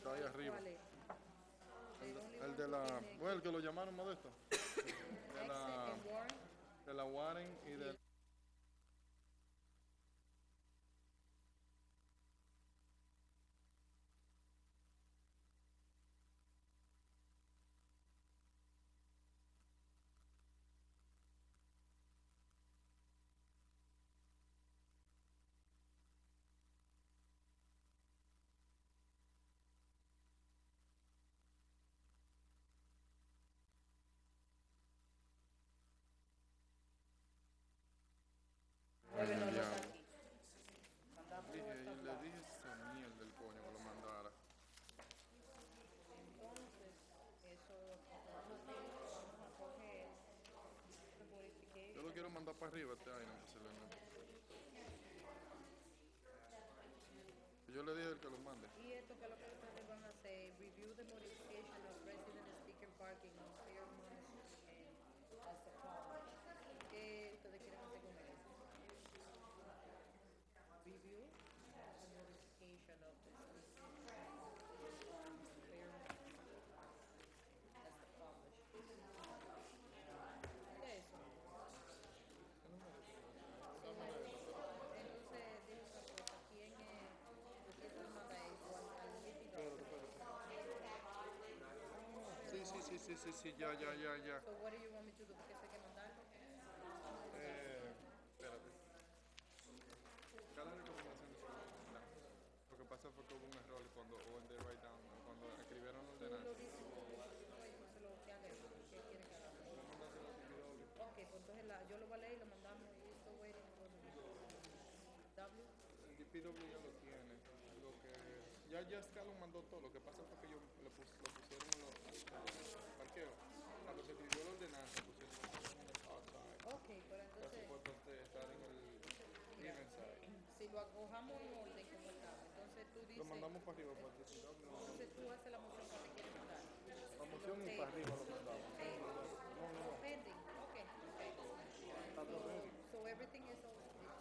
está ahí arriba. ¿Cuál es? El, el de la, bueno, el que lo llamaron modesto. De la, de la Warren y de... Nueve no lo Ya. está aquí. Dije, y le dije esa mierda del coño que lo mandara. Entonces, eso vamos a hacer, vamos a coger the modification. Yo lo quiero mandar para arriba este año, que se le Yo le dije el que lo mande. Y esto que es lo que ustedes van a hacer, review the modification of resident speaker parking on Fairmont Street and as the following. ¿Qué ustedes quieren hacer con eso? Review the modification of the speaker on Fairmont as the published. ¿Qué es eso? Entonces, dime una cosa, ¿quién es, quién se lo manda eso al, al litigante? Sí, sí, sí, ya, ya, ya, ya. So what do you want me to do? ¿Qué sé que mandarlo? Eh, espérate. Cada recomendación es una. Lo que pasa fue que hubo un error cuando, write down, cuando escribieron lo se lo que haga eso, ¿qué quiere que haga? Ok, pues entonces la, yo lo voy a leer y lo mandamos y esto waiting for the W. El DPW ya lo tiene. Lo que, ya, ya Scalo mandó todo. Lo que pasa fue que yo le pus, lo pusieron los Cuando se escribió la ordenanza, pusieron outside. Ok, pero entonces, estar en el si lo acojamos en orden como estaba, entonces tú dices, Lo mandamos para arriba, para el DPW. entonces tú haces la moción que te quieres mandar. La moción y para arriba lo mandamos. No, no, no. Pending, okay, okay. Está todo ready. So everything is,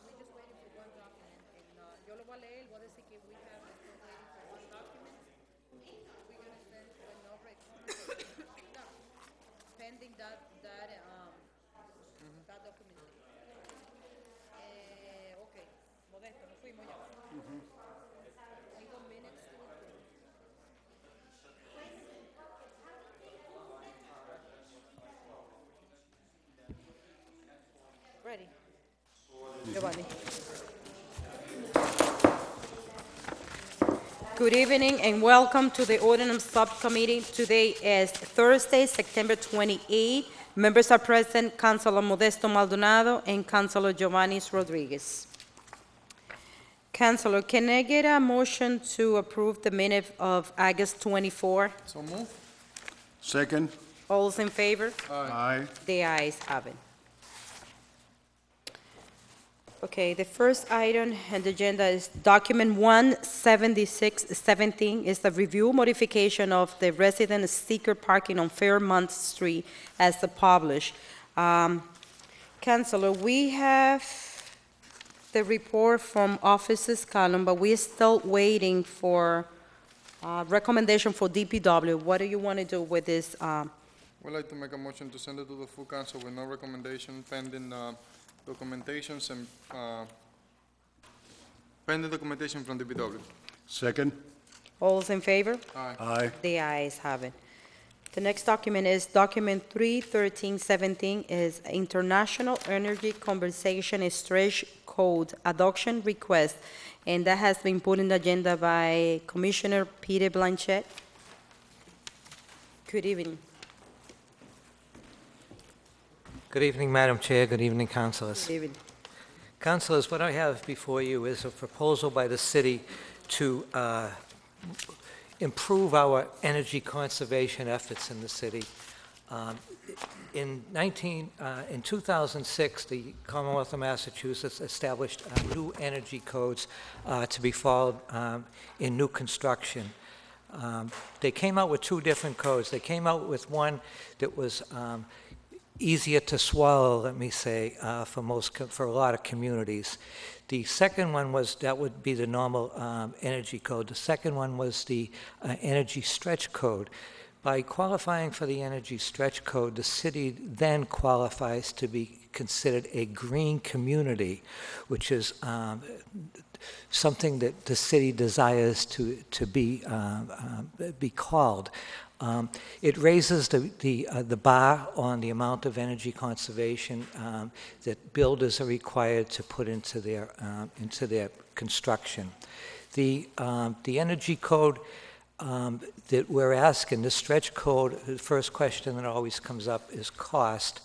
we just waiting for one document, and, uh, yo lo voy a leer, voy a decir que we have, pending that, that, um, that document. Eh, okay, Modesto, nos fuimos ya. Tengo minutes to approve. Ready? Giovanni. Good evening and welcome to the Ordinance Subcommittee. Today is Thursday, September 28. Members are present, Councilor Modesto Maldonado and Councilor Giovanni Rodriguez. Councilor, can I get a motion to approve the minute of August 24? So move. Second. All's in favor? Aye. The ayes have it. Okay, the first item on the agenda is document 17617 is the review modification of the resident sticker parking on Fairmont Street as the published. Um, Counselor, we have the report from Officer Scanlon, but we're still waiting for uh, recommendation for DPW. What do you want to do with this um, We'd like to make a motion to send it to the full council with no recommendation pending uh, documentations and, uh, pending documentation from DPW. Second. All's in favor? Aye. Aye. The ayes have it. The next document is document 31317 is International Energy Conservation Stretch Code Adoption Request, and that has been put in the agenda by Commissioner Peter Blanchette. Good evening. Good evening, Madam Chair. Good evening, councilors. Good evening. Councilors, what I have before you is a proposal by the city to uh, improve our energy conservation efforts in the city. Um, In 19, uh, in 2006, the Commonwealth of Massachusetts established uh, new energy codes uh, to be followed um, in new construction. Um, They came out with two different codes. They came out with one that was um, easier to swallow, let me say, uh, for most, for a lot of communities. The second one was, that would be the normal um, energy code. The second one was the uh, energy stretch code. By qualifying for the energy stretch code, the city then qualifies to be considered a green community, which is um, something that the city desires to, to be, um, be called. Um, It raises the, the, uh, the bar on the amount of energy conservation um, that builders are required to put into their, um, into their construction. The, um, the energy code um, that we're asking, the stretch code, the first question that always comes up is cost.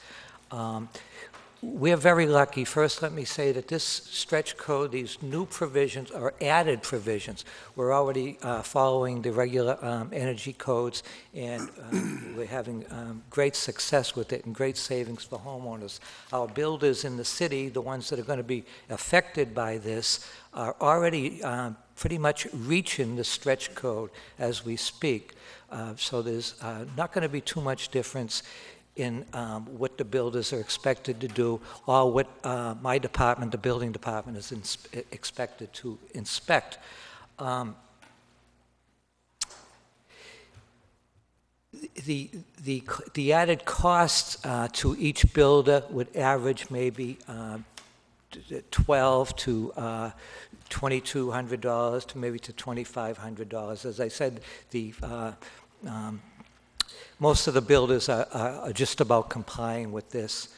We're very lucky. First, let me say that this stretch code, these new provisions are added provisions. We're already uh, following the regular um, energy codes, and um, we're having um, great success with it and great savings for homeowners. Our builders in the city, the ones that are going to be affected by this, are already um, pretty much reaching the stretch code as we speak. Uh, So there's uh, not going to be too much difference in um, what the builders are expected to do, or what uh, my department, the building department, is expected to inspect. Um, The, the, the added costs uh, to each builder would average maybe t- 12 to uh, $2,200 to maybe to $2,500. As I said, the uh, um, most of the builders are, are just about complying with this.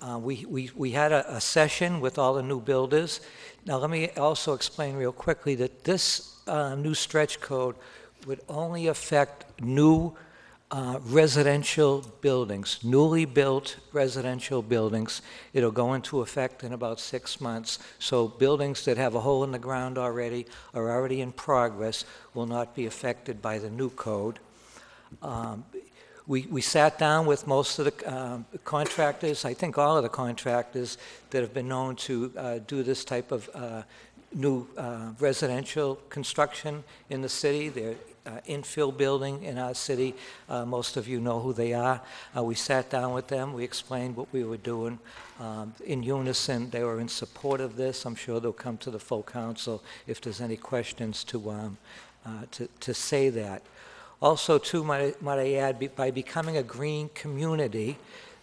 Uh, We, we, we had a, a session with all the new builders. Now, let me also explain real quickly that this uh, new stretch code would only affect new uh, residential buildings, newly built residential buildings. It'll go into effect in about six months. So buildings that have a hole in the ground already, are already in progress, will not be affected by the new code. Um, We, we sat down with most of the um, contractors, I think all of the contractors that have been known to uh, do this type of uh, new uh, residential construction in the city. They're uh, infill building in our city. Uh, Most of you know who they are. We sat down with them, we explained what we were doing. Um, In unison, they were in support of this. I'm sure they'll come to the full council if there's any questions to, um, to to say that. Also, too, might I- might I add, by becoming a green community,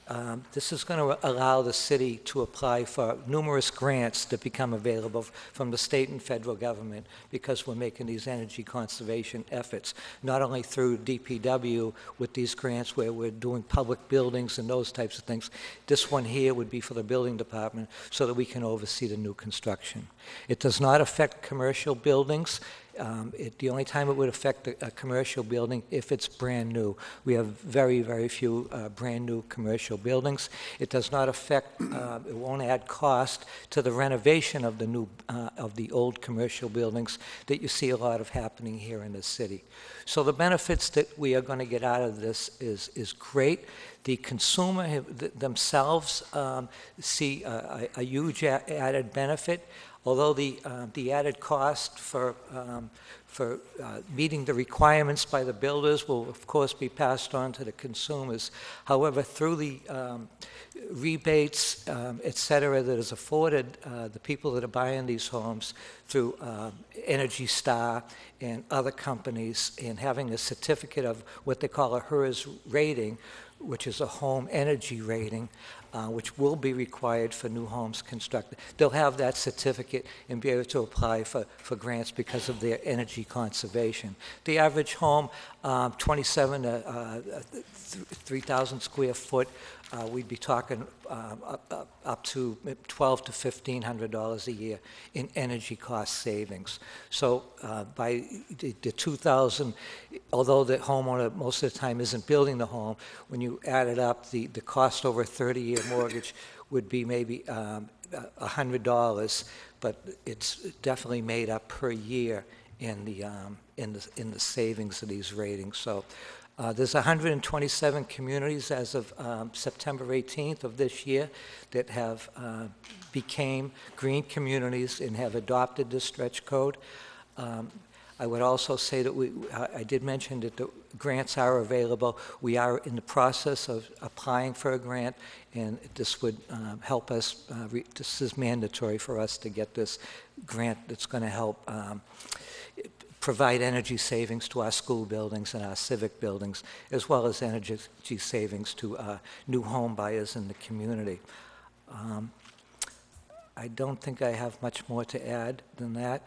um, this is going to allow the city to apply for numerous grants that become available from the state and federal government because we're making these energy conservation efforts, not only through DPW with these grants where we're doing public buildings and those types of things. This one here would be for the building department so that we can oversee the new construction. It does not affect commercial buildings. Um, it- The only time it would affect a, a commercial building if it's brand-new. We have very, very few uh, brand-new commercial buildings. It does not affect, uh, it won't add cost to the renovation of the new, uh, of the old commercial buildings that you see a lot of happening here in the city. So the benefits that we are going to get out of this is, is great. The consumer th- themselves um, see a a- a huge added benefit although the, uh, the added cost for, um, for uh, meeting the requirements by the builders will, of course, be passed on to the consumers. However, through the um, rebates, um, et cetera, that is afforded uh, the people that are buying these homes through um, Energy Star and other companies, and having a certificate of what they call a HERS rating, which is a home energy rating, uh, which will be required for new homes constructed. They'll have that certificate and be able to apply for, for grants because of their energy conservation. The average home, um, 27 to uh, th- 3,000 square foot, uh, we'd be talking um, up, up, up to 12 to 1,500 dollars a year in energy cost savings. So uh, by the, the 2,000, although the homeowner most of the time isn't building the home, when you add it up, the, the cost over a 30-year mortgage would be maybe um, a $100, but it's definitely made up per year in the, um, in the, in the savings of these ratings. So uh, There's 127 communities as of um, September 18th of this year that have uh, became green communities and have adopted this stretch code. Um, I would also say that we, I did mention that the grants are available. We are in the process of applying for a grant, and this would um, help us, uh, this is mandatory for us to get this grant that's going to help um, provide energy savings to our school buildings and our civic buildings, as well as energy savings to uh, new home buyers in the community. Um, I don't think I have much more to add than that.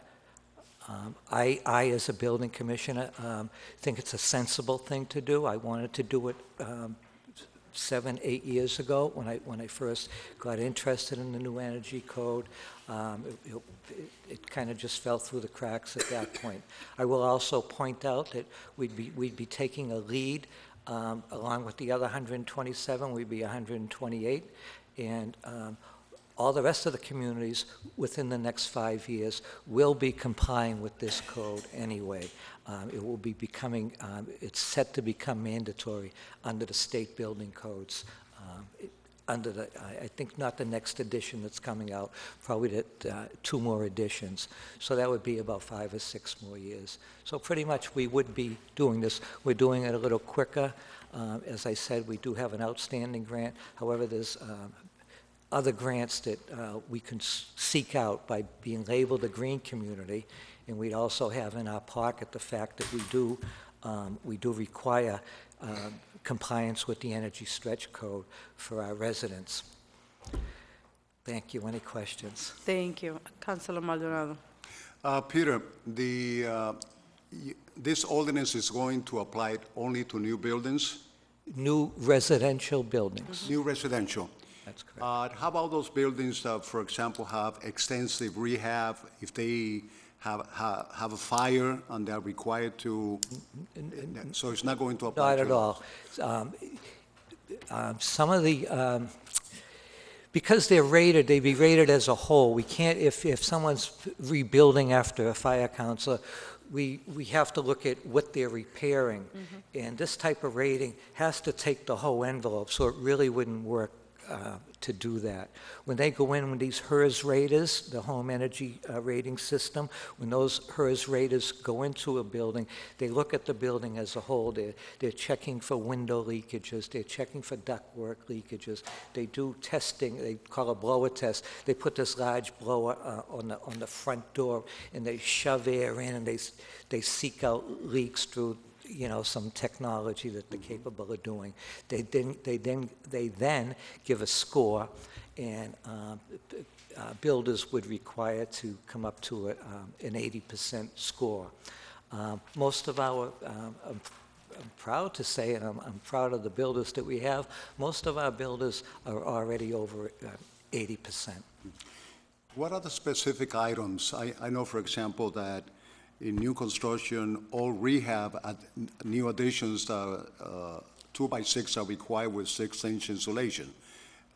Um, I, I, as a building commissioner, um, think it's a sensible thing to do. I wanted to do it um, seven, eight years ago when I, when I first got interested in the new energy code. Um, It, it- it kind of just fell through the cracks at that point. I will also point out that we'd be, we'd be taking a lead, um, along with the other 127, we'd be 128, and um, all the rest of the communities within the next five years will be complying with this code anyway. Um, It will be becoming, um, it's set to become mandatory under the state building codes. Under the, I think not the next edition that's coming out, probably uh, two more editions. So that would be about five or six more years. So pretty much we would be doing this. We're doing it a little quicker. Um, As I said, we do have an outstanding grant. However, there's um, other grants that uh, we can seek out by being labeled a green community, and we'd also have in our pocket the fact that we do, um, we do require um, compliance with the Energy Stretch Code for our residents. Thank you. Any questions? Thank you. Councilor Maldonado. Uh, Peter, the, uh, y- this ordinance is going to apply only to new buildings, New residential buildings, new residential. that's correct. Uh, How about those buildings that, for example, have extensive rehab, if they have, ha- have a fire and they're required to, so it's not going to apply Not to at all. Um, um, Some of the, um, because they're rated, they'd be rated as a whole. We can't, if, if someone's rebuilding after a fire counselor, we, we have to look at what they're repairing. And this type of rating has to take the whole envelope, so it really wouldn't work uh, to do that. When they go in with these HERS raters, the home energy uh, rating system, when those HERS raters go into a building, they look at the building as a whole. They're, they're checking for window leakages, they're checking for ductwork leakages. They do testing, they call a blower test. They put this large blower uh, on the, on the front door, and they shove air in, and they, they seek out leaks through you know, some technology that they're capable of doing. They then, they then, they then give a score, and um, uh, builders would require to come up to a, um, an 80% score. Um, Most of our, um, I'm I'm proud to say, and I'm, I'm proud of the builders that we have, most of our builders are already over uh, 80%. What are the specific items? I, I know, for example, that in new construction, all rehab at new additions, uh, uh, two by six are required with six-inch insulation.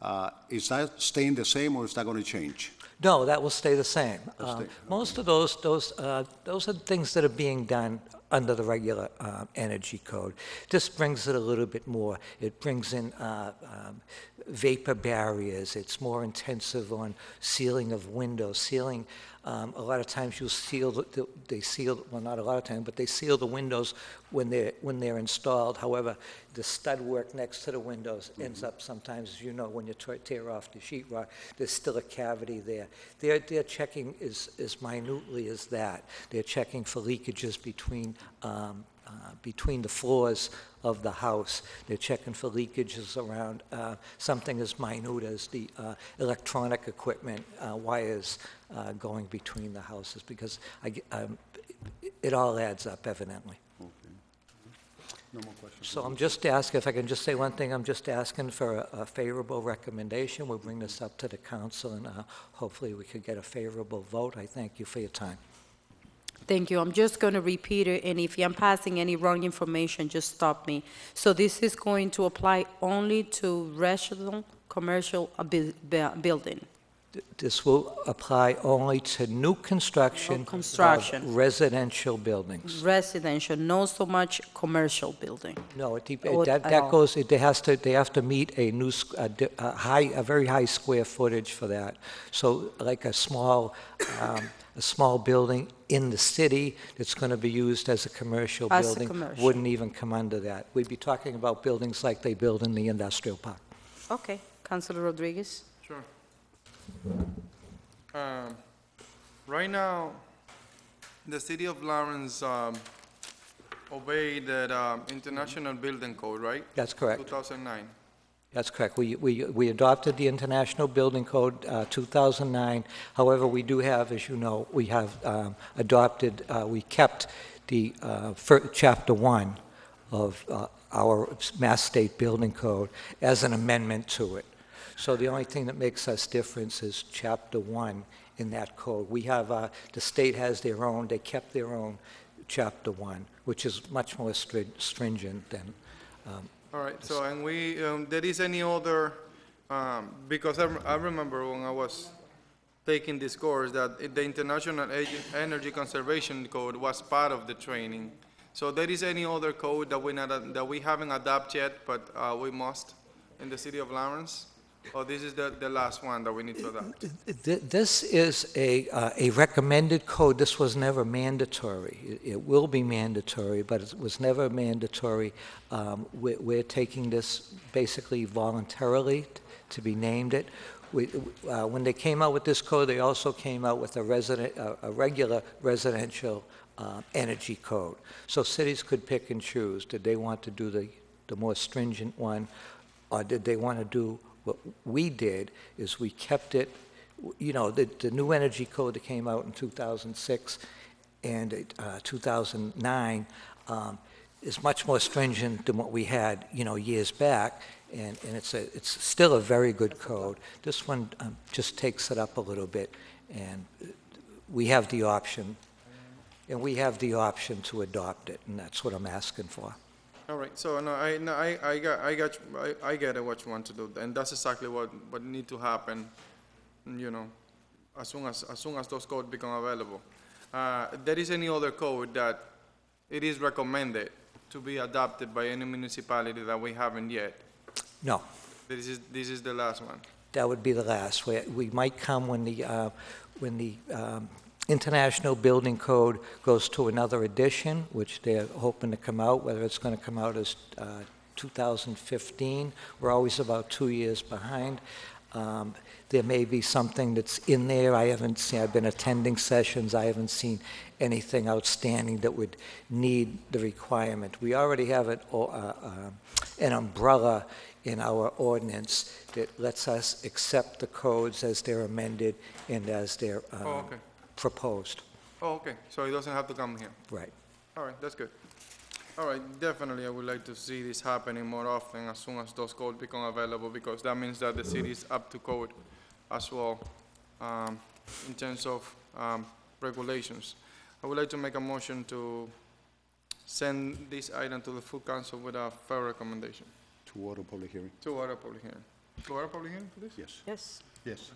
Uh, Is that staying the same, or is that going to change? No, that will stay the same. Um, Most of those, those, uh, those are things that are being done under the regular uh, energy code. This brings it a little bit more. It brings in uh, um, vapor barriers. It's more intensive on sealing of windows, sealing, um, a lot of times you'll seal, the- the- they seal, well, not a lot of times, but they seal the windows when they're, when they're installed. However, the stud work next to the windows ends up sometimes, as you know, when you tear- tear off the sheetrock, there's still a cavity there. Their, their checking is as minutely as that. They're checking for leakages between, um, uh, between the floors of the house. They're checking for leakages around uh, something as minute as the uh, electronic equipment, uh, wires uh, going between the houses, because I um, it all adds up evidently. No more questions? So I'm just asking, if I can just say one thing, I'm just asking for a- a favorable recommendation. We'll bring this up to the council, and uh, hopefully we could get a favorable vote. I thank you for your time. Thank you. I'm just going to repeat it, and if I'm passing any wrong information, just stop me. So this is going to apply only to residential, commercial uh, bu- bu- building? This will apply only to new construction. New construction. of Residential buildings. Residential, not so much commercial building. No, it dep- Or that, at that all. goes, it has to, they have to meet a new, sq- a di- a high, a very high square footage for that. So like a small, um, a small building in the city that's going to be used as a commercial As a building commercial. wouldn't even come under that. We'd be talking about buildings like they build in the industrial park. Okay, Councilor Rodriguez? Sure. Um, Right now, the city of Lawrence um, obey the um, International Building Code, right? That's correct. 2009. That's correct. We, we, we adopted the International Building Code, uh, 2009. However, we do have, as you know, we have um, adopted, uh, we kept the uh, Chapter 1 of uh, our Mass State Building Code as an amendment to it. So the only thing that makes us different is Chapter 1 in that code. We have, uh, the state has their own, they kept their own Chapter 1, which is much more stri- stringent than All right, so, and we, um, there is any other, um, because I I remember when I was taking this course, that the International Energy Conservation Code was part of the training. So there is any other code that we not, that we haven't adopted yet, but uh, we must in the city of Lawrence? Or this is the, the last one that we need to adopt? Th- This is a, uh, a recommended code. This was never mandatory. It- It will be mandatory, but it was never mandatory. Um, we- We're taking this basically voluntarily t- to be named it. We- uh, When they came out with this code, they also came out with a resident, a a regular residential uh, energy code. So cities could pick and choose. Did they want to do the, the more stringent one, or did they want to do what we did, is we kept it, you know, the, the new energy code that came out in 2006 and uh, 2009 um, is much more stringent than what we had, you know, years back, and, and it's a, it's still a very good code. This one um, just takes it up a little bit, and we have the option, and we have the option to adopt it, and that's what I'm asking for. All right, so, no, I, no, I, I got, I got, I, I get it what you want to do, and that's exactly what, what need to happen, you know, as soon as, as soon as those codes become available. Uh, there is any other code that it is recommended to be adopted by any municipality that we haven't yet? No, This is, this is the last one. That would be the last. We, we might come when the, uh, when the um, International Building Code goes to another edition, which they're hoping to come out, whether it's going to come out as uh, 2015. We're always about two years behind. Um, There may be something that's in there I haven't seen. I've been attending sessions. I haven't seen anything outstanding that would need the requirement. We already have an, uh, uh, an umbrella in our ordinance that lets us accept the codes as they're amended and as they're uh, Oh, okay. Proposed. Oh, okay, so it doesn't have to come here. Right. All right, that's good. All right, definitely, I would like to see this happening more often as soon as those codes become available, because that means that the city is up to code as well, um, in terms of, um, regulations. I would like to make a motion to send this item to the full council with a fair recommendation. To order public hearing. To order public hearing. To order public hearing for this? Yes. Yes. Yes.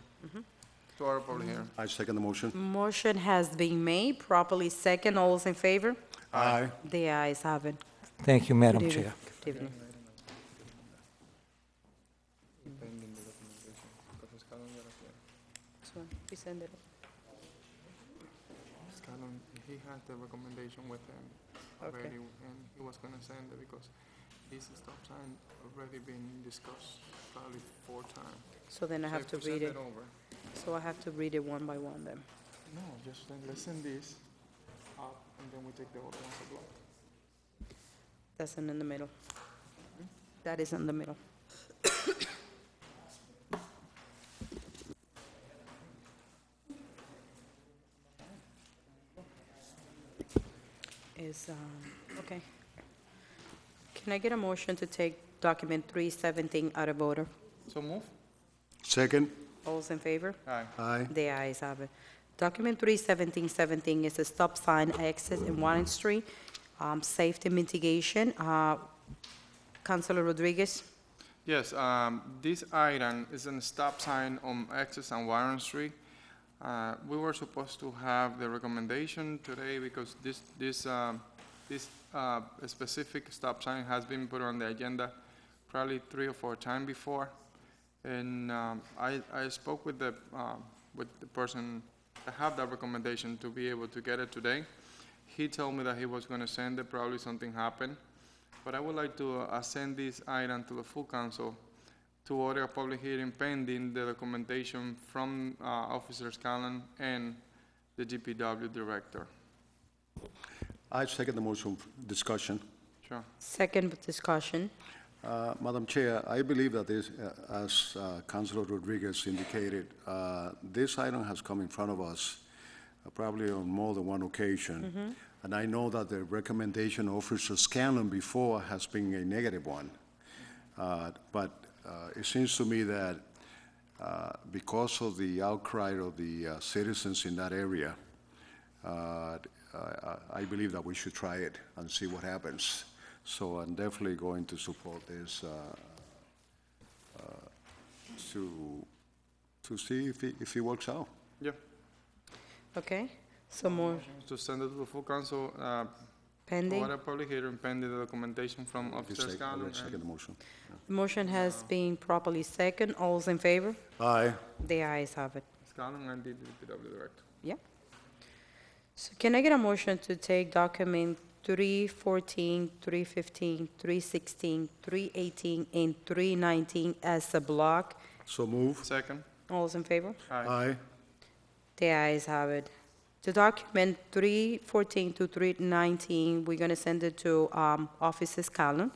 To order public hearing. I second the motion. Motion has been made, properly second. All those in favor? Aye. The ayes have it. Thank you, Madam Good evening. Chair. Good evening. Pending the recommendation, because Escalon ya lo tiene. This one, we send it. Escalon, he had the recommendation with him Okay. already, and he was gonna send it because this stop sign already been discussed probably four times. So then I So have to we send read it. over. So I have to read it one by one then. No, just then let's this up, and then we take the other ones a block. That's in the middle. That is in the middle. Is, um, okay. Can I get a motion to take document 317 out of order? So move? Second? All those in favor? Aye. Aye. The ayes have it. Document 31717 is a stop sign exit in Warren Street, um, safety mitigation. Uh, Councilor Rodriguez? Yes, um, this item is a stop sign on Access and Warren Street. Uh, we were supposed to have the recommendation today because this, this, um, this, uh, specific stop sign has been put on the agenda probably three or four times before. And, um, I, I spoke with the, um, with the person I have that recommendation to be able to get it today. He told me that he was gonna send it, probably something happened. But I would like to uh, send this item to the full council to order a public hearing pending the documentation from uh, Officer Scanlon and the DPW director. I second the motion, for discussion. Sure. Second discussion. Uh, Madam Chair, I believe that this, uh, as uh, Councilor Rodriguez indicated, uh, this item has come in front of us uh, probably on more than one occasion. And I know that the recommendation of Officer Scanlon before has been a negative one. Uh, But uh, it seems to me that uh, because of the outcry of the uh, citizens in that area, uh, I I believe that we should try it and see what happens. So I'm definitely going to support this uh, uh, to, to see if it, if it works out. Yeah. Okay, so more To send it to the full council, uh, pending. order a public hearing pending the documentation from If you Officer Scanlon already Second and the motion. The motion has been properly second. All those in favor? Aye. The ayes have it. Scanlon and the DPW director. Yeah. So can I get a motion to take document 314, 315, 316, 318, and 319 as a block? So move. Second? All those in favor? Aye. The ayes have it. The document 314 to 319, we're going to send it to um, Officer Scanlon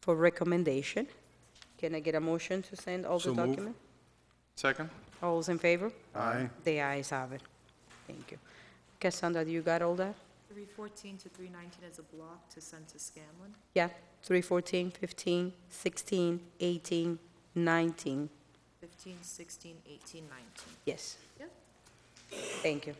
for recommendation. Can I get a motion to send all the So move. documents? Second? All those in favor? Aye. The ayes have it. Thank you. Cassandra, do you got all that? 314 to 319 as a block to send to Scanlon. Yeah, 314, 15, 16, 18, 19. 15, 16, 18, 19. Yes. Yep. Thank you.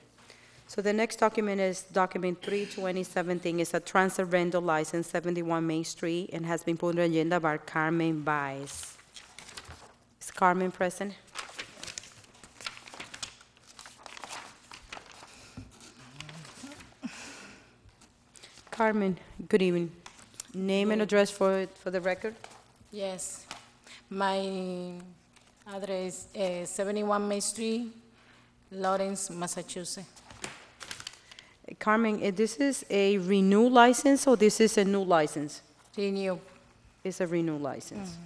So the next document is document 32017. It's a transfer rental license, 71 Main Street, and has been put on the agenda by Carmen Baez. Is Carmen present? Carmen, good evening. Name and address for, for the record? Yes. My address is 71 May Street, Lawrence, Massachusetts. Carmen, eh, this is a renew license or this is a new license? Renew. It's a renew license.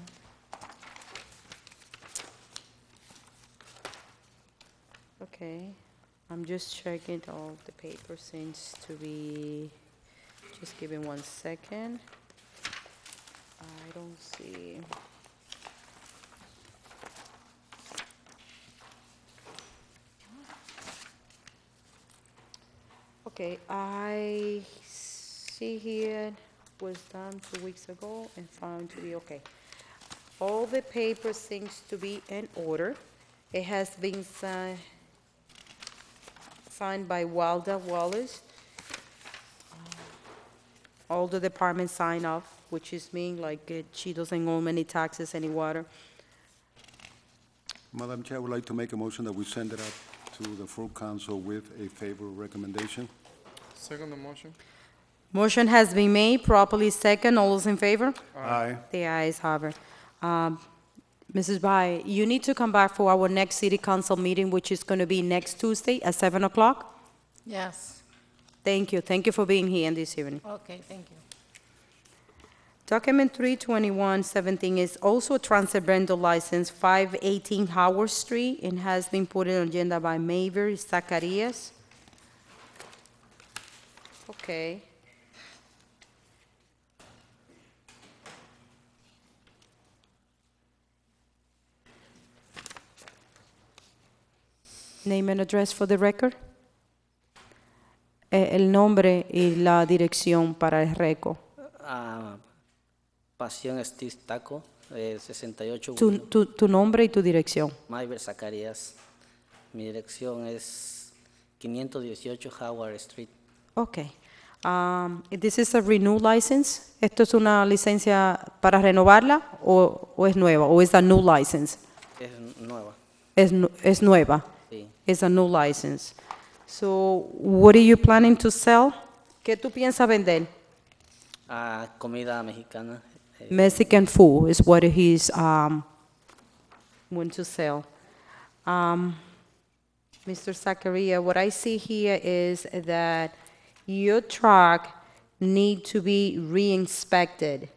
Okay, I'm just checking all the papers seems to be, just give me one second. I don't see. Okay, I see here was done two weeks ago and found to be okay. All the paper seems to be in order. It has been si- signed by Walda Wallace. All the departments sign off, which is mean like uh, she doesn't owe any taxes, any water. Madam Chair, I would like to make a motion that we send it up to the full council with a favorable recommendation. Second the motion? Motion has been made, properly second. All those in favor? Aye. The ayes have it. Um, Mrs. Bai, you need to come back for our next city council meeting, which is going to be next Tuesday at 7 o'clock. Yes. Thank you. Thank you for being here this evening. Okay, thank you. Document 32117 is also a transit rental license, 518 Howard Street, and has been put on agenda by Maver Zacharias. Okay. Name and address for the record. Eh, El nombre y la dirección para el récord. Ah, Pasión Steve Taco, eh, 68 Tu, tu, tu nombre y tu dirección. Mayber Zacarías. Mi dirección es 518 Howard Street. Okay. Um, this is a renew license. ¿Esto es una licencia para renovarla o, o es nueva? ¿O es a new license? Es nueva. Es, es nueva. Sí. It's a new license. So, what are you planning to sell? ¿Qué tú piensas vender? Ah, comida mexicana. eh, Mexican food is what he's um, want to sell. Um, Mr. Zakaria, what I see here is that your truck need to be re-inspected.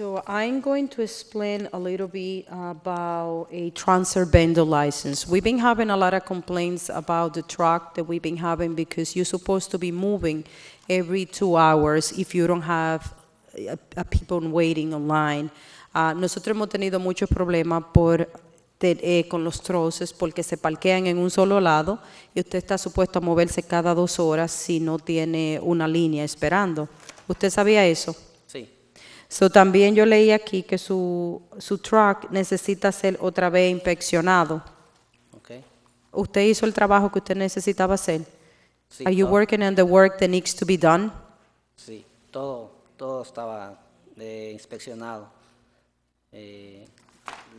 So I'm going to explain a little bit about a transfer vendor license. We've been having a lot of complaints about the truck that we've been having because you're supposed to be moving every two hours if you don't have a, a people waiting online. Ah, nosotros hemos tenido muchos problemas por eh, con los troces porque se parquean en un solo lado y usted está supuesto a moverse cada dos horas si no tiene una línea esperando. ¿Usted sabía eso? So, también yo leí aquí que su, su truck necesita ser otra vez inspeccionado. ¿Usted hizo el trabajo que usted necesitaba hacer? Sí, Are you todo- working on the work that needs to be done? Sí, todo, todo estaba eh, inspeccionado. Eh,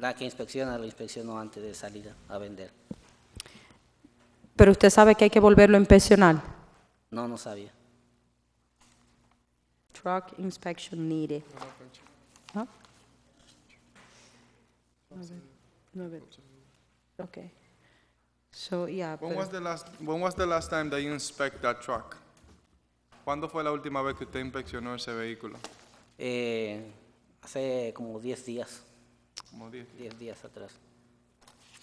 la que inspecciona lo inspeccionó antes de salir a vender. Pero usted sabe que hay que volverlo a inspeccionar. No, no sabía. Truck inspection needed. ¿No? Nueve. Okay. So, yeah. When was the last, when was the last time that you inspect that truck? ¿Cuándo fue la última vez que usted inspeccionó ese vehículo? Eh, hace como 10 días, Como 10. 10 días atrás.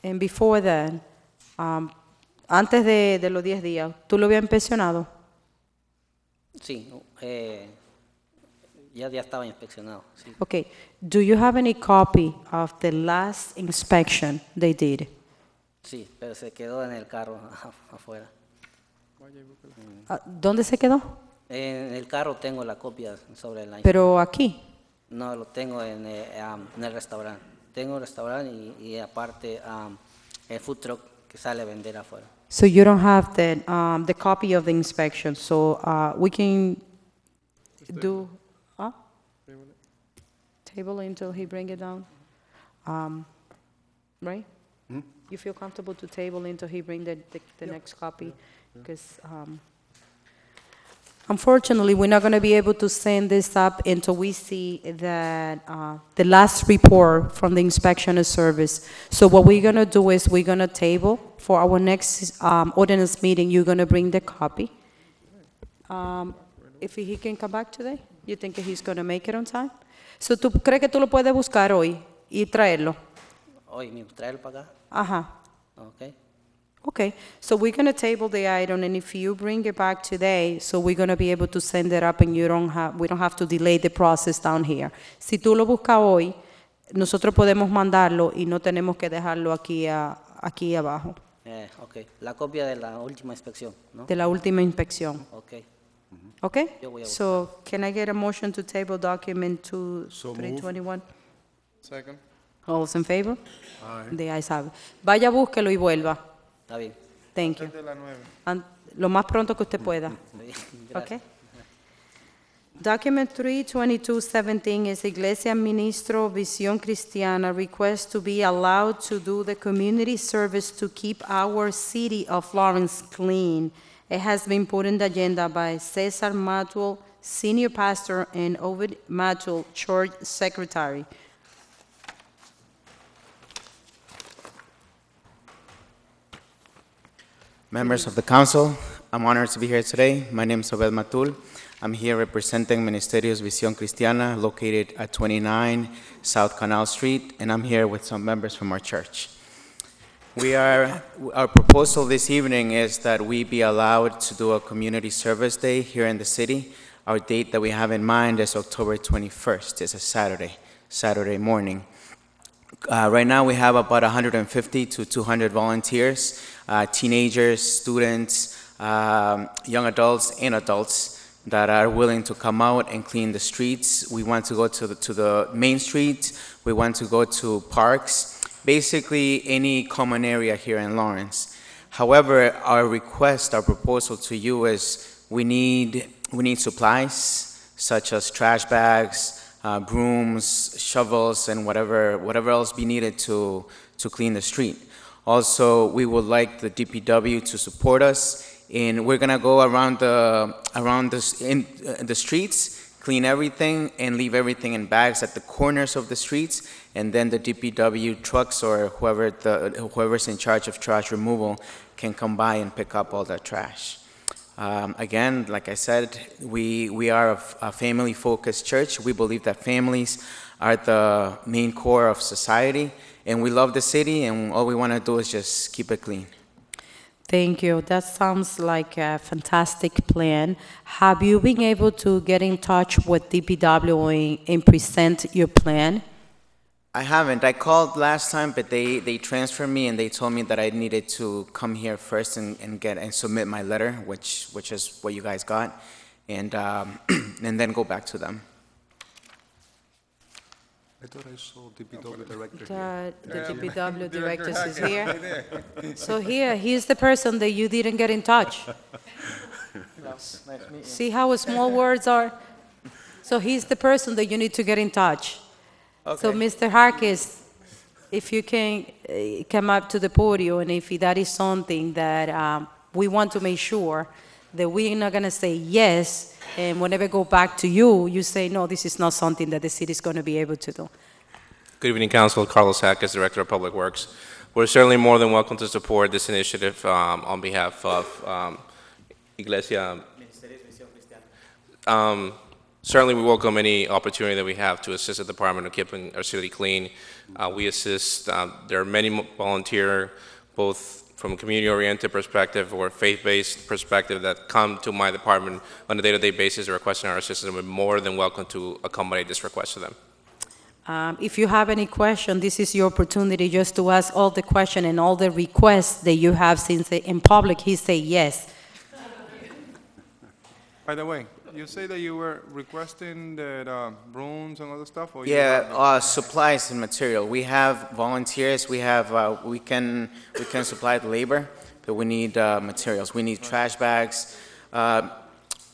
And before that, um, antes de, de los 10 días, ¿tú lo habías inspeccionado? Sí, eh, ya, ya estaba inspeccionado, sí. Okay. Do you have any copy of the last inspection they did? Sí, pero se quedó en el carro afuera. Ah, ¿Dónde se quedó? En el carro tengo la copia sobre la... Pero aquí. No, lo tengo en, eh, am, en el restaurante. Tengo el restaurante y, y aparte am, el food truck que sale a vender afuera. So you don't have the, um, the copy of the inspection, so uh, we can do, Table until he bring it down? Um, Right? You feel comfortable to table until he bring the, the, the next copy? Because, unfortunately, we're not gonna be able to send this up until we see that, uh, the last report from the inspection of service. So what we're gonna do is, we're gonna table for our next, um, ordinance meeting, you're gonna bring the copy. Um, if he can come back today, you think he's gonna make it on time? So tú crees que tú lo puedes buscar hoy y traerlo? Hoy, ¿me traerlo para acá? Ajá. Ok. Okay, so we're gonna table the item, and if you bring it back today, so we're gonna be able to send it up, and you don't have, we don't have to delay the process down here. Si tú lo buscas hoy, nosotros podemos mandarlo y no tenemos que dejarlo aquí, a- aquí abajo, Eh, ok. La copia de la última inspección, ¿no? de la última inspección, Ok. Mm-hmm. okay? Yo voy a So, can I get a motion to table document two, So three moved. twenty-one? Second. All those in favor? Aye. The ayes have it. Vaya, búsquelo y vuelva. Está bien. Thank you. Antes de las 9. An- Lo más pronto que usted pueda. Gracias. Okay. Document 32217 is Iglesia Ministerios Visión Cristiana request to be allowed to do the community service to keep our city of Lawrence clean. It has been put in the agenda by Cesar Matul, Senior Pastor, and Obed Matul, Church Secretary. Members of the council, I'm honored to be here today. My name is Obed Matul. I'm here representing Ministerios Visión Cristiana located at 29 South Canal Street, and I'm here with some members from our church. We are, our proposal this evening is that we be allowed to do a community service day here in the city. Our date that we have in mind is October 21st. It's a Saturday, Saturday morning. Uh, right now, we have about 150 to 200 volunteers, uh, teenagers, students, um, young adults, and adults that are willing to come out and clean the streets. We want to go to the, to the main street. We want to go to parks, basically any common area here in Lawrence. However, our request, our proposal to you is we need, we need supplies such as trash bags, uh, brooms, shovels, and whatever, whatever else be needed to, to clean the street. Also, we would like the DPW to support us, and we're gonna go around the, around the, in, uh, the streets, clean everything, and leave everything in bags at the corners of the streets, and then the DPW trucks or whoever the, whoever's in charge of trash removal can come by and pick up all that trash. Um, Again, like I said, we, we are a family-focused church. We believe that families are the main core of society, and we love the city, and all we want to do is just keep it clean. Thank you. That sounds like a fantastic plan. Have you been able to get in touch with DPW and present your plan? I haven't. I called last time, but they, they transferred me, and they told me that I needed to come here first and, and get, and submit my letter, which, which is what you guys got, and, um, and then go back to them. I thought I saw DPW director here. The the DPW director is here. So here, he's the person that you didn't get in touch. Nice. See how small words are? So he's the person that you need to get in touch. So, Mr. Harkis, if you can uh, come up to the podium, and if that is something that um, we want to make sure that we're not going to say yes, and whenever go back to you, you say, no, this is not something that the city is going to be able to do. Good evening, Council. Carlos Hack as Director of Public Works. We're certainly more than welcome to support this initiative um, on behalf of um, Iglesia. Um, Certainly, we welcome any opportunity that we have to assist the department of keeping our city clean. Uh, We assist, uh, there are many volunteer, both from a community-oriented perspective or faith-based perspective that come to my department on a day-to-day basis requesting our assistance. We're more than welcome to accommodate this request to them. Um, If you have any question, this is your opportunity just to ask all the question and all the requests that you have since the- in public, he say yes. By the way, you say that you were requesting that uh, brooms and other stuff, or you Yeah, have- uh, supplies and material. We have volunteers, we have, uh, we can, we can supply the labor, but we need, uh, materials. We need trash bags. Uh, By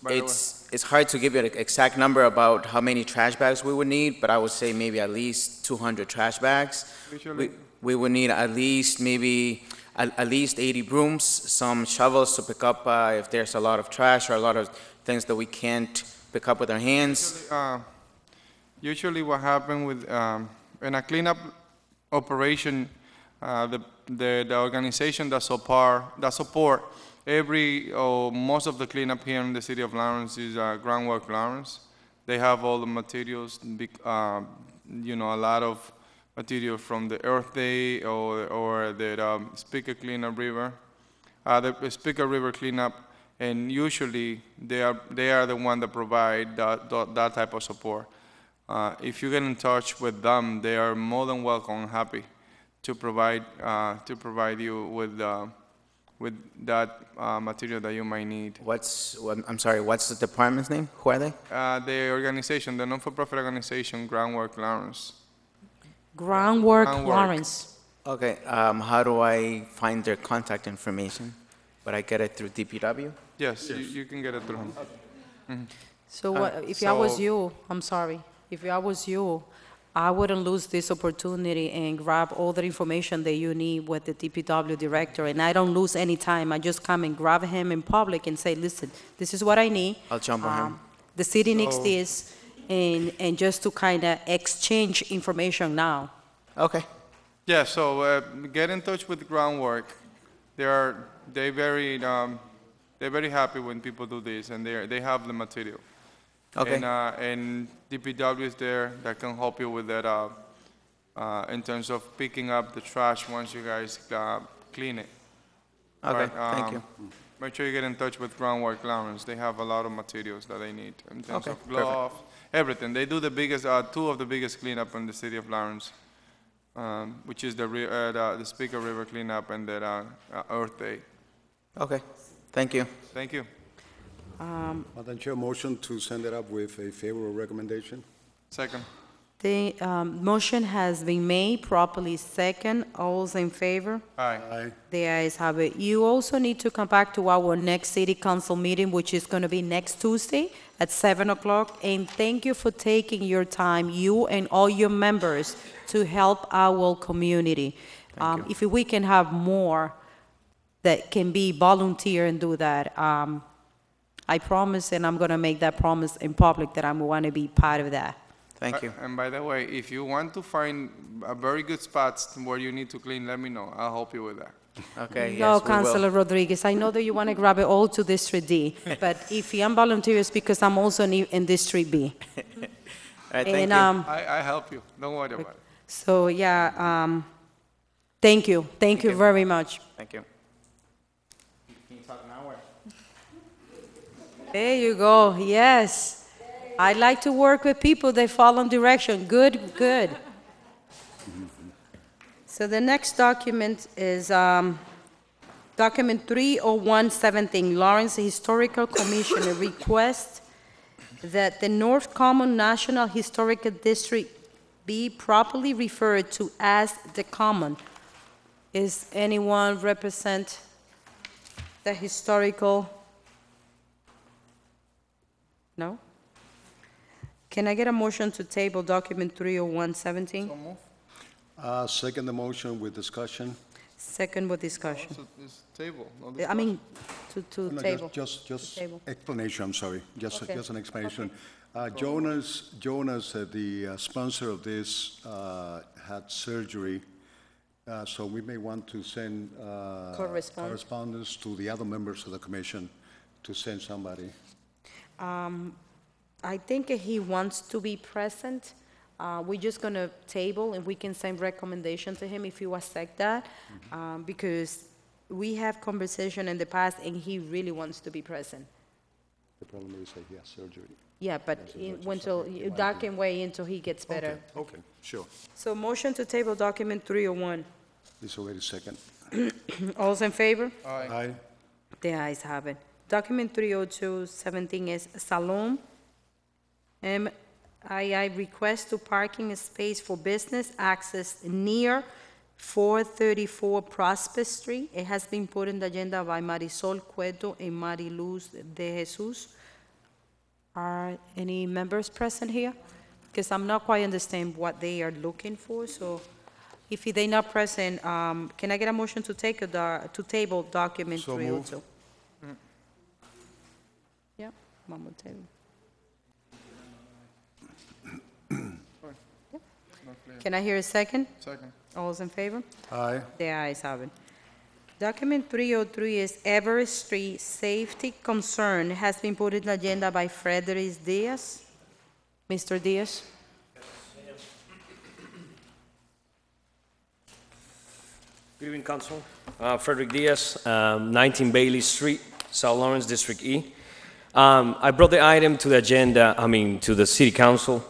the way- It's, it's hard to give you an exact number about how many trash bags we would need, but I would say maybe at least two hundred trash bags. We, we would need at least maybe, at, at least eighty brooms, some shovels to pick up, uh, if there's a lot of trash or a lot of things that we can't pick up with our hands. uh, usually what happens with, um, in a cleanup operation, uh, the, the, the organization that support, that support every, or most of the cleanup here in the city of Lawrence is, uh, Groundwork Lawrence. They have all the materials, uh, you know, a lot of material from the Earth Day or, or the, um, Spicket Cleanup River uh, the Spicket River cleanup, and usually they are, they are the one that provide that, that, that type of support. Uh, if you get in touch with them, they are more than welcome and happy to provide, uh, to provide you with, uh, with that, uh, material that you might need. What's, what- I'm sorry, what's the department's name? Who are they? Uh, the organization, the non-for-profit organization, Groundwork Lawrence. Groundwork Groundwork. Lawrence. Okay, um, how do I find their contact information? Would I get it through DPW? Yes, you, you can get it through him. So what, if I was so- you, I'm sorry, if I was you, I wouldn't lose this opportunity and grab all the information that you need with the DPW director, and I don't lose any time. I just come and grab him in public and say, listen, this is what I need. I'll jump on him. Um, The city needs So- this, and, and just to kind of exchange information now. Okay, Yeah, so uh, get in touch with the Groundwork. They are they very um, they're very happy when people do this, and they they have the material. okay. And uh, and DPW is there that can help you with that uh, uh, in terms of picking up the trash once you guys uh, clean it. Okay, But, thank um, you. Make sure you get in touch with Groundwork Lawrence. They have a lot of materials that they need in terms Okay, of gloves, everything. They do the biggest, uh, two of the biggest cleanup in the city of Lawrence, um, which is the, uh, the, the Spicket River cleanup and the, Earth Day. Okay, thank you. Thank you. Madam Chair, motion to send it up with a favorable recommendation? Second. The um, motion has been made properly second. All's in favor? Aye. Aye. The ayes have it. You also need to come back to our next city council meeting, which is going to be next Tuesday at 7 o'clock. And thank you for taking your time, you and all your members, to help our community. Um, If we can have more that can be volunteer and do that, um, I promise, and I'm gonna make that promise in public, that I'm gonna be part of that. Thank you. Uh, And by the way, if you want to find a very good spots where you need to clean, let me know. I'll help you with that. Okay, yes, No, we will. Councilor Rodriguez, I know that you want to grab it all to District D, but if I'm volunteer, it's because I'm also in in District B. All right, thank And, you. um, I, I help you. Don't worry about it. so, yeah, um, thank you, thank you you. very much. Thank you talk now or? There you go, yes. I like to work with people that follow direction, good, good. So the next document is um, document 30117, Lawrence Historical Commission, a request that the North Common National Historical District be properly referred to as the Common. Is anyone represent the historical? No? Can I get a motion to table document 30117? So move. Uh, Second the motion with discussion. Second with discussion. So It's table, no I discussion. mean, to, to No, just- table. Just, just table. explanation, I'm sorry, just, Okay. just an explanation. Uh, Jonas, Jonas, uh, the uh, sponsor of this, uh, had surgery, uh, so we may want to send uh, Correspond- correspondence to the other members of the commission to send somebody. I think he wants to be present. Uh, We're just going to table, and we can send recommendation to him if you accept that, Mm-hmm. um, because we have conversation in the past, and he really wants to be present. The problem is that he has surgery. Yeah, but until, that can wait until he gets better. Okay, Okay, sure. So motion to table document 301. It's already second. All's in favor? Aye. The ayes have it. Document 30217 is Salon MII request to parking space for business access near 434 Prospect Street. It has been put in the agenda by Marisol Cueto and Mariluz de Jesus. Are any members present here? Because I'm not quite understand what they are looking for, so if they're not present, um, can I get a motion to take a, to table document So 302? Yeah, vamos a table. Not clear. Can I hear a second? Second. All those in favor? Aye. The ayes have it. Document 303 is Everett Street Safety Concern, has been put in the agenda by Frederick Diaz. Mr. Diaz? Good evening, Council. Uh, Frederick Diaz, um, 19 Bailey Street, South Lawrence, District E. Um, I brought the item to the agenda, I mean, to the City Council,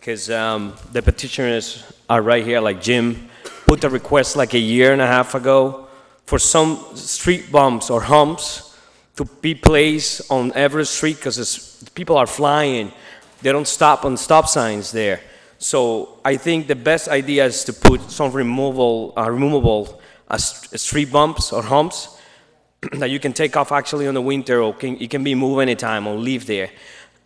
because the petitioners are right here, like Jim, put a request like a year and a half ago for some street bumps or humps to be placed on Everett Street, because people are flying. They don't stop on stop signs there. So I think the best idea is to put some removal, uh, removable uh, street bumps or humps that you can take off actually on the winter or can, it can be moved anytime or leave there.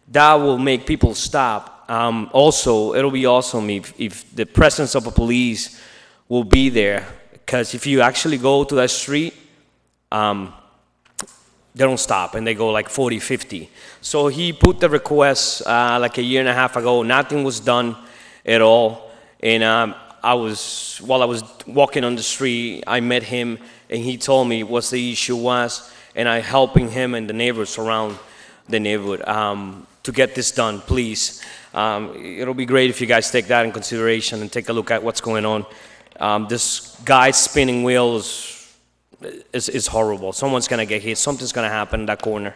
That will make people stop. Um, also, it'll be awesome if, if the presence of a police will be there. Because if you actually go to that street, um, they don't stop and they go like 40, 50. So he put the request uh, like a year and a half ago. Nothing was done at all. And um, I was, while I was walking on the street, I met him and he told me what the issue was. And I helping him and the neighbors around the neighborhood um, to get this done, please. Um, it'll be great if you guys take that in consideration and take a look at what's going on. Um, this guy spinning wheels is, is horrible. Someone's gonna get hit. Something's gonna happen in that corner.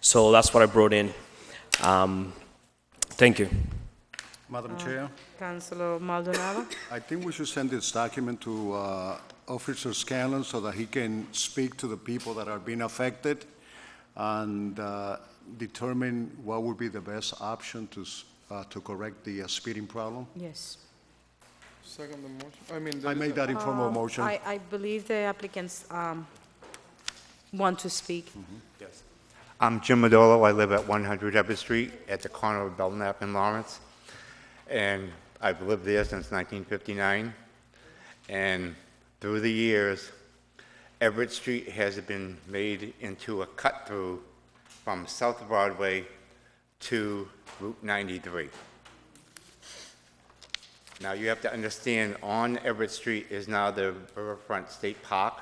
So that's what I brought in. Um, thank you. Madam Chair, Councilor Maldonado? I think we should send this document to uh, Officer Scanlon so that he can speak to the people that are being affected and uh, determine what would be the best option to, uh, to correct the uh, speeding problem. Yes. Second the motion. I mean, I made that in form of motion. I, I believe the applicants um, want to speak. Yes. I'm Jim Madolo. I live at 100 Everett Street at the corner of Belknap and Lawrence. And I've lived there since 1959. And through the years, Everett Street has been made into a cut-through from South Broadway to Route 93. Now, you have to understand, on Everett Street is now the Riverfront State Park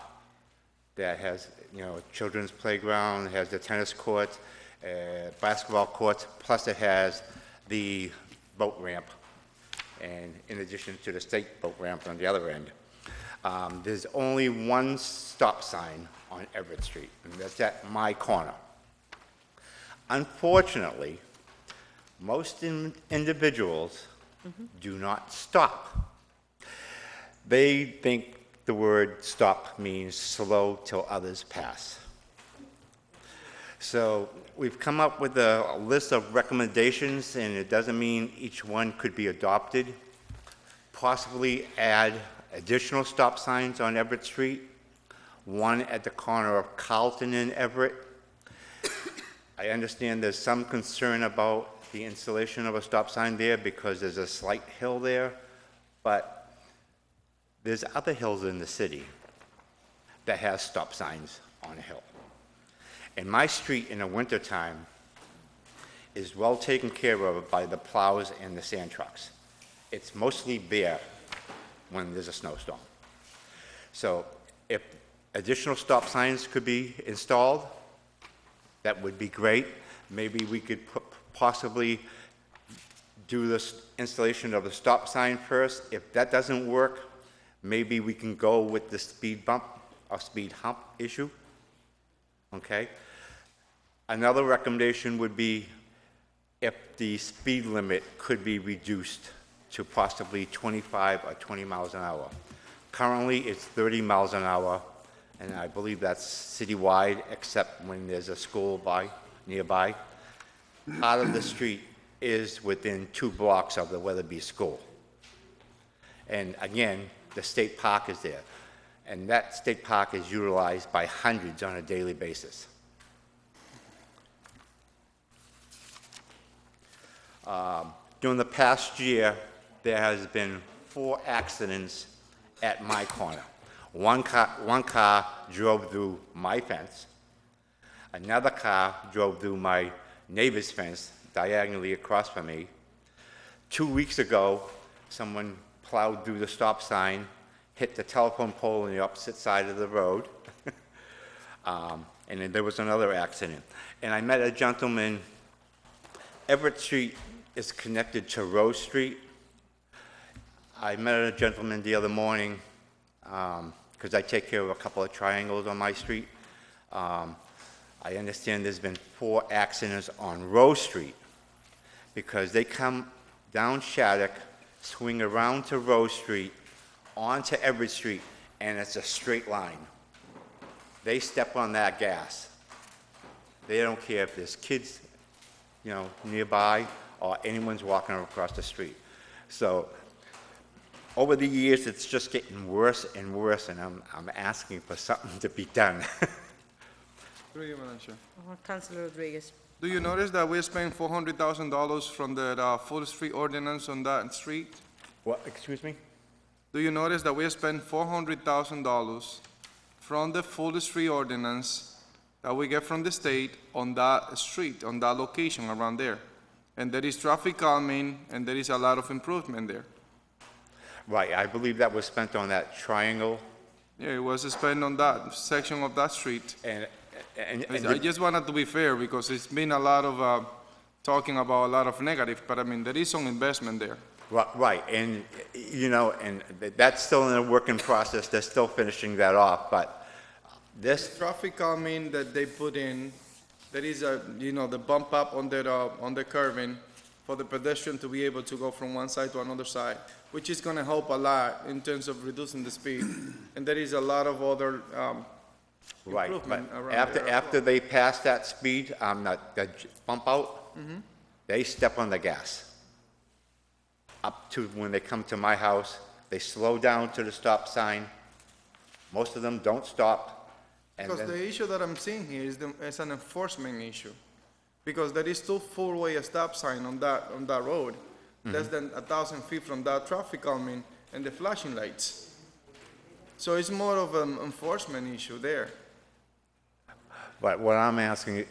that has, you know, children's playground, has the tennis courts, uh, basketball courts, plus it has the boat ramp, and in addition to the state boat ramp on the other end. Um, There's only one stop sign on Everett Street, and that's at my corner. Unfortunately, most in- individuals do not stop. They think the word stop means slow till others pass. So we've come up with a a list of recommendations, and it doesn't mean each one could be adopted. Possibly add additional stop signs on Everett Street, one at the corner of Carlton and Everett. I understand there's some concern about the installation of a stop sign there because there's a slight hill there, but there's other hills in the city that has stop signs on a hill. And my street in the wintertime is well taken care of by the plows and the sand trucks. It's mostly bare when there's a snowstorm. So if additional stop signs could be installed, that would be great. Maybe we could possibly do this installation of the stop sign first. If that doesn't work, maybe we can go with the speed bump or speed hump issue. Okay? Another recommendation would be if the speed limit could be reduced to possibly 25 or 20 miles an hour. Currently, it's 30 miles an hour, and I believe that's citywide, except when there's a school by, nearby. Part of the street is within two blocks of the Wetherbee School. And again, the state park is there, and that state park is utilized by hundreds on a daily basis. Um, During the past year, there has been four accidents at my corner. One car, one car drove through my fence. Another car drove through my neighbor's fence diagonally across from me. Two weeks ago, someone plowed through the stop sign, hit the telephone pole on the opposite side of the road. Um, And then there was another accident. And I met a gentleman, Everett Street is connected to Rose Street. I met a gentleman the other morning, because I take care of a couple of triangles on my street. Um, I understand there's been four accidents on Rose Street, because they come down Shattuck, swing around to Rose Street, onto Everett Street, and it's a straight line. They step on that gas. They don't care if there's kids, you know, nearby, or anyone's walking across the street. So, over the years, it's just getting worse and worse, and I'm, I'm asking for something to be done. Through you, Madam Chair. Uh, Councilor Rodriguez. Do you notice that we spent four hundred thousand dollars from the uh, Full Street ordinance on that street? What, excuse me? Do you notice that we spent four hundred thousand dollars from the Full Street ordinance that we get from the state on that street, on that location around there? And there is traffic calming, and there is a lot of improvement there. Right, I believe that was spent on that triangle, Yeah, it was spent on that section of that street. and, and, and I just wanted to be fair, because it's been a lot of, uh, talking about a lot of negative, but I mean, there is some investment there. Ri- Right, and, you know, and th- that's still in a working process, they're still finishing that off, but this, Traffic calming that they put in, there is a, you know, the bump up on the, uh, on the curving for the pedestrian to be able to go from one side to another side, which is gonna help a lot in terms of reducing the speed. And there is a lot of other, um, right, but improvement around after, there after they pass that speed, um, that, that j- bump out, Mm-hmm. they step on the gas. Up to when they come to my house, they slow down to the stop sign, most of them don't stop, and Because then, the issue that I'm seeing here is the, is an enforcement issue. Because there is two full-way stop sign on that, on that road, Mm-hmm. less than a thousand feet from that traffic calming and the flashing lights. So it's more of an enforcement issue there. But what I'm asking,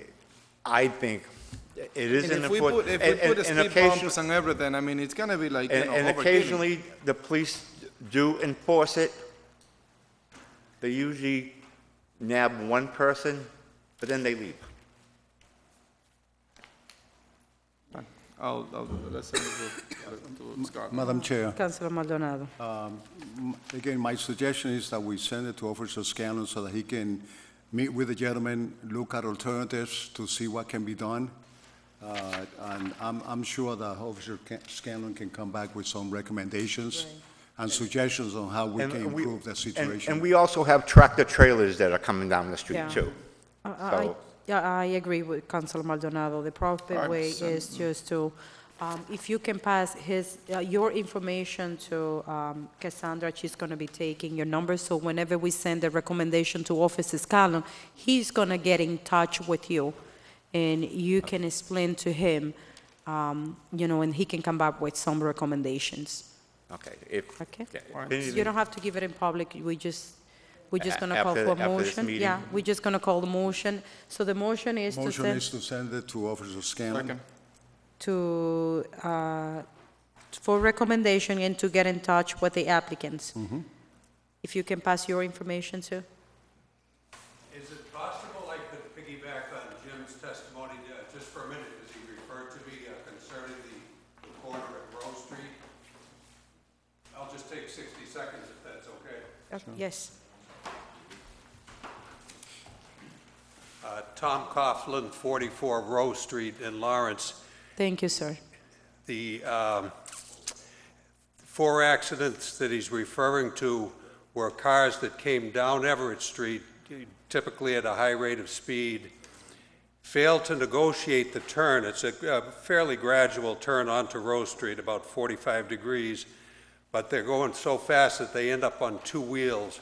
I think it is And an if we enforcement. put, if we put the speed bumps and everything, I mean, it's gonna be like, you And know, and overkill. occasionally, the police do enforce it. They usually nab one person, but then they leave. I'll, I'll, let's send it to, to Scott. Madam Chair, Councilor Maldonado. m- again, my suggestion is that we send it to Officer Scanlon so that he can meet with the gentleman, look at alternatives to see what can be done. Uh, And I'm, I'm sure that Officer Ca- Scanlon can come back with some recommendations and suggestions on how we And can we- improve the and- situation. And we also have tractor trailers that are coming down the street, Yeah. too. I- I, So- yeah, I agree with Councilor Maldonado. The proper Alright, way is just to, um, if you can pass his, uh, your information to um, Cassandra, she's going to be taking your number, so whenever we send the recommendation to Officer Scanlon, he's going to get in touch with you, and you can explain to him, um, you know, and he can come back with some recommendations. Okay, if. Okay. yeah, Alright. if You don't have to give it in public, we just, we're just gonna call after- for a after this motion. meeting? Yeah, we're just gonna call the motion. So the motion is to Motion send is to send it to Officer Scanlon. Second. to, uh, for recommendation and to get in touch with the applicants. If you can pass your information to, Is it possible I could piggyback on Jim's testimony uh, just for a minute, as he referred to me uh, concerning the the corner at Rose Street? I'll just take 60 seconds if that's okay. yes. Uh, Tom Coughlin, 44 Rose Street in Lawrence. Thank you, sir. The um, four accidents that he's referring to were cars that came down Everett Street, typically at a high rate of speed, failed to negotiate the turn. It's a a fairly gradual turn onto Rose Street, about 45 degrees, but they're going so fast that they end up on two wheels.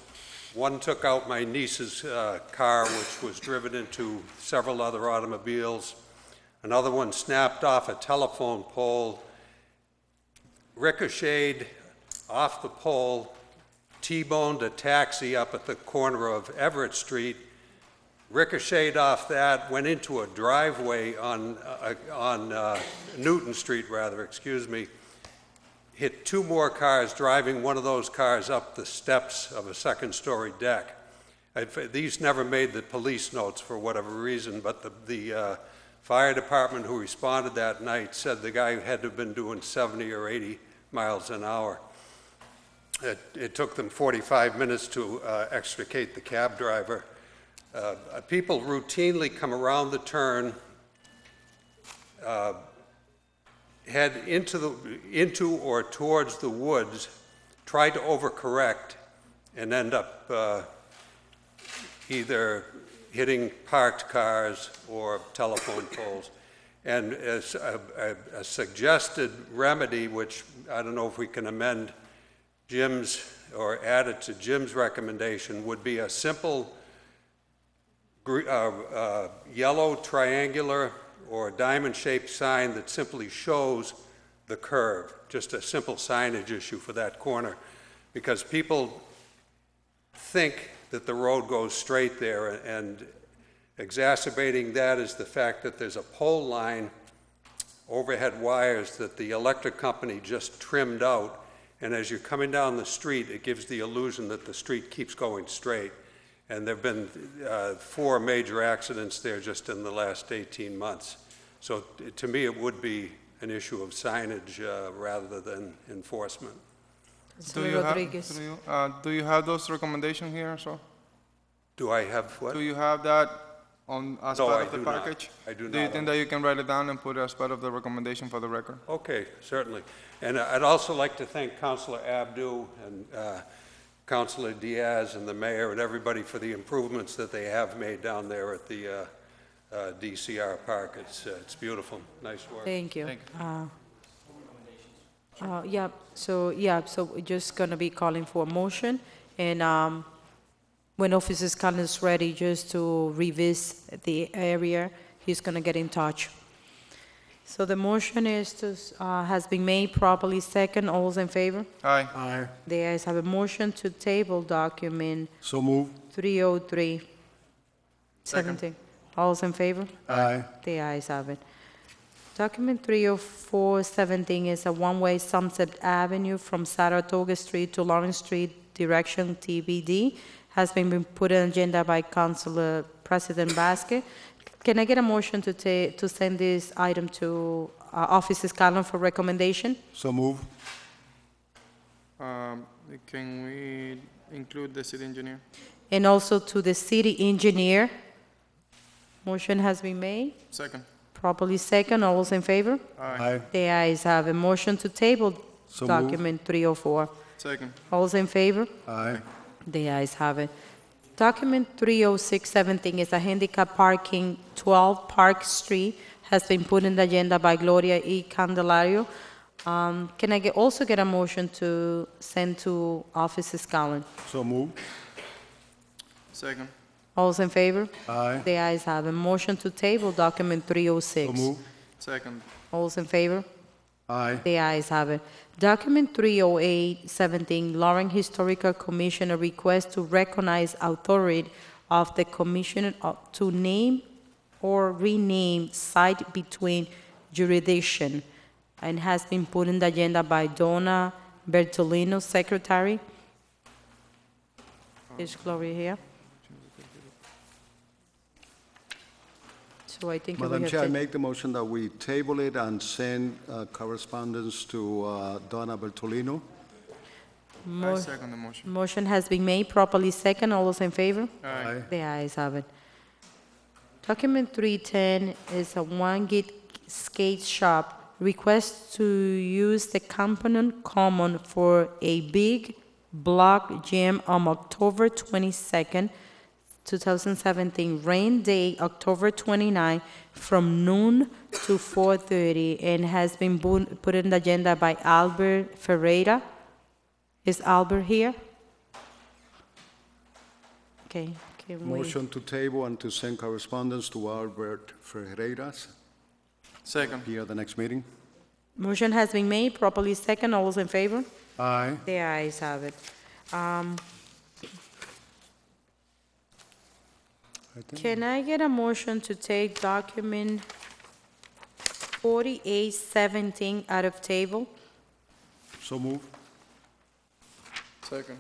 One took out my niece's uh, car, which was driven into several other automobiles. Another one snapped off a telephone pole, ricocheted off the pole, T-boned a taxi up at the corner of Everett Street, ricocheted off that, went into a driveway on, uh, on uh, Newton Street, rather, excuse me, hit two more cars driving one of those cars up the steps of a second-story deck. I've- These never made the police notes for whatever reason, but the, the uh, fire department who responded that night said the guy had to have been doing 70 or 80 miles an hour. It, it took them 45 minutes to uh, extricate the cab driver. Uh, People routinely come around the turn, uh, head into the, into or towards the woods, try to overcorrect, and end up uh, either hitting parked cars or telephone poles. And as a, a- a suggested remedy, which I don't know if we can amend Jim's, or add it to Jim's recommendation, would be a simple uh, uh, yellow triangular or a diamond-shaped sign that simply shows the curve, just a simple signage issue for that corner, because people think that the road goes straight there, and exacerbating that is the fact that there's a pole line, overhead wires that the electric company just trimmed out, and as you're coming down the street, it gives the illusion that the street keeps going straight. And there've been uh, four major accidents there just in the last 18 months. So t- to me, it would be an issue of signage uh, rather than enforcement. Do Councilor you have, Rodriguez. do you, uh, do you have those recommendations here, so? Do I have what? Do you have that on, as No, part I of the do not. package? I do Do you think that you can write it down and put it as part of the recommendation for the record? Okay, certainly. And I'd also like to thank Counselor Abdu and uh, Counselor Diaz and the mayor and everybody for the improvements that they have made down there at the uh, DCR Park. It's, uh, it's beautiful, nice work. Thank you. Thank Uh, uh, Yeah, so, yeah, so we're just gonna be calling for a motion, and um, when Officer Scanlon's ready, just to revisit the area, he's gonna get in touch. So the motion is to, uh, has been made properly second. All those in favor? Aye. Aye. The ayes have a motion to table document So move. 303. Second. 17. All those in favor? Aye. The ayes have it. Document 30417 is a one-way Sunset Avenue from Saratoga Street to Lawrence Street, direction TBD, has been been put on agenda by Councilor President Vasquez. Can I get a motion to ta, to send this item to uh, Office Scanlon for recommendation? So move. Um, Can we include the city engineer? And also to the city engineer. Motion has been made, Second. properly second. All those in favor? Aye. The ayes have a motion to table So moved. document 304. Second. All those in favor? Aye. The ayes have it. Document 30617 is a handicap parking, 12 Park Street, has been put in the agenda by Gloria E. Candelario. Um, Can I get- also get a motion to send to Office Scanlon? So move. Second. All those in favor? Aye. The ayes have a motion to table document 306. So move. Second. All those in favor? Aye. The ayes have it. Document 30817, Lawrence Historical Commission, a request to recognize authority of the commission of- to name or rename site between jurisdiction, and has been put in the agenda by Donna Bertolino, Secretary. Is Gloria here? So I think we Madam have Chair, I to... make the motion that we table it and send uh, correspondence to uh, Donna Bertolino. I Mo- second the motion. Motion has been made, properly second. All those in favor? Aye. The ayes have it. Document 310 is a one-gate skate shop. Request to use the Campagnone Common for a big block jam on October 22nd, 2017, rain day, October 29, from noon to 4:30, and has been bu- put in the agenda by Albert Ferreira. Is Albert here? Okay, can we? Motion to table and to send correspondence to Albert Ferreiras Second. here at the next meeting. Motion has been made, properly second. All those in favor? Aye. The ayes have it. Um, I think- Can I get a motion to take document 4817 out of table? So move. Second.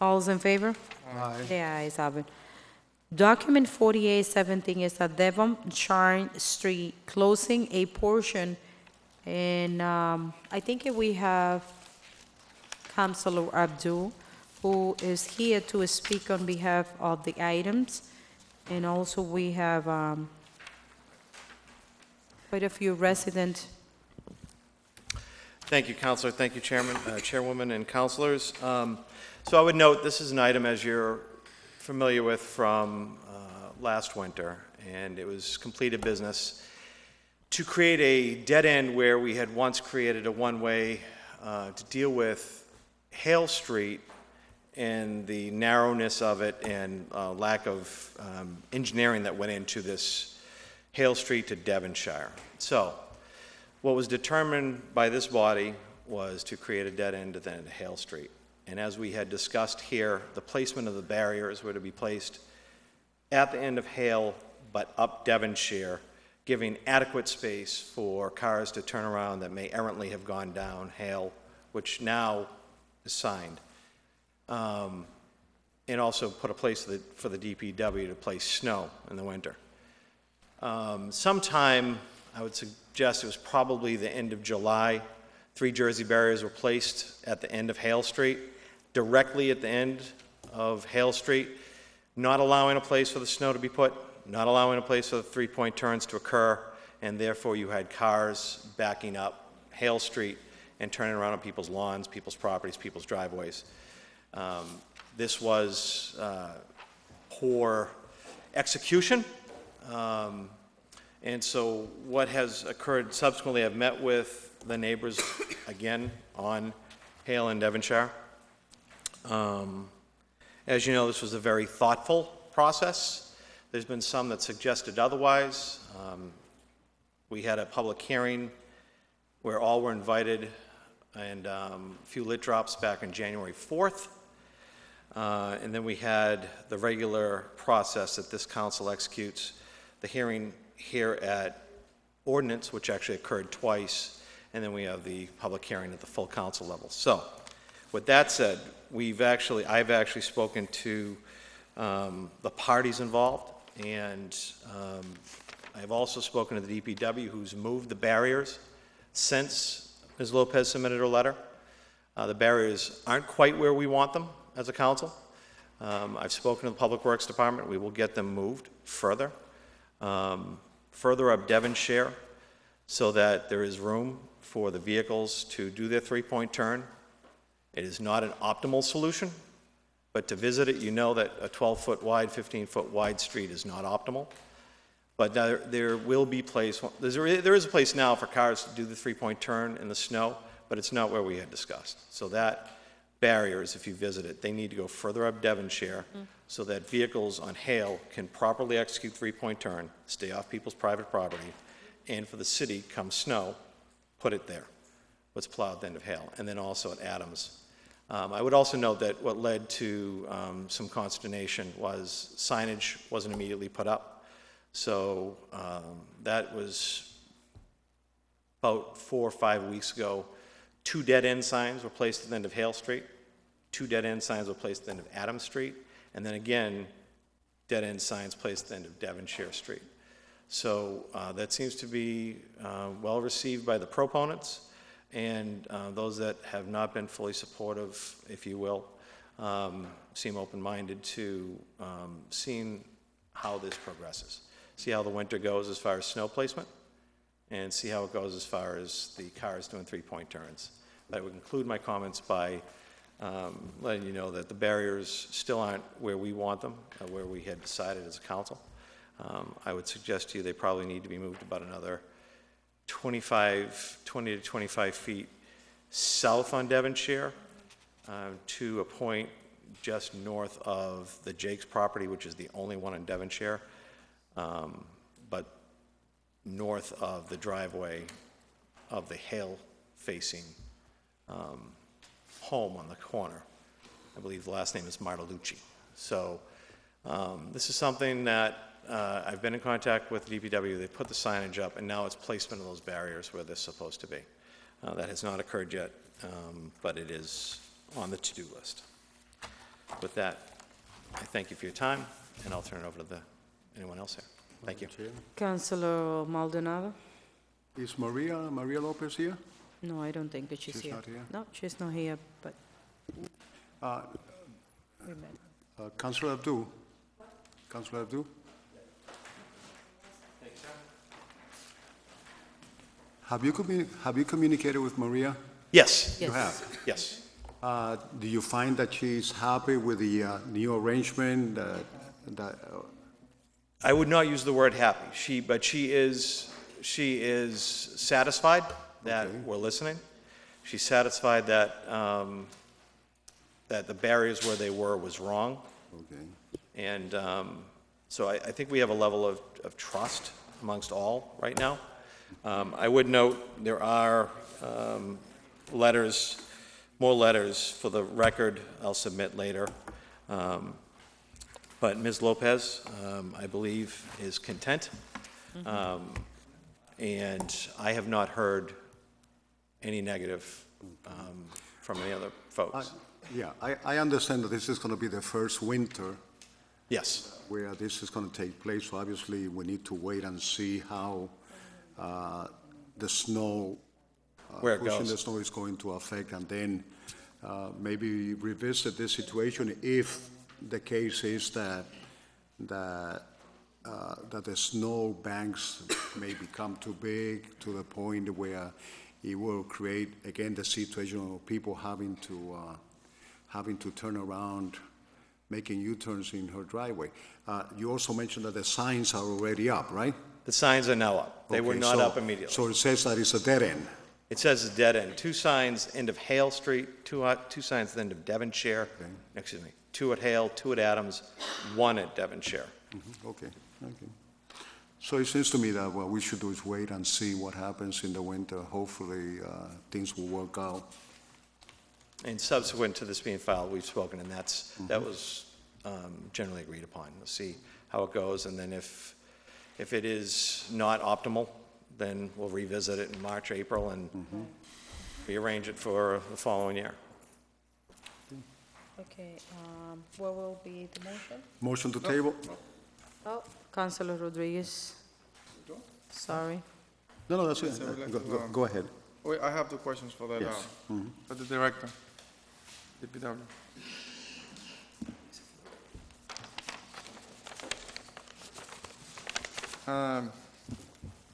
All those in favor? Aye. The ayes have it. Document 4817 is a Devon Charn Street, closing a portion, and um, I think we have Councilor Abdul, who is here to speak on behalf of the items, and also we have um, quite a few residents. Thank you, Counselor. Thank you, Chairman, uh, Chairwoman, and Counselors. Um, So I would note, this is an item, as you're familiar with, from uh, last winter, and it was completed business to create a dead end where we had once created a one-way uh, to deal with Hale Street and the narrowness of it and uh, lack of um, engineering that went into this Hale Street to Devonshire. So, what was determined by this body was to create a dead end at the end of Hale Street. And as we had discussed here, the placement of the barriers were to be placed at the end of Hale, but up Devonshire, giving adequate space for cars to turn around that may errantly have gone down Hale, which now is signed. Um, And also put a place for the- for the DPW to place snow in the winter. Um, Sometime, I would suggest it was probably the end of July, three Jersey barriers were placed at the end of Hale Street, directly at the end of Hale Street, not allowing a place for the snow to be put, not allowing a place for the three-point turns to occur, and therefore you had cars backing up Hale Street and turning around on people's lawns, people's properties, people's driveways. Um, This was uh, poor execution. Um, And so what has occurred subsequently, I've met with the neighbors again on Hale and Devonshire. Um, As you know, this was a very thoughtful process. There's been some that suggested otherwise. Um, We had a public hearing where all were invited, and um, a few lit drops back on January 4th. Uh, And then we had the regular process that this council executes, the hearing here at ordinance, which actually occurred twice, and then we have the public hearing at the full council level. So, with that said, we've actually, I've actually spoken to um, the parties involved, and um, I've also spoken to the DPW, who's moved the barriers since Ms. Lopez submitted her letter. Uh, The barriers aren't quite where we want them as a council. Um, I've spoken to the Public Works Department, we will get them moved further, um, further up Devonshire, so that there is room for the vehicles to do their three-point turn. It is not an optimal solution, but to visit it, you know that a 12-foot wide, 15-foot wide street is not optimal. But there, there will be place, there is a place now for cars to do the three-point turn in the snow, but it's not where we had discussed. So that barriers, if you visit it, they need to go further up Devonshire so that vehicles on Hale can properly execute three-point turn, stay off people's private property, and for the city, come snow, put it there, what's plowed at the end of Hale, and then also at Adams. Um, I would also note that what led to um, some consternation was signage wasn't immediately put up. So um, that was about four or five weeks ago. Two dead-end signs were placed at the end of Hale Street. Two dead-end signs were placed at the end of Adams Street. And then again, dead-end signs placed at the end of Devonshire Street. So uh, that seems to be uh, well-received by the proponents and uh, those that have not been fully supportive, if you will, um, seem open-minded to um, seeing how this progresses. See how the winter goes as far as snow placement, and see how it goes as far as the cars doing three-point turns. I would conclude my comments by um, letting you know that the barriers still aren't where we want them, uh, where we had decided as a council. Um, I would suggest to you they probably need to be moved about another 25, 20 to 25 feet south on Devonshire uh, to a point just north of the Jake's property, which is the only one in Devonshire, um, north of the driveway of the Hale-facing um, home on the corner. I believe the last name is Martolucci. So um, this is something that uh, I've been in contact with DPW. They put the signage up, and now it's placement of those barriers where they're supposed to be. Uh, That has not occurred yet, um, but it is on the to-do list. With that, I thank you for your time, and I'll turn it over to the, anyone else here. Thank you. Councilor Maldonado? Is Maria, Maria Lopez here? No, I don't think that she's She's here. not here? No, she's not here, but Uh, we met. uh, Councilor Abdu? Councilor Abdu? Have you commu, have you communicated with Maria? Yes, You Yes. have? yes. Uh, Do you find that she's happy with the uh, new arrangement, that, that, uh, I would not use the word happy. She, but she is, she is satisfied that Okay. we're listening. She's satisfied that, um, that the barriers where they were was wrong. okay? And um, so I, I think we have a level of, of trust amongst all right now. Um, I would note, there are um, letters, more letters for the record I'll submit later. Um, But Ms. Lopez, um, I believe, is content. Um, And I have not heard any negative um, from any other I- folks. Yeah, I, I understand that this is going to be the first winter Yes. where this is going to take place, so obviously we need to wait and see how uh, the snow, uh, Where it pushing goes. the snow is going to affect, and then uh, maybe revisit this situation if the case is that, that, uh, that the snow banks may become too big to the point where it will create, again, the situation of people having to, uh, having to turn around, making U-turns in her driveway. Uh, You also mentioned that the signs are already up, right? The signs are now up. They were Okay, not so- up immediately. So it says that it's a dead end. It says dead end. Two signs, end of Hale Street, two, uh, two signs, end of Devonshire. Excuse me, two at Hale, two at Adams, one at Devonshire. Mhm, Okay, okay. So it seems to me that what we should do is wait and see what happens in the winter. Hopefully, uh, things will work out. And subsequent to this being filed, we've spoken, and that's, that was um, generally agreed upon. We'll see how it goes, and then if, if it is not optimal, then we'll revisit it in March, April, and rearrange it for the following year. Okay, um, what will be the motion? Motion to table? Oh, Councilor Rodriguez. Sorry. No, no, that's it. So we'd like Go- to, go- um, Go ahead. Wait, I have two questions for that, Yes. uh, for the director, DPW. Um,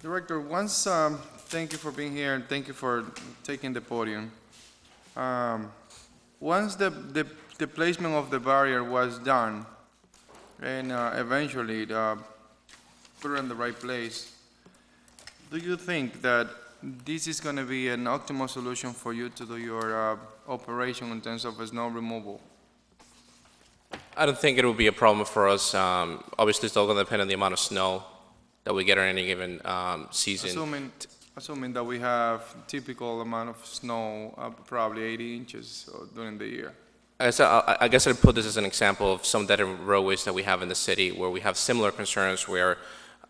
Director, once, um, thank you for being here, and thank you for taking the podium. Um, Once the, the, the placement of the barrier was done, and uh, eventually, uh, put it in the right place, do you think that this is going to be an optimal solution for you to do your uh, operation in terms of snow removal? I don't think it will be a problem for us. Um, Obviously, it's all going to depend on the amount of snow that we get in any given um, season. Assuming, assuming that we have typical amount of snow, uh, probably 80 inches uh, during the year. I I guess I'd put this as an example of some dead end roadways that we have in the city where we have similar concerns where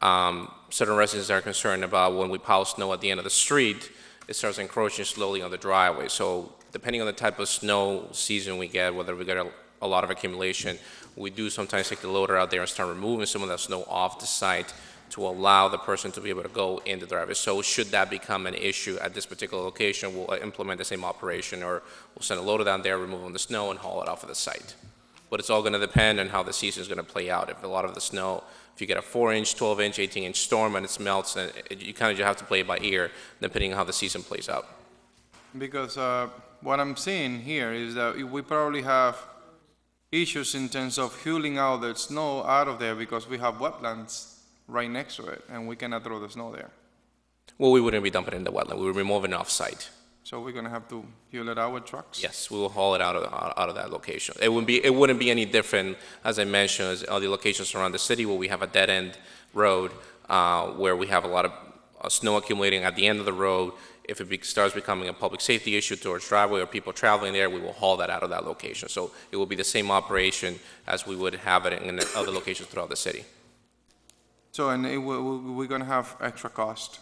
um, certain residents are concerned about when we pile snow at the end of the street, it starts encroaching slowly on the driveway. So depending on the type of snow season we get, whether we get a, a lot of accumulation, we do sometimes take the loader out there and start removing some of that snow off the site to allow the person to be able to go in the driveway. So should that become an issue at this particular location, we'll uh, implement the same operation, or we'll send a loader down there, remove the snow, and haul it off of the site. But it's all gonna depend on how the season is gonna play out. If a lot of the snow, if you get a four-inch, twelve-inch, eighteen-inch storm and it melts, then it- you kind of just have to play it by ear, depending on how the season plays out. Because uh, what I'm seeing here is that we probably have issues in terms of hauling out the snow out of there because we have wetlands right next to it, and we cannot throw the snow there. Well, we wouldn't be dumping it in the wetland, we would remove it off-site. So we're gonna have to haul it out with trucks? Yes, we will haul it out of, out of that location. It wouldn't be, it wouldn't be any different, as I mentioned, as other locations around the city where we have a dead-end road, uh, where we have a lot of uh, snow accumulating at the end of the road. If it be- starts becoming a public safety issue towards driveway or people traveling there, we will haul that out of that location. So it will be the same operation as we would have it in other locations throughout the city. So, and it, will- we're gonna have extra cost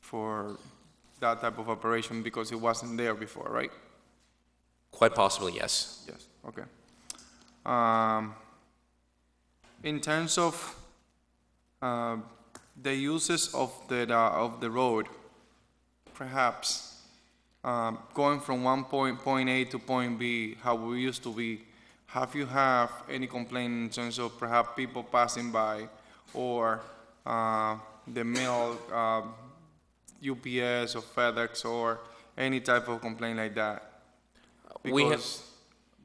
for that type of operation because it wasn't there before, right? Quite possibly, yes. Yes, okay. Um, in terms of, uh, the uses of the, uh, of the road, perhaps, um, going from one point, point A to point B, how we used to be, have you have any complaint in terms of perhaps people passing by or, uh, the mail, uh, UPS or FedEx or any type of complaint like that? We have- Because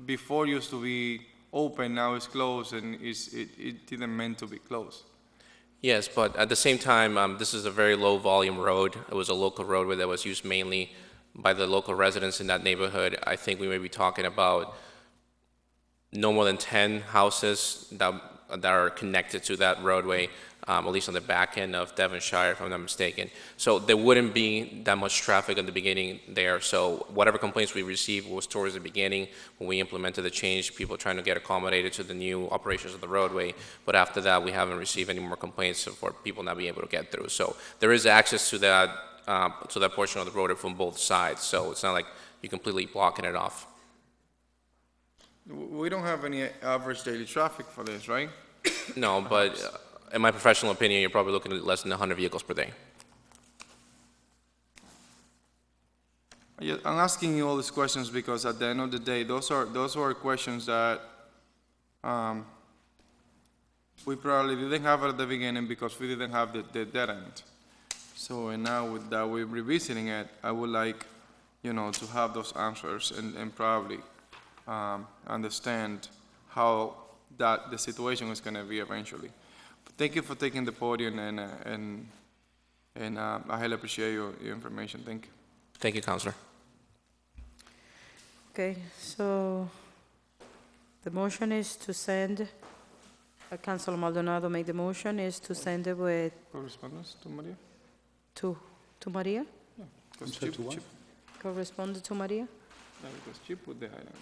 before used to be open, now it's closed, and it's, it, it didn't meant to be closed. Yes, but at the same time, um, this is a very low-volume road. It was a local roadway that was used mainly by the local residents in that neighborhood. I think we may be talking about no more than 10 houses that, that are connected to that roadway, um, at least on the back end of Devonshire, if I'm not mistaken. So there wouldn't be that much traffic in the beginning there. So whatever complaints we received was towards the beginning, when we implemented the change, people trying to get accommodated to the new operations of the roadway. But after that, we haven't received any more complaints for people not being able to get through. So there is access to that, uh, to that portion of the road from both sides. So it's not like you're completely blocking it off. W- We don't have any average daily traffic for this, right? No, but uh, in my professional opinion, you're probably looking at less than 100 vehicles per day. Yeah, I'm asking you all these questions because at the end of the day, those are, those are questions that, um, we probably didn't have at the beginning because we didn't have the, the dead end. So, and now with that we're revisiting it, I would like, you know, to have those answers and, and probably, um, understand how that, the situation is gonna be eventually. Thank you for taking the podium and, uh, and, and, uh, I highly appreciate your, your information. Thank you. Thank you, Councilor. Okay, so the motion is to send uh, Councilor Maldonado made the motion, is to send it with, Correspondence to Maria? to, to Maria? Because said Chip- to what? Chip- to Maria? yeah, because Chip put the item.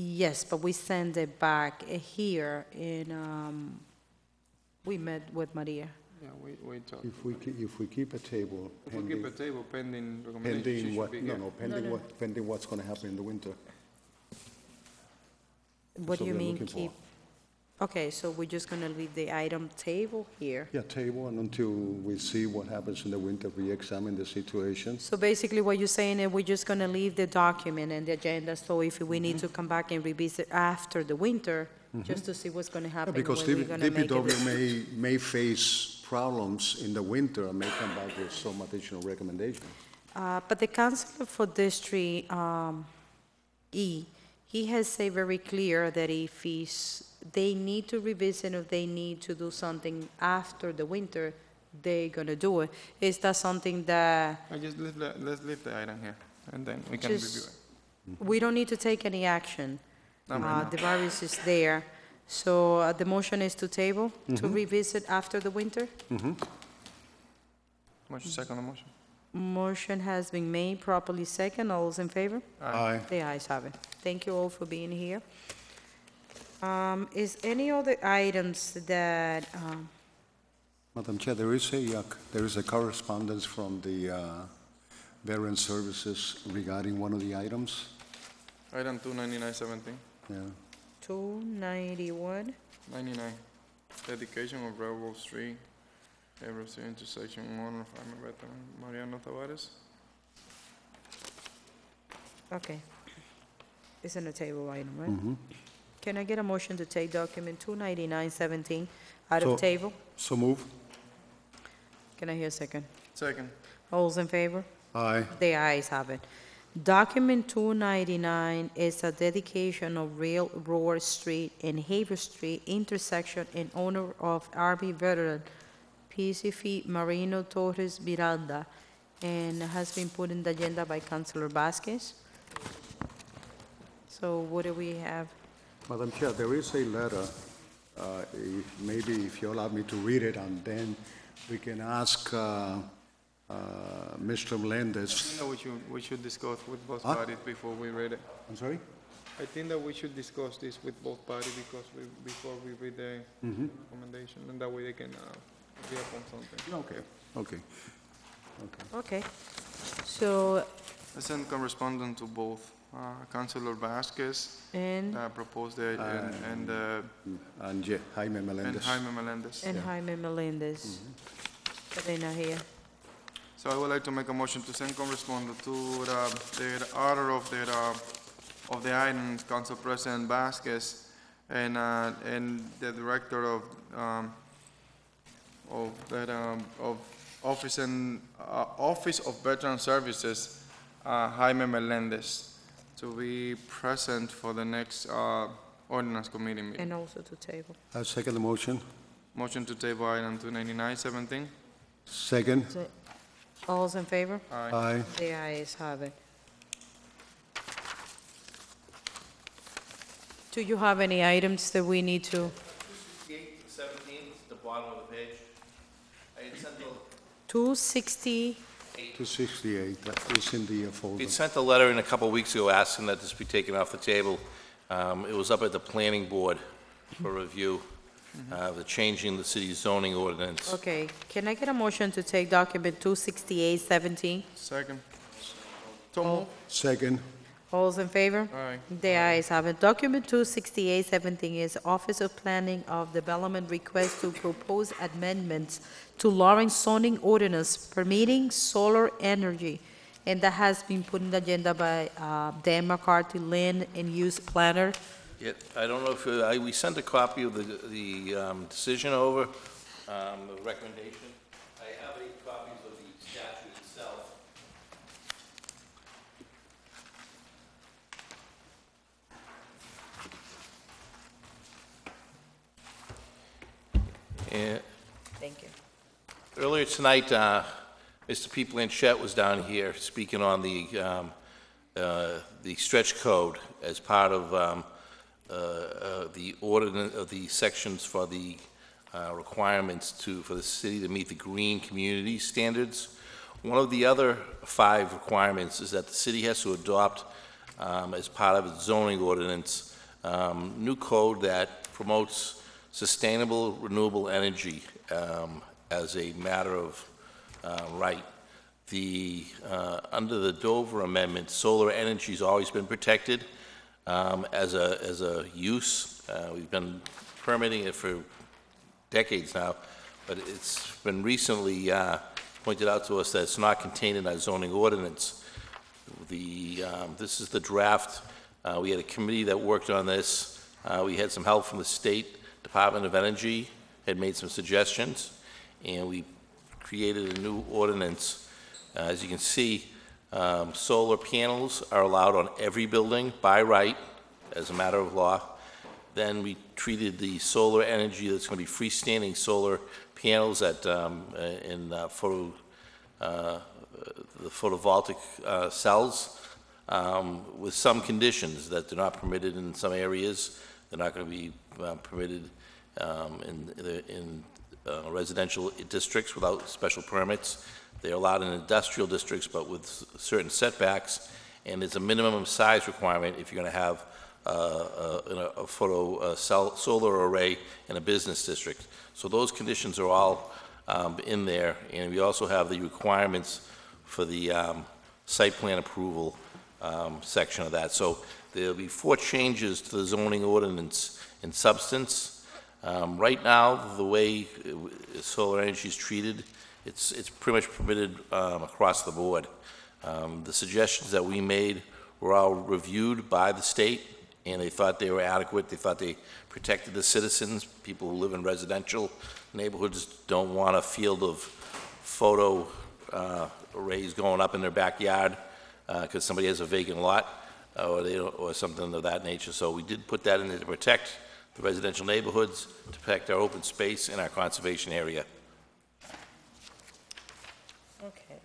Yes, but we send it back uh, here in, um, we met with Maria. Yeah, we, we talked. If we, ke- if we keep a table If we keep a pending, table pending recommendation, she pending should what, be no, here. no, pending what, pending what's gonna happen in the winter. What So do you we're mean looking for- keep? Okay, so we're just gonna leave the item table here. Yeah, table, and until we see what happens in the winter, re-examine the situation. So basically what you're saying is we're just gonna leave the document and the agenda, so if we need to come back and revisit after the winter, just to see what's gonna happen, Because when we're DP gonna make DPW may, may face problems in the winter and may come back with some additional recommendations. Uh, But the councilor for District um, E, he has said very clear that if he's, they need to revisit, if they need to do something after the winter, they're gonna do it. Is that something that, I just leave, the- let's leave the item here, and then we can review Just- it. we don't need to take any action? Not right Uh, now. The virus is there, so uh, the motion is to table, to revisit after the winter? Motion, second motion. Motion has been made, properly second, all those in favor? Aye. The ayes have it. Thank you all for being here. Um, Is any of the items that, um, Madam Chair, there is a, uh, there is a correspondence from the uh, Veteran Services regarding one of the items. Item two ninety-nine seventeen, Yeah. 291? ninety-nine. Dedication of Railroad Street, Everett intersection, one of Jaime veteran Mariano Tavares. Okay. It's in the table item, right? Can I get a motion to take document 29917 out So- of table? So move. Can I hear a second? Second, All those in favor? Aye. The ayes have it. Document 299 is a dedication of Railroad Street and Haver Street intersection in honor of Army veteran PCF Marino Torres Miranda, and has been put in the agenda by Councilor Vasquez. So what do we have? Madam Chair, there is a letter, uh, if- maybe if you allow me to read it, and then we can ask uh, uh, Mr. I think that we should, we should discuss with both Huh? parties before we read it. I'm sorry? I think that we should discuss this with both parties because we, before we read the recommendation, and that way they can, uh, agree upon something. Okay, okay. Okay. Okay. So, I sent correspondence to both, uh, Councilor Vasquez, and, uh, proposed it, and, and, uh, And Je- Jaime and Melendez. Jaime Melendez. and Jaime Melendez. But they're not here. So I would like to make a motion to send correspondence to the, the order of the, uh, of the items, Council President Vasquez, and, uh, and the Director of, um, of that, um, of Office and, uh, Office of Veteran Services, uh, Jaime Melendez, to be present for the next, uh, ordinance committee meeting. And also to table. I second the motion. Motion to table item two ninety-nine seventeen. Second. So, All's in favor? Aye. Aye. The ayes have it. Do you have any items that we need to, Sixty-eight, seventeen, the bottom of the page. I had sent a, 260, 268, that is in the uh, folder. we sent a letter in a couple of weeks ago asking that this be taken off the table. Um, it was up at the planning board for review, uh, the changing the city's zoning ordinance. okay, can I get a motion to take document 26817? Second. So moved. Second. All's in favor? Aye. The ayes have it. Document 26817 is Office of Planning of Development request to propose amendments to Lawrence zoning ordinance permitting solar energy. And that has been put in the agenda by uh, Dan McCarthy, Land and Use Planner. Yeah, I don't know if, uh, I, we sent a copy of the, the, um, decision over, um, the recommendation. I have eight copies of the statute itself. And Thank you. Earlier tonight, uh, Mr. Pete Blanchette was down here speaking on the, um, uh, the stretch code as part of um, uh, uh, the ordinance, of the sections for the uh, requirements to, for the city to meet the green community standards. One of the other five requirements is that the city has to adopt, um, as part of its zoning ordinance, um, new code that promotes sustainable renewable energy um, as a matter of uh, right. The, uh, under the Dover Amendment, solar energy's always been protected um, as a, as a use. Uh, We've been permitting it for decades now, but it's been recently uh, pointed out to us that it's not contained in our zoning ordinance. The, um, this is the draft. Uh, We had a committee that worked on this. Uh, We had some help from the State Department of Energy, had made some suggestions, and we created a new ordinance. Uh, As you can see, um, solar panels are allowed on every building by right, as a matter of law. Then we treated the solar energy that's going to be freestanding solar panels at, um, uh, in uh, photo, uh, the photovoltaic uh, cells um, with some conditions that they're not permitted in some areas. They're not going to be uh, permitted um, in, in uh, residential districts without special permits. They're allowed in industrial districts, but with certain setbacks. And there's a minimum size requirement if you're going to have uh, a, a photo uh, solar array in a business district. So those conditions are all um, in there, and we also have the requirements for the um, site plan approval um, section of that. So there'll be four changes to the zoning ordinance in substance. Um, Right now, the way uh, solar energy is treated, it's, it's pretty much permitted um, across the board. Um, The suggestions that we made were all reviewed by the state, and they thought they were adequate. They thought they protected the citizens. People who live in residential neighborhoods don't want a field of photo uh, arrays going up in their backyard because somebody has a vacant lot uh, or they, don't- or something of that nature. So we did put that in there to protect the residential neighborhoods, to protect our open space and our conservation area. Okay.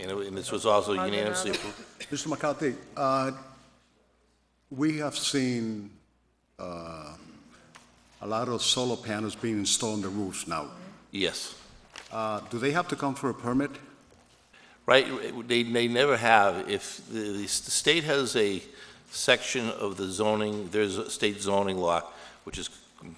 And it- and this was also unanimously approved. Mr. McCarthy, uh, we have seen uh, a lot of solar panels being installed on the roofs now. Yes. Uh, Do they have to come for a permit? Right, they, they never have. If, the, the state has a section of the zoning, there's a state zoning law, which is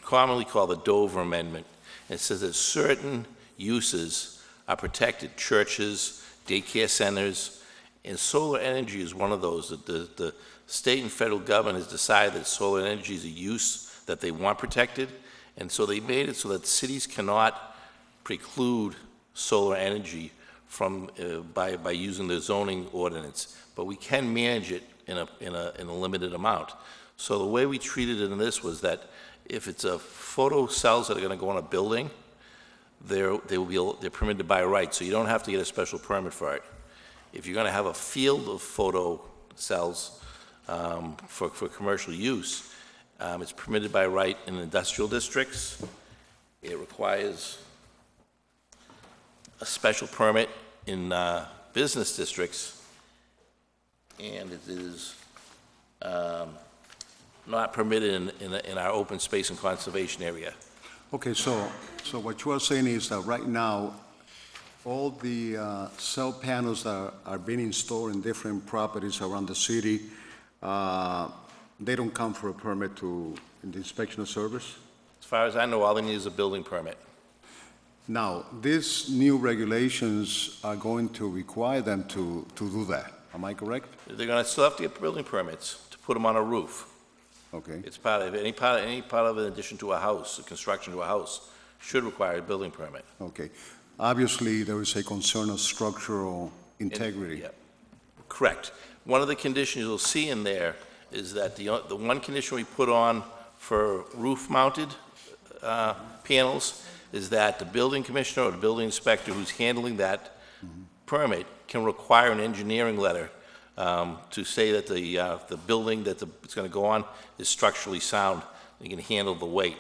commonly called the Dover Amendment. It says that certain uses are protected, churches, daycare centers, and solar energy is one of those. That the, the state and federal government has decided that solar energy is a use that they want protected, and so they made it so that cities cannot preclude solar energy from, uh, by, by using the zoning ordinance, but we can manage it in a, in a, in a limited amount. So the way we treated it in this was that if it's a photo cells that are gonna go on a building, they're, they will be, they're permitted by right, so you don't have to get a special permit for it. If you're gonna have a field of photo cells, um, for, for commercial use, um, it's permitted by right in industrial districts. It requires a special permit in uh, business districts, and it is um, not permitted in, in in our open space and conservation area. Okay, so, so what you are saying is that right now, all the uh, cell panels that are- are being installed in different properties around the city, uh, they don't come for a permit to, in the inspection of service? As far as I know, all they need is a building permit. Now, these new regulations are going to require them to, to do that, am I correct? They're gonna still have to get building permits to put them on a roof. Okay, It's part of, any part, of any part of an addition to a house, a construction to a house, should require a building permit. okay. Obviously, there is a concern of structural integrity. Yeah. Correct. One of the conditions you'll see in there is that the, the one condition we put on for roof-mounted uh, panels is that the building commissioner or the building inspector who's handling that permit can require an engineering letter um, to say that the, uh, the building that the- it's going to go on is structurally sound, and can handle the weight.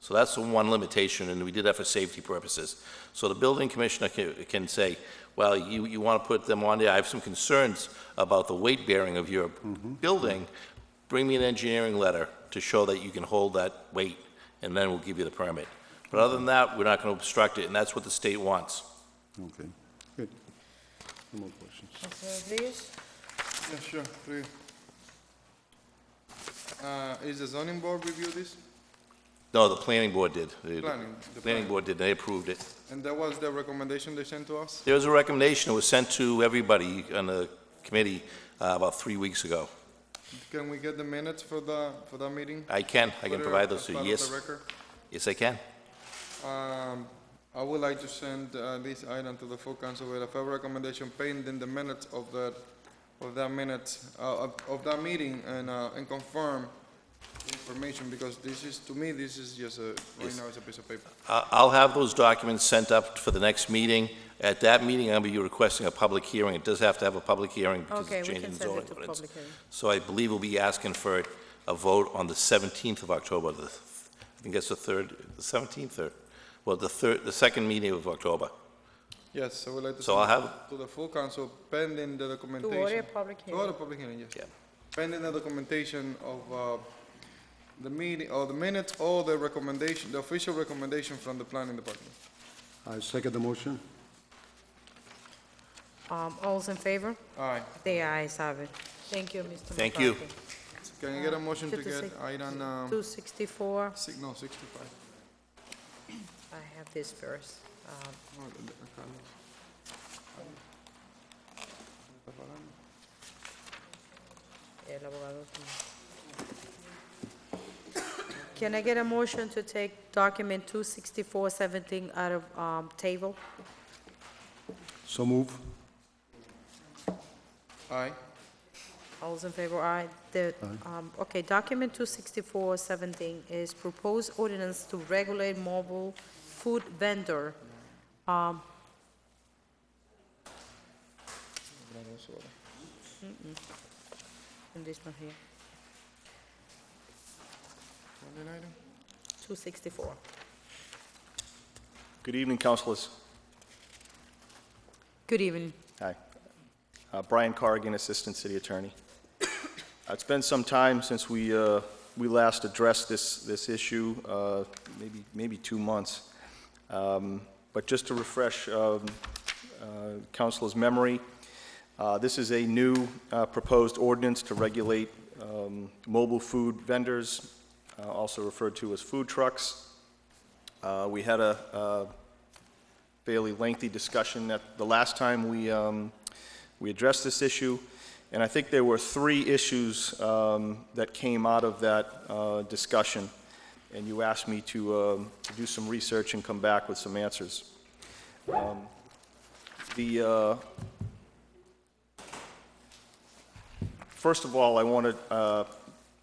So that's the one limitation, and we did that for safety purposes. So the building commissioner can, can say, well, you, you want to put them on there, I have some concerns about the weight bearing of your building, bring me an engineering letter to show that you can hold that weight, and then we'll give you the permit. But other than that, we're not going to obstruct it, and that's what the state wants. Okay. No more questions. Councilor Rodriguez? Yeah, sure, please. Uh, is the zoning board review this? No, the planning board did. The Planning, the planning planning. board did, they approved it. And that was the recommendation they sent to us? There was a recommendation, it was sent to everybody on the committee uh, about three weeks ago. Can we get the minutes for the, for that meeting? I can, I Put can it provide as those to you, part of yes. the record? Yes, I can. Um, I would like to send uh, this item to the full council with a favorable recommendation pending the minutes of that, of that minutes, uh, of, of that meeting and, uh, and confirm information, because this is, to me, this is just a, right Yes. now, it's a piece of paper. I- I'll have those documents sent up for the next meeting. At that meeting, I'll be requesting a public hearing. It does have to have a public hearing because Okay, it's we changing can the send zoning it to ordinance. public hearing. So I believe we'll be asking for a vote on the 17th of October, the, I think that's the third, the 17th or, well, the third, the second meeting of October. Yes, I would like to So I'll send have- to the full council pending the To documentation. order a public To order hearing. a public hearing, yes. Yeah. Pending the documentation of, uh, the meeting, or the minutes, or the recommendation, the official recommendation from the planning department. I second the motion. Um, all's in favor? Aye. The ayes have it. Thank you, Mr. Thank you. McCarthy. Can I get a motion to to get item, um, Two sixty-four, six, no, sixty-five? I have this first. Um, No, the- the- Carlos. el abogado. Can I get a motion to take document two sixty-four seventeen out of, um, table? So move. Aye. All's in favor, aye. The, um, okay, document two sixty-four seventeen is proposed ordinance to regulate mobile food vendor. Um, mm-mm. And this one here, What item? two sixty-four. Good evening, councilors. Good evening. Hi. Uh, Brian Corrigan, Assistant City Attorney. Uh, It's been some time since we, uh, we last addressed this, this issue, uh, maybe, maybe two months. Um, But just to refresh um, uh, council's memory, uh, this is a new uh, proposed ordinance to regulate um, mobile food vendors, uh, also referred to as food trucks. Uh, We had a a fairly lengthy discussion at the last time we, um, we addressed this issue, and I think there were three issues um, that came out of that uh, discussion, and you asked me to, um, to do some research and come back with some answers. Um, The, uh, first of all, I want to uh,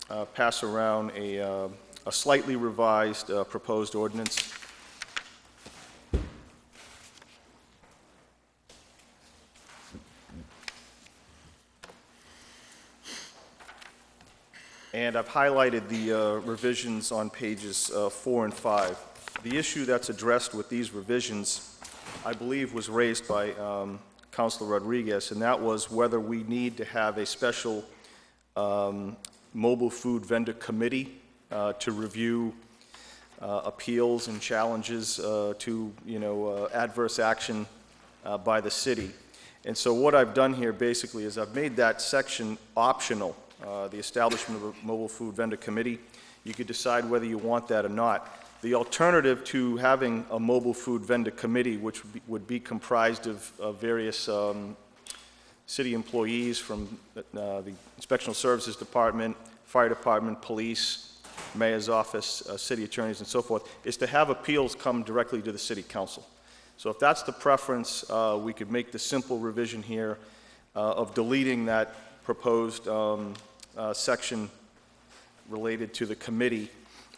uh, pass around a, uh, a slightly revised uh, proposed ordinance. And I've highlighted the uh, revisions on pages uh, four and five. The issue that's addressed with these revisions, I believe, was raised by um, Councilor Rodriguez, and that was whether we need to have a special um, mobile food vendor committee uh, to review uh, appeals and challenges uh, to, you know, uh, adverse action uh, by the city. And so what I've done here basically is I've made that section optional, uh, the establishment of a mobile food vendor committee. You could decide whether you want that or not. The alternative to having a mobile food vendor committee, which would be- would be comprised of of various um, city employees from uh, the Inspectional Services Department, Fire Department, Police, Mayor's Office, uh, City Attorneys, and so forth, is to have appeals come directly to the City Council. So if that's the preference, uh, we could make the simple revision here uh, of deleting that proposed um, uh, section related to the committee,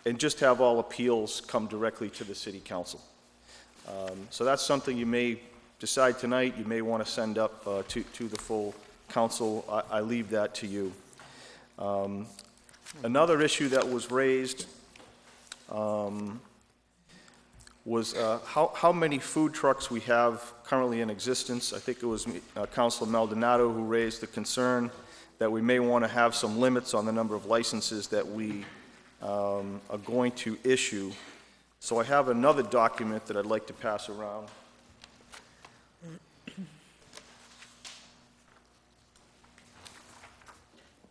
and just have all appeals come directly to the City Council. Um, So that's something you may decide tonight, you may want to send up uh, to, to the full council. I, I leave that to you. Um, Another issue that was raised um, was uh, how, how many food trucks we have currently in existence. I think it was uh, Councilor Maldonado who raised the concern that we may want to have some limits on the number of licenses that we um, are going to issue. So I have another document that I'd like to pass around.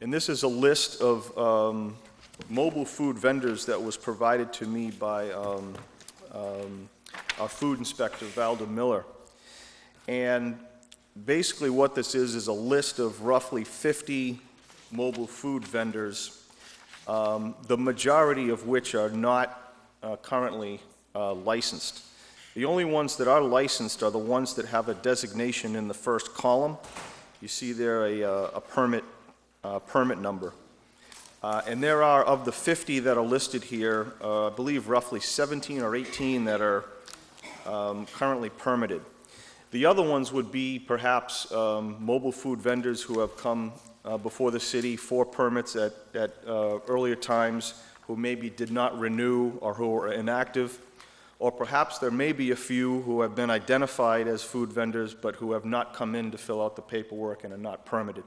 And this is a list of um, mobile food vendors that was provided to me by um, um, our food inspector, Valda Miller. And basically what this is, is a list of roughly 50 mobile food vendors, um, the majority of which are not uh, currently uh, licensed. The only ones that are licensed are the ones that have a designation in the first column. You see there a, uh, a permit, uh, permit number. Uh, And there are, of the 50 that are listed here, uh, I believe roughly 17 or 18 that are um, currently permitted. The other ones would be perhaps um, mobile food vendors who have come uh, before the city for permits at, at uh, earlier times, who maybe did not renew or who are inactive. Or perhaps there may be a few who have been identified as food vendors, but who have not come in to fill out the paperwork and are not permitted.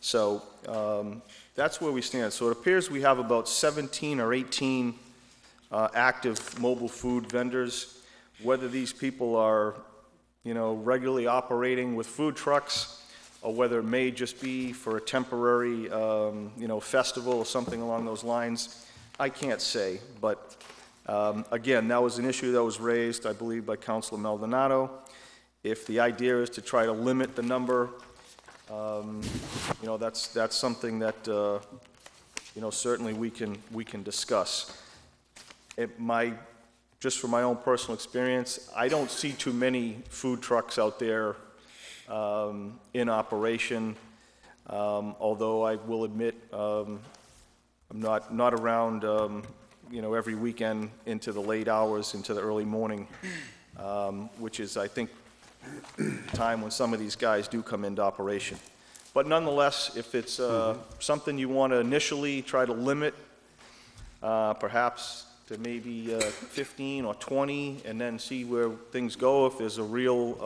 So um, that's where we stand. So it appears we have about 17 or 18 uh, active mobile food vendors. Whether these people are, you know, regularly operating with food trucks, or whether it may just be for a temporary, um, you know, festival or something along those lines, I can't say. But um, again, that was an issue that was raised, I believe, by Councilor Maldonado. If the idea is to try to limit the number, um, you know, that's, that's something that, uh, you know, certainly we can, we can discuss. It, my, just from my own personal experience, I don't see too many food trucks out there um, in operation, um, although I will admit, um, I'm not, not around, um, you know, every weekend into the late hours, into the early morning, um, which is, I think, time when some of these guys do come into operation. But nonetheless, if it's uh, something you want to initially try to limit, uh, perhaps to maybe uh, 15 or 20, and then see where things go, if there's a real,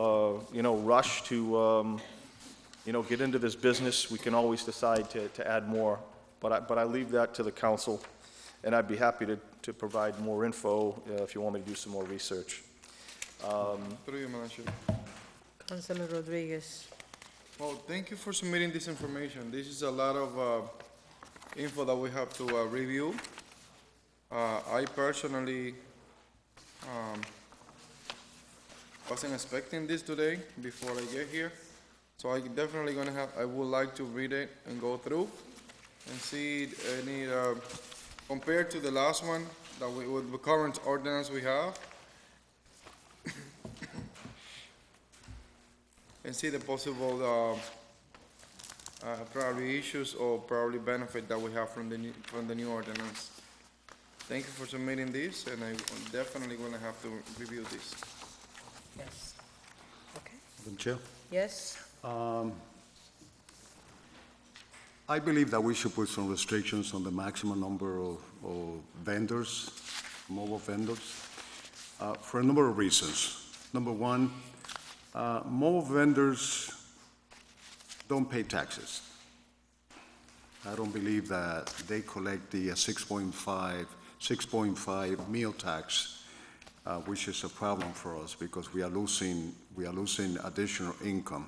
uh, you know, rush to, um, you know, get into this business, we can always decide to, to add more. But I, but I leave that to the council, and I'd be happy to, to provide more info uh, if you want me to do some more research. Um, Through you, Madam Chair. Councilor Rodriguez. Well, thank you for submitting this information. This is a lot of uh, info that we have to uh, review. Uh, I personally um, wasn't expecting this today before I get here, so I definitely gonna have, I would like to read it and go through and see any, uh, compared to the last one, that we, with the current ordinance we have, and see the possible, uh, uh, probably issues or probably benefit that we have from the new, from the new ordinance. Thank you for submitting this, and I'm definitely gonna have to review this. Yes. Okay. Madam Chair? Yes? Um, I believe that we should put some restrictions on the maximum number of, of vendors, mobile vendors, uh, for a number of reasons. Number one, uh, vendors don't pay taxes. I don't believe that they collect the uh, 6.5, 6.5 meal tax, uh, which is a problem for us because we are losing, we are losing additional income.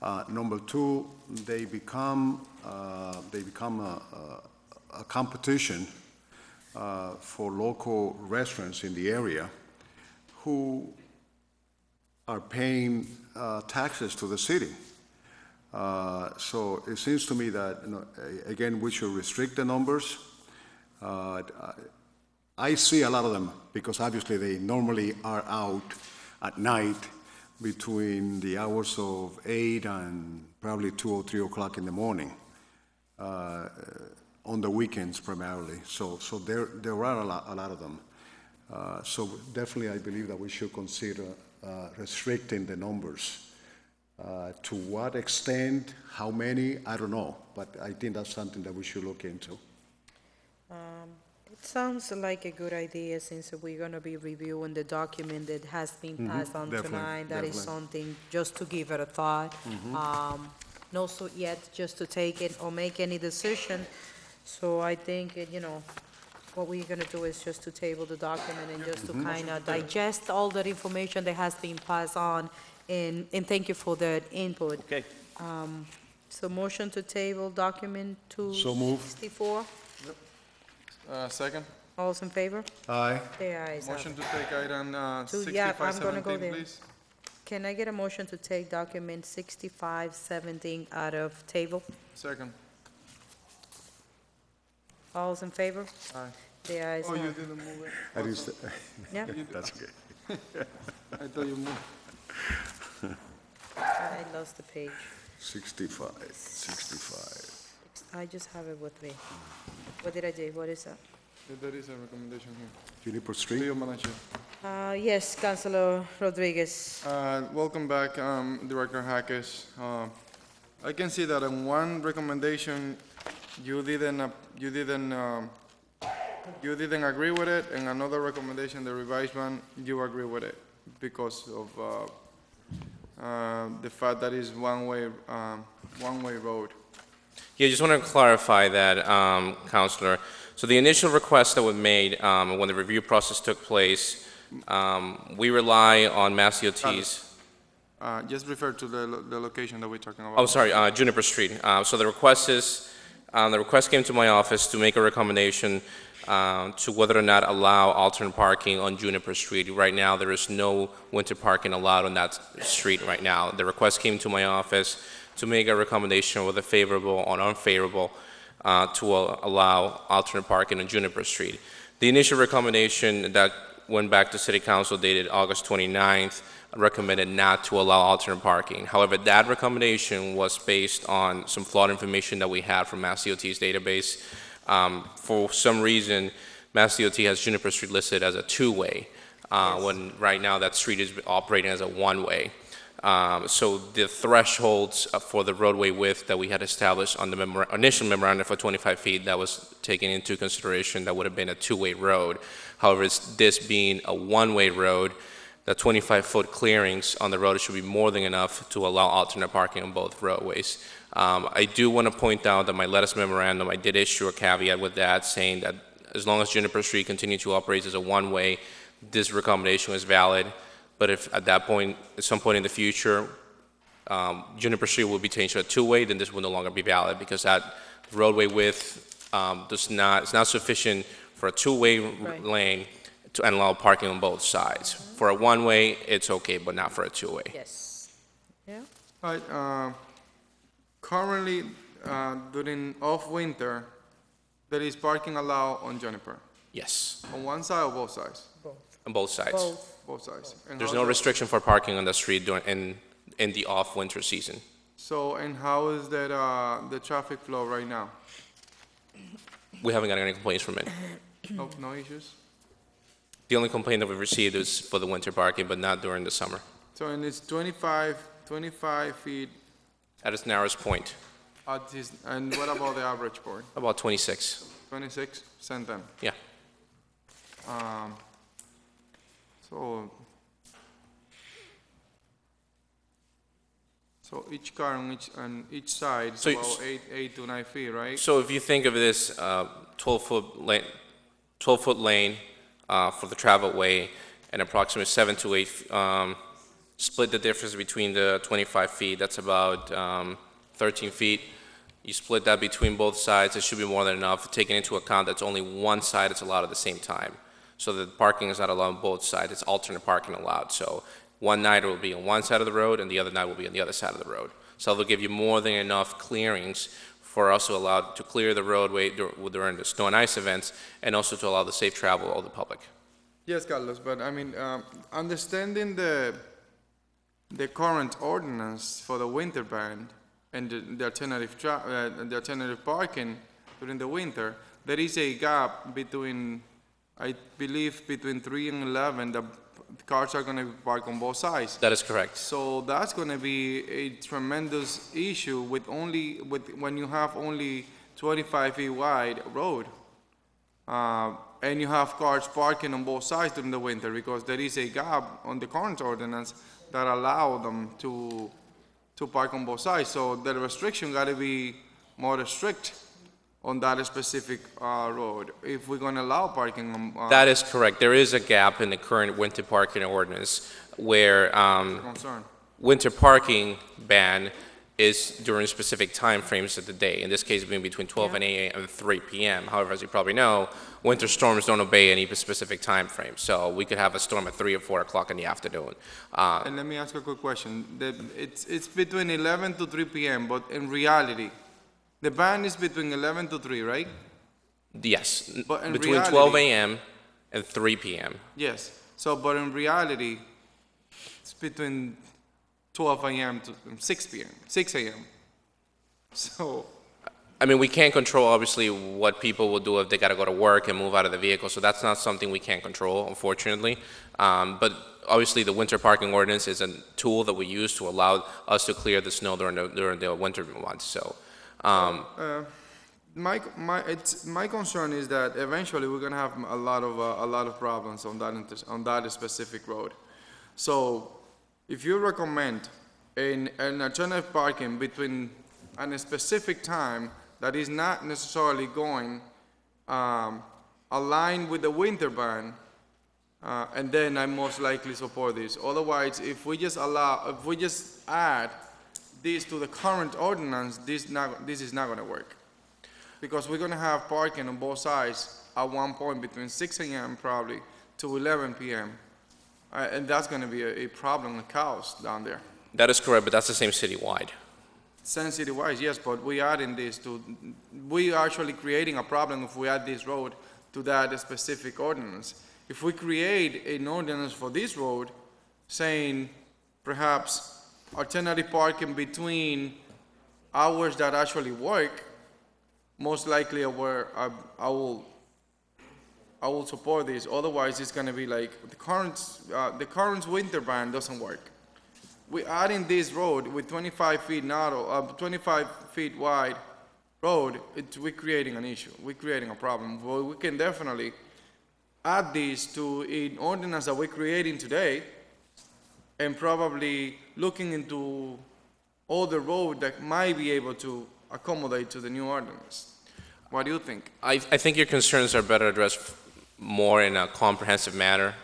Uh, Number two, they become, uh, they become a, a- a competition uh, for local restaurants in the area who are paying uh, taxes to the city. Uh, So it seems to me that, you know, again, we should restrict the numbers. Uh, I see a lot of them, because obviously they normally are out at night between the hours of eight and probably two or three o'clock in the morning, uh, on the weekends primarily. So, so there, there are a lot, a lot of them. Uh, So definitely, I believe that we should consider uh, restricting the numbers. Uh, To what extent, how many, I don't know, but I think that's something that we should look into. Um, It sounds like a good idea since we're gonna be reviewing the document that has been Mhm, passed on definitely, tonight. That is definitely. something, just to give it a thought. Mhm. Um, no suit yet, just to take it or make any decision. So I think, uh, you know, what we're gonna do is just to table the document and just to kind of digest all that information that has been passed on, and, and thank you for that input. Okay. Um, So motion to table document two So moved. sixty-four, Uh, second? all's in favor? Aye. The ayes have Motion it. to take item, uh, To- yeah, sixty-five I'm gonna go seventeen, there. please. Can I get a motion to take document sixty-five seventeen out of table? Second. All's in favor? Aye. The ayes Oh, you have it. didn't move it? Yeah. That is, that's okay. I thought you moved. I lost the page. 65, 65. I just have it with me. What did I do? What is that? There is a recommendation here. Juniper To Street? you, Madam Chair. Uh, yes, Councilor Rodriguez. Uh, Welcome back, um, Director Hackes. Uh, I can see that in one recommendation, you didn't, uh, you didn't, um, you didn't agree with it, and another recommendation, the revised one, you agree with it because of uh, uh, the fact that it's one-way, um, one-way road. Yeah, I just want to clarify that, um, Councilor. So the initial request that was made, um, when the review process took place, um, we rely on Mass DOT's, Uh, Just refer to the lo- the location that we're talking about. oh, sorry, uh, Juniper Street. Uh, So the request is, um, the request came to my office to make a recommendation um, to whether or not allow alternate parking on Juniper Street. Right now, there is no winter parking allowed on that street right now. The request came to my office to make a recommendation whether favorable or unfavorable uh, to allow alternate parking on Juniper Street. The initial recommendation that went back to City Council dated August 29th recommended not to allow alternate parking. However, that recommendation was based on some flawed information that we had from Mass DOT's database. Um, For some reason, Mass DOT has Juniper Street listed as a two-way, uh, when right now that street is operating as a one-way. Um, So the thresholds uh, for the roadway width that we had established on the memora- initial memorandum for 25 feet, that was taken into consideration, that would have been a two-way road. However, it's- this being a one-way road, the 25-foot clearings on the road should be more than enough to allow alternate parking on both roadways. Um, I do want to point out that my latest memorandum, I did issue a caveat with that, saying that as long as Juniper Street continues to operate as a one-way, this recommendation is valid. But if at that point, at some point in the future, um, Juniper Street will be changed to a two-way, then this will no longer be valid because that roadway width um, does not, it's not sufficient for a two-way Right. lane to and allow parking on both sides. For a one-way, it's okay, but not for a two-way. Yes. Yeah? All right, uh, currently, uh, during off-winter, there is parking allowed on Juniper, Yes, on one side or both sides? on both sides. Both. Both sides. And There's how no the- restriction for parking on the street during, in, in the off-winter season. So, and how is that, uh, the traffic flow right now? We haven't got any complaints from it. No, no issues? The only complaint that we've received is for the winter parking, but not during the summer, So, and it's 25, 25 feet at its narrowest point, at this, and what about the average point? about 26. 26, center? Yeah. Um, so, so each car on each, on each side is So you- about eight, eight to nine feet, right? So if you think of this 12-foot lane, 12-foot lane uh, for the travel way, and approximately seven to eight, um, split the difference between the 25 feet, that's about um, 13 feet. You split that between both sides, it should be more than enough, taking into account that's only one side that's allowed at the same time. So the parking is not allowed on both sides, it's alternate parking allowed. So one night it will be on one side of the road, and the other night will be on the other side of the road. So they'll give you more than enough clearings for us to allow, to clear the roadway dur- during the snow and ice events, and also to allow the safe travel of the public. Yes, Carlos, but I mean, um, understanding the, the current ordinance for the winter ban and the the alternative tra, uh, the alternative parking during the winter, there is a gap between, I believe, between three and eleven, the cars are gonna park on both sides. That is correct. So that's gonna be a tremendous issue with only, with, when you have only twenty-five feet wide road. Uh, and you have cars parking on both sides during the winter because there is a gap on the current ordinance that allow them to, to park on both sides. So the restriction gotta be more strict on that specific, uh, road, if we're gonna allow parking on. on- That is correct. There is a gap in the current winter parking ordinance where um, Concern. winter parking ban is during specific time frames of the day, in this case being between 12 and 8 a.m. and 3 p.m. However, as you probably know, winter storms don't obey any specific time frame, so we could have a storm at 3 or 4 o'clock in the afternoon. Uh, And let me ask a quick question. The, it's, it's between eleven to three PM, but in reality, the ban is between eleven to three, right? Yes, But in between 12 a.m. and 3 p.m. Yes. So, but in reality, it's between twelve AM to six PM, six AM. So, I mean, we can't control, obviously, what people will do if they got to go to work and move out of the vehicle, so that's not something we can't control, unfortunately. Um, But obviously, the winter parking ordinance is a tool that we use to allow us to clear the snow during the, during the winter months, so. um, uh, my, my, it's, my concern is that eventually we're gonna have a lot of, uh, a lot of problems on that, inter- on that specific road. So, if you recommend an, alternative parking between, a specific time that is not necessarily going, um, aligned with the winter ban, uh, and then I most likely support this. Otherwise, if we just allow, if we just add this to the current ordinance, this not, this is not gonna work. Because we're gonna have parking on both sides at one point between six AM probably to eleven PM. Uh, and that's gonna be a, a problem, a chaos down there. That is correct, but that's the same citywide. Sun City wise, yes, but we adding this to, we are actually creating a problem if we add this road to that specific ordinance. If we create an ordinance for this road saying perhaps alternative parking between hours that actually work, most likely I will, I, I will, I will support this. Otherwise, it's gonna be like, the current, uh, the current winter ban doesn't work we adding this road with 25 feet narrow, uh, 25 feet wide road, it, we're creating an issue. We're creating a problem. Well, we can definitely add this to an ordinance that we're creating today and probably looking into all the road that might be able to accommodate to the new ordinance. What do you think? I, I think your concerns are better addressed more in a comprehensive manner.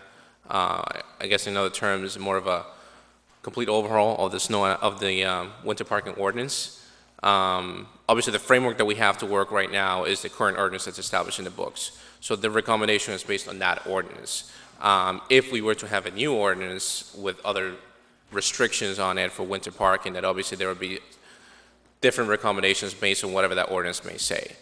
Uh, I guess in other terms, more of a complete overhaul of the snow, of the um, winter parking ordinance. Um, Obviously, the framework that we have to work right now is the current ordinance that's established in the books. So the recommendation is based on that ordinance. Um, If we were to have a new ordinance with other restrictions on it for winter parking, that obviously there would be different recommendations based on whatever that ordinance may say.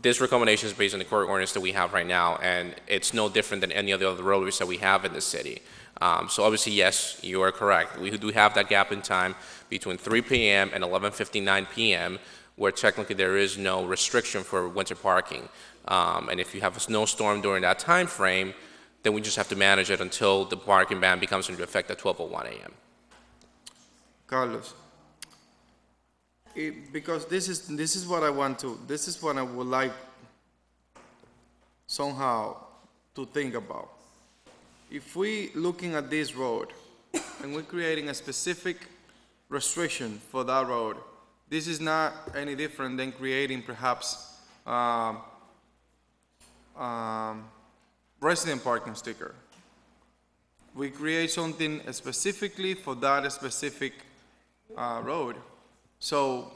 This recommendation is based on the current ordinance that we have right now, and it's no different than any of the other roadways that we have in the city. Um, so obviously, yes, you are correct. We do have that gap in time between 3 p.m. and 11:59 p.m., where technically there is no restriction for winter parking. Um, and if you have a snowstorm during that time frame, then we just have to manage it until the parking ban becomes into effect at 12:01 a.m. Carlos. It- because this is, this is what I want to, this is what I would like somehow to think about. If we looking at this road and we're creating a specific restriction for that road, this is not any different than creating perhaps, um, um, resident parking sticker. We create something specifically for that specific uh, road. So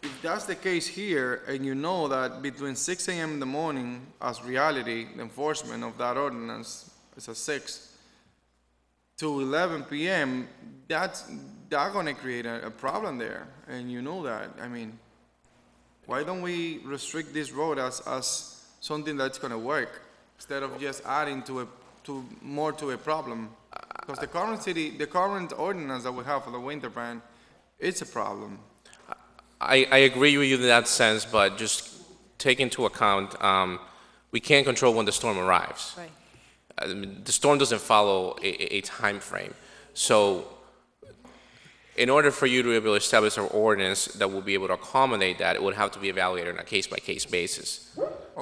if that's the case here, and you know that between six AM in the morning, as reality, the enforcement of that ordinance is at six, to eleven PM, that's, that's gonna create a, a problem there, and you know that, I mean, why don't we restrict this road as, as something that's gonna work, instead of just adding to a, to, more to a problem? Because the current city, the current ordinance that we have for the winter ban, it's a problem. I, I agree with you in that sense, but just take into account, um, we can't control when the storm arrives. Right. I mean, the storm doesn't follow a, a, a time frame. So in order for you to be able to establish an ordinance that will be able to accommodate that, it would have to be evaluated on a case-by-case basis.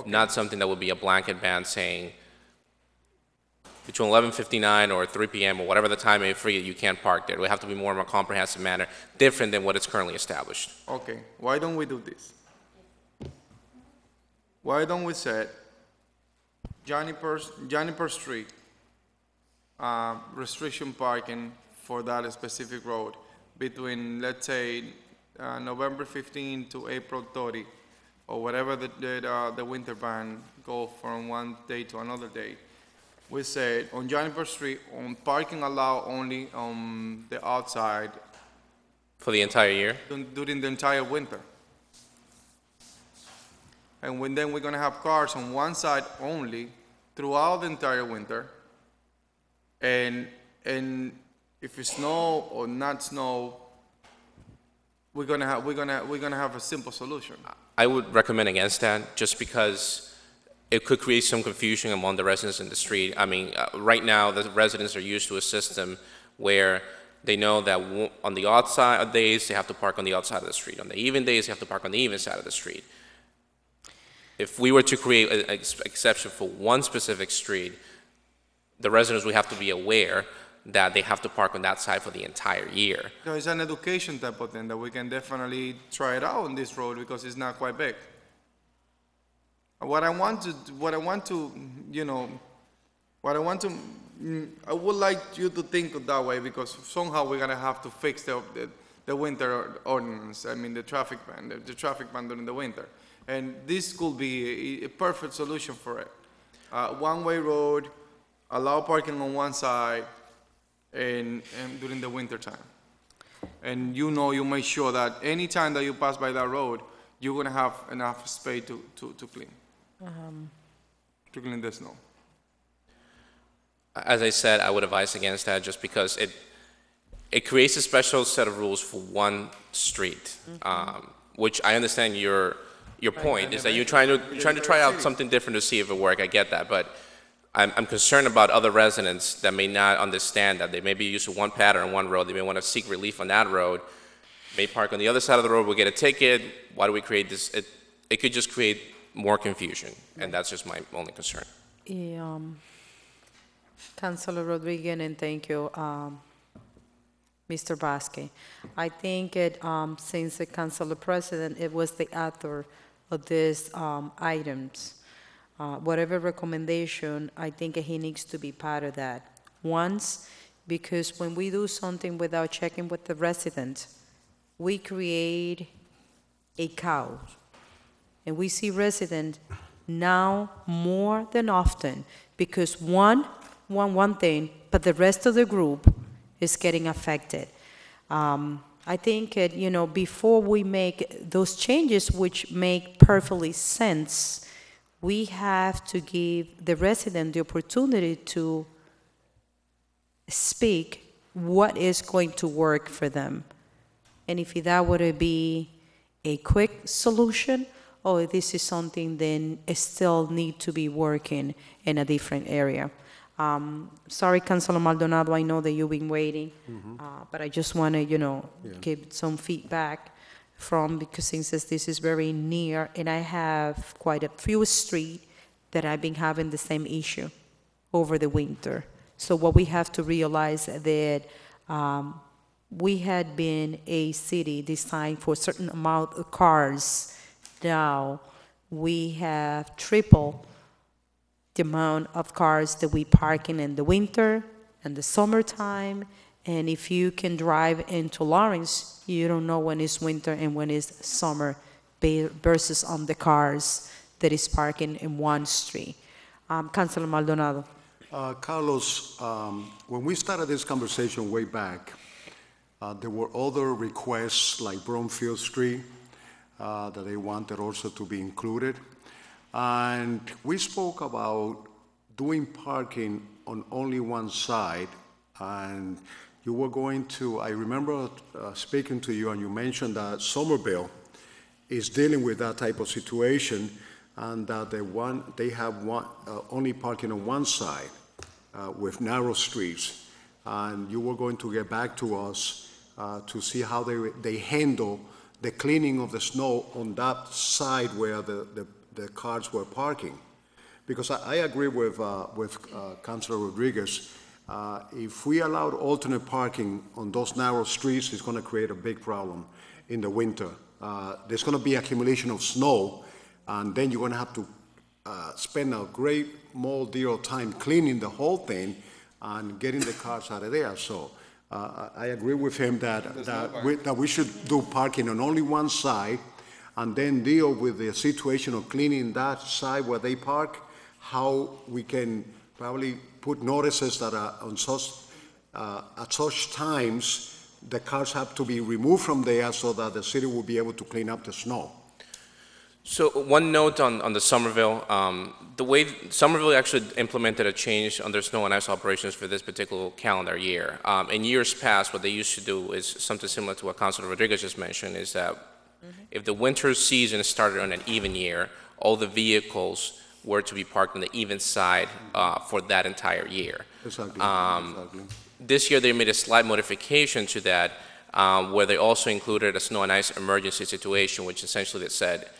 Not something that would be a blanket ban saying, between 11:59 or 3 PM or whatever the time may free, you can't park there. Would have to be more of a comprehensive manner, different than what is currently established. Okay, why don't we do this? Why don't we set Juniper, Johnny Per Street, uh, restriction parking for that specific road between, let's say, uh, November 15 to April 30, or whatever the, the, uh, the winter ban go from one day to another day. We said on Per Street, on parking allow only on the outside For the entire year? dun- during the entire winter. And when, then we're gonna have cars on one side only throughout the entire winter. And, and if it's snow or not snow, we're gonna have, we're gonna, we're gonna have a simple solution. I would recommend against that, just because it could create some confusion among the residents in the street. I mean, uh, right now, the residents are used to a system where they know that on the odd side days, they have to park on the outside of the street. On the even days, they have to park on the even side of the street. If we were to create an ex- exception for one specific street, the residents would have to be aware that they have to park on that side for the entire year. So it's an education type of thing that we can definitely try it out on this road because it's not quite big. What I want to, what I want to, you know, what I want to, I would like you to think of that way because somehow we're gonna have to fix the, the, the winter ordinance, I mean, the traffic ban, the, the traffic ban during the winter. And this could be a, a perfect solution for it. Uh, one-way road, allow parking on one side, and, and during the winter time. And you know, you make sure that any time that you pass by that road, you're gonna have enough space to, to, to clean, Um, to clean the snow. As I said, I would advise against that just because it, it creates a special set of rules for one street, um, which I understand your, your point, is that you're trying to, you're trying to try out something different to see if it work, I get that, but I'm, I'm concerned about other residents that may not understand that, they may be used to one pattern on one road, they may want to seek relief on that road, may park on the other side of the road, will get a ticket, why do we create this, it, it could just create more confusion, and that's just my only concern. eh, um, Councilor Rodriguez, and thank you, um, Mr. Vasquez. I think it, um, since the Councilor President, it was the author of these um, items. Uh, Whatever recommendation, I think he needs to be part of that. Once, because when we do something without checking with the resident, we create a chaos. And we see residents now more than often because one, one, one thing, but the rest of the group is getting affected. Um, I think, it, you know, before we make those changes, which make perfectly sense, we have to give the resident the opportunity to speak what is going to work for them. And if that would be a quick solution, or this is something then still need to be working in a different area. Um, sorry, Councilor Maldonado, I know that you've been waiting, uh, but I just want to, you know, give some feedback from, because since this this is very near, and I have quite a few streets that I've been having the same issue over the winter. So what we have to realize that um, we had been a city designed for a certain amount of cars. Now we have triple the amount of cars that we park in in the winter and the summertime. And if you can drive into Lawrence, you don't know when it's winter and when it's summer versus on the cars that is parking in one street. Um, Councilor Maldonado. Uh, Carlos, um, when we started this conversation way back, uh, there were other requests like Bromfield Street uh, that they wanted also to be included. And we spoke about doing parking on only one side. And you were going to, I remember uh, speaking to you and you mentioned that Somerville is dealing with that type of situation and that they want, they have one, uh, only parking on one side uh, with narrow streets. And you were going to get back to us uh, to see how they, they handle the cleaning of the snow on that side where the, the, the cars were parking. because I, I agree with, uh, with uh, Councilor Rodriguez. Uh, If we allowed alternate parking on those narrow streets, it's gonna create a big problem in the winter. Uh, There's gonna be accumulation of snow, and then you're gonna have to uh, spend a great more deal of time cleaning the whole thing and getting the cars out of there. So uh, I I agree with him that, that we, that we should do parking on only one side and then deal with the situation of cleaning that side where they park, how we can probably put notices that are on such, uh, at such times, the cars have to be removed from there so that the city will be able to clean up the snow. So one note on, on the Somerville, um, the way, Somerville actually implemented a change under snow and ice operations for this particular calendar year. Um, in years past, what they used to do is something similar to what Councilor Rodriguez just mentioned, is that if the winter season started on an even year, all the vehicles were to be parked on the even side, uh, for that entire year. Exactly, Um, exactly. This year, they made a slight modification to that, um, where they also included a snow and ice emergency situation, which essentially that said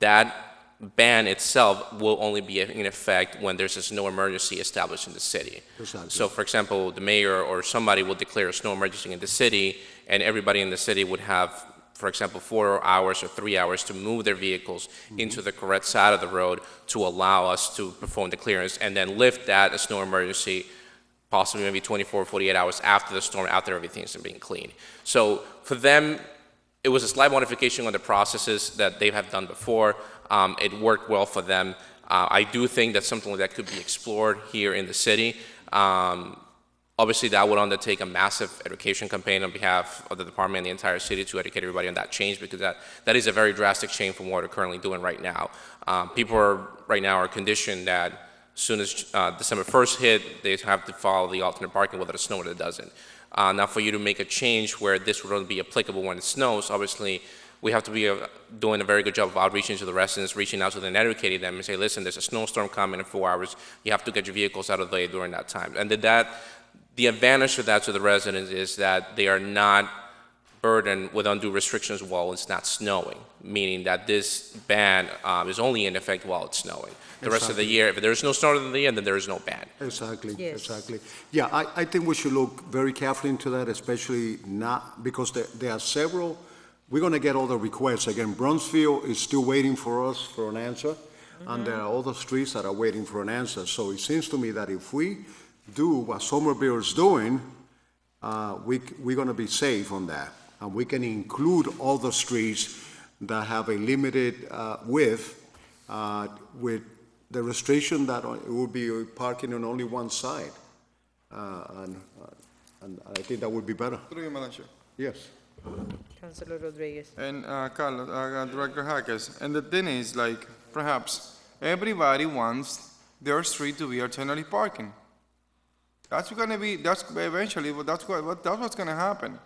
that ban itself will only be in effect when there's a snow emergency established in the city. So, for example, the mayor or somebody will declare a snow emergency in the city, and everybody in the city would have, for example, four hours or three hours to move their vehicles mm-hmm. into the correct side of the road to allow us to perform the clearance, and then lift that a snow emergency possibly maybe 24, 48 hours after the storm, after everything's been cleaned. So for them, it was a slight modification on the processes that they have done before. Um, it worked well for them. Uh, I do think that something that could be explored here in the city. Um, obviously, that would undertake a massive education campaign on behalf of the department and the entire city to educate everybody on that change because that, that is a very drastic change from what we're currently doing right now. Um, people are right now are conditioned that as soon as uh, December 1st hit, they have to follow the alternate parking whether it snows or it doesn't. Uh, now, for you to make a change where this would only be applicable when it snows, obviously, we have to be uh, doing a very good job of outreaching to the residents, reaching out to them, and educating them, and say, listen, there's a snowstorm coming in four hours. You have to get your vehicles out of the way during that time. And that, the advantage of that to the residents is that they are not burdened with undue restrictions while it's not snowing, meaning that this ban um, is only in effect while it's snowing. The rest of the year, if there's no snow in the year, then there is no ban. Exactly, Yes. exactly. Yeah, I, I think we should look very carefully into that, especially not, because there, there are several, we're gonna get all the requests. Again, Bromfield is still waiting for us for an answer, and there are other streets that are waiting for an answer. So it seems to me that if we do what Somerville is doing, uh, we, we're gonna be safe on that. And we can include all the streets that have a limited, uh, width, uh, with the restriction that it will be parking on only one side. Uh, and, uh, and I think that would be better. Through you, Madam Chair. Yes. Councilor Rodriguez. And uh, Carlos, uh, Director Hackers, and the thing is, like, perhaps everybody wants their street to be alternative parking. That's gonna be, that's eventually, but that's what, what- that's what's gonna happen.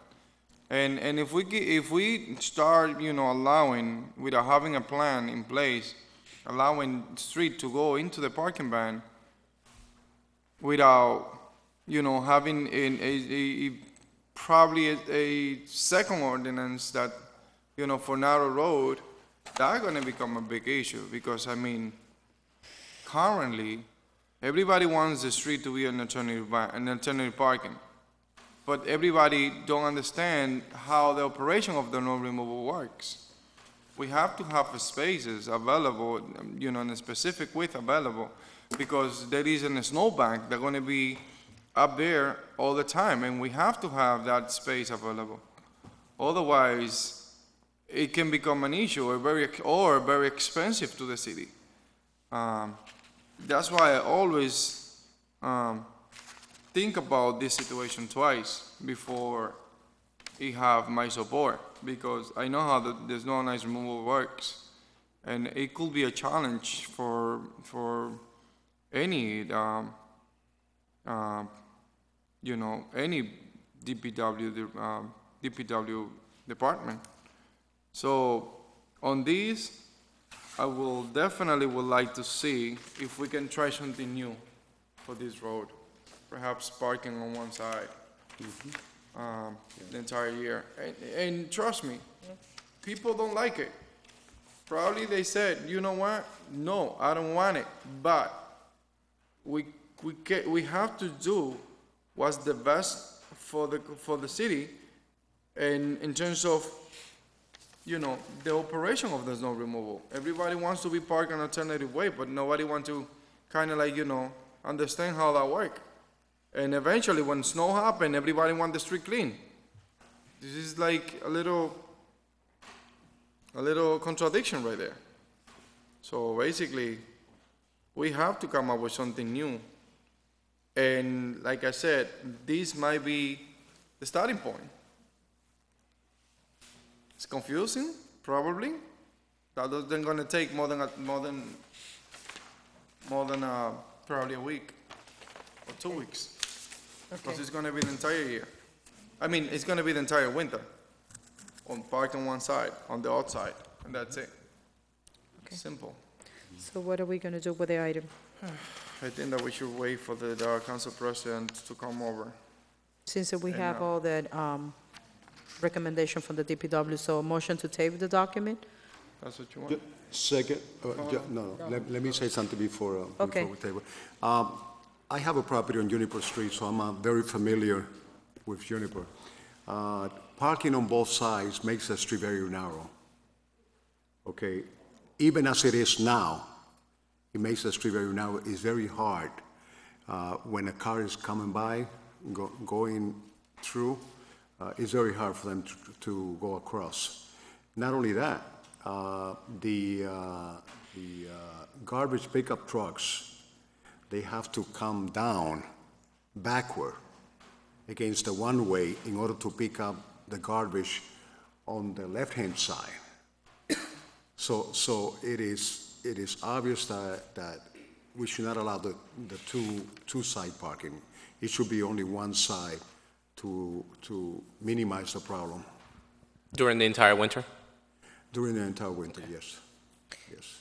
And, and if we, if we start, you know, allowing, without having a plan in place, allowing street to go into the parking ban without, you know, having in a, a, a- probably a, a second ordinance that, you know, for narrow road, that's gonna become a big issue, because, I mean, currently, everybody wants the street to be an alternative, an alternative parking. But everybody don't understand how the operation of the no removal works. We have to have spaces available, you know, in a specific width available, because there is a snowbank, they're gonna be up there all the time, and we have to have that space available. Otherwise, it can become an issue, or very, or very expensive to the city. Um, that's why I always, um, think about this situation twice before it have my support, because I know how the, the snow and ice removal works. And it could be a challenge for, for any, um, uh, you know, any DPW, de- um, DPW department. So on this, I will definitely would like to see if we can try something new for this road. Perhaps parking on one side, um, the entire year. And, and trust me, people don't like it. Probably they said, you know what? No, I don't want it, but we, we we have to do what's the best for the, for the city and in terms of, you know, the operation of the snow removal. Everybody wants to be parked an alternative way, but nobody wants to kind of like, you know, understand how that work. And eventually, when snow happen, everybody want the street clean. This is like a little, a little contradiction right there. So basically, we have to come up with something new. And like I said, this might be the starting point. It's confusing, probably. That doesn't gonna take more than, a- more than, more than, uh, probably a week or two weeks. Because Okay. it's gonna be the entire year. I mean, it's gonna be the entire winter. On parked on one side, on the outside, and that's it. Simple. So what are we gonna do with the item? I think that we should wait for the, the council president to come over. Since we And, have uh, all that, um, recommendation from the DPW, so a motion to table the document? That's what you Ju- want? Second, uh, ju- no, no, let, let me say something before, uh, Okay. before we table. Um, I have a property on Juniper Street, so I'm uh, very familiar with Juniper. Uh, Parking on both sides makes the street very narrow. Okay, even as it is now, it makes the street very narrow. It's very hard uh, when a car is coming by, go- going through, uh, it's very hard for them to- to go across. Not only that, uh, the uh, the uh, garbage pickup trucks, they have to come down backward against the one-way in order to pick up the garbage on the left-hand side. So, so it is, it is obvious that, that we should not allow the, the two, two-side parking. It should be only one side to, to minimize the problem During the entire winter? during the entire winter, yes, yes.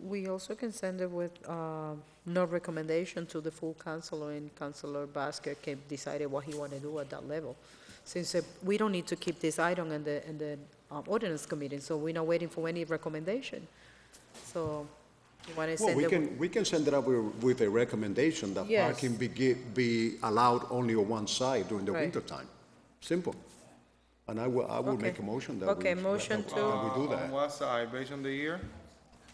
We also can send it with, uh, no recommendation to the full council, and Councilor Vasquez can decide what he want to do at that level. Since uh, we don't need to keep this item in the, in the um, ordinance committee, so we're not waiting for any recommendation. So, you want to Well, send we it? can, we can send it up with, with a recommendation that Yes. parking be, gi- be allowed only on one side during the Right. winter time. Simple. And I will, I will make a motion that we. Okay, motion that- to- that we do that. On what side, based on the year?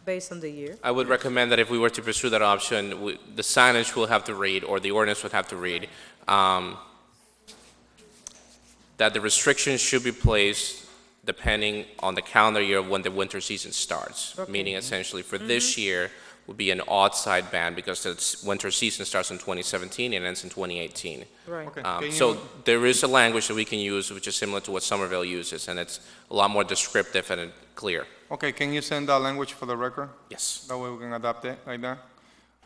Based on the year? I would recommend that if we were to pursue that option, we- the signage will have to read, or the ordinance would have to read, um, that the restrictions should be placed depending on the calendar year of when the winter season starts. Meaning essentially, for this year, would be an odd side ban because the winter season starts in 2017 and ends in 2018. Right. Okay, Um, So there is a language that we can use, which is similar to what Somerville uses, and it's a lot more descriptive and clear. Okay, can you send that language for the record? Yes. That way we can adapt it like that?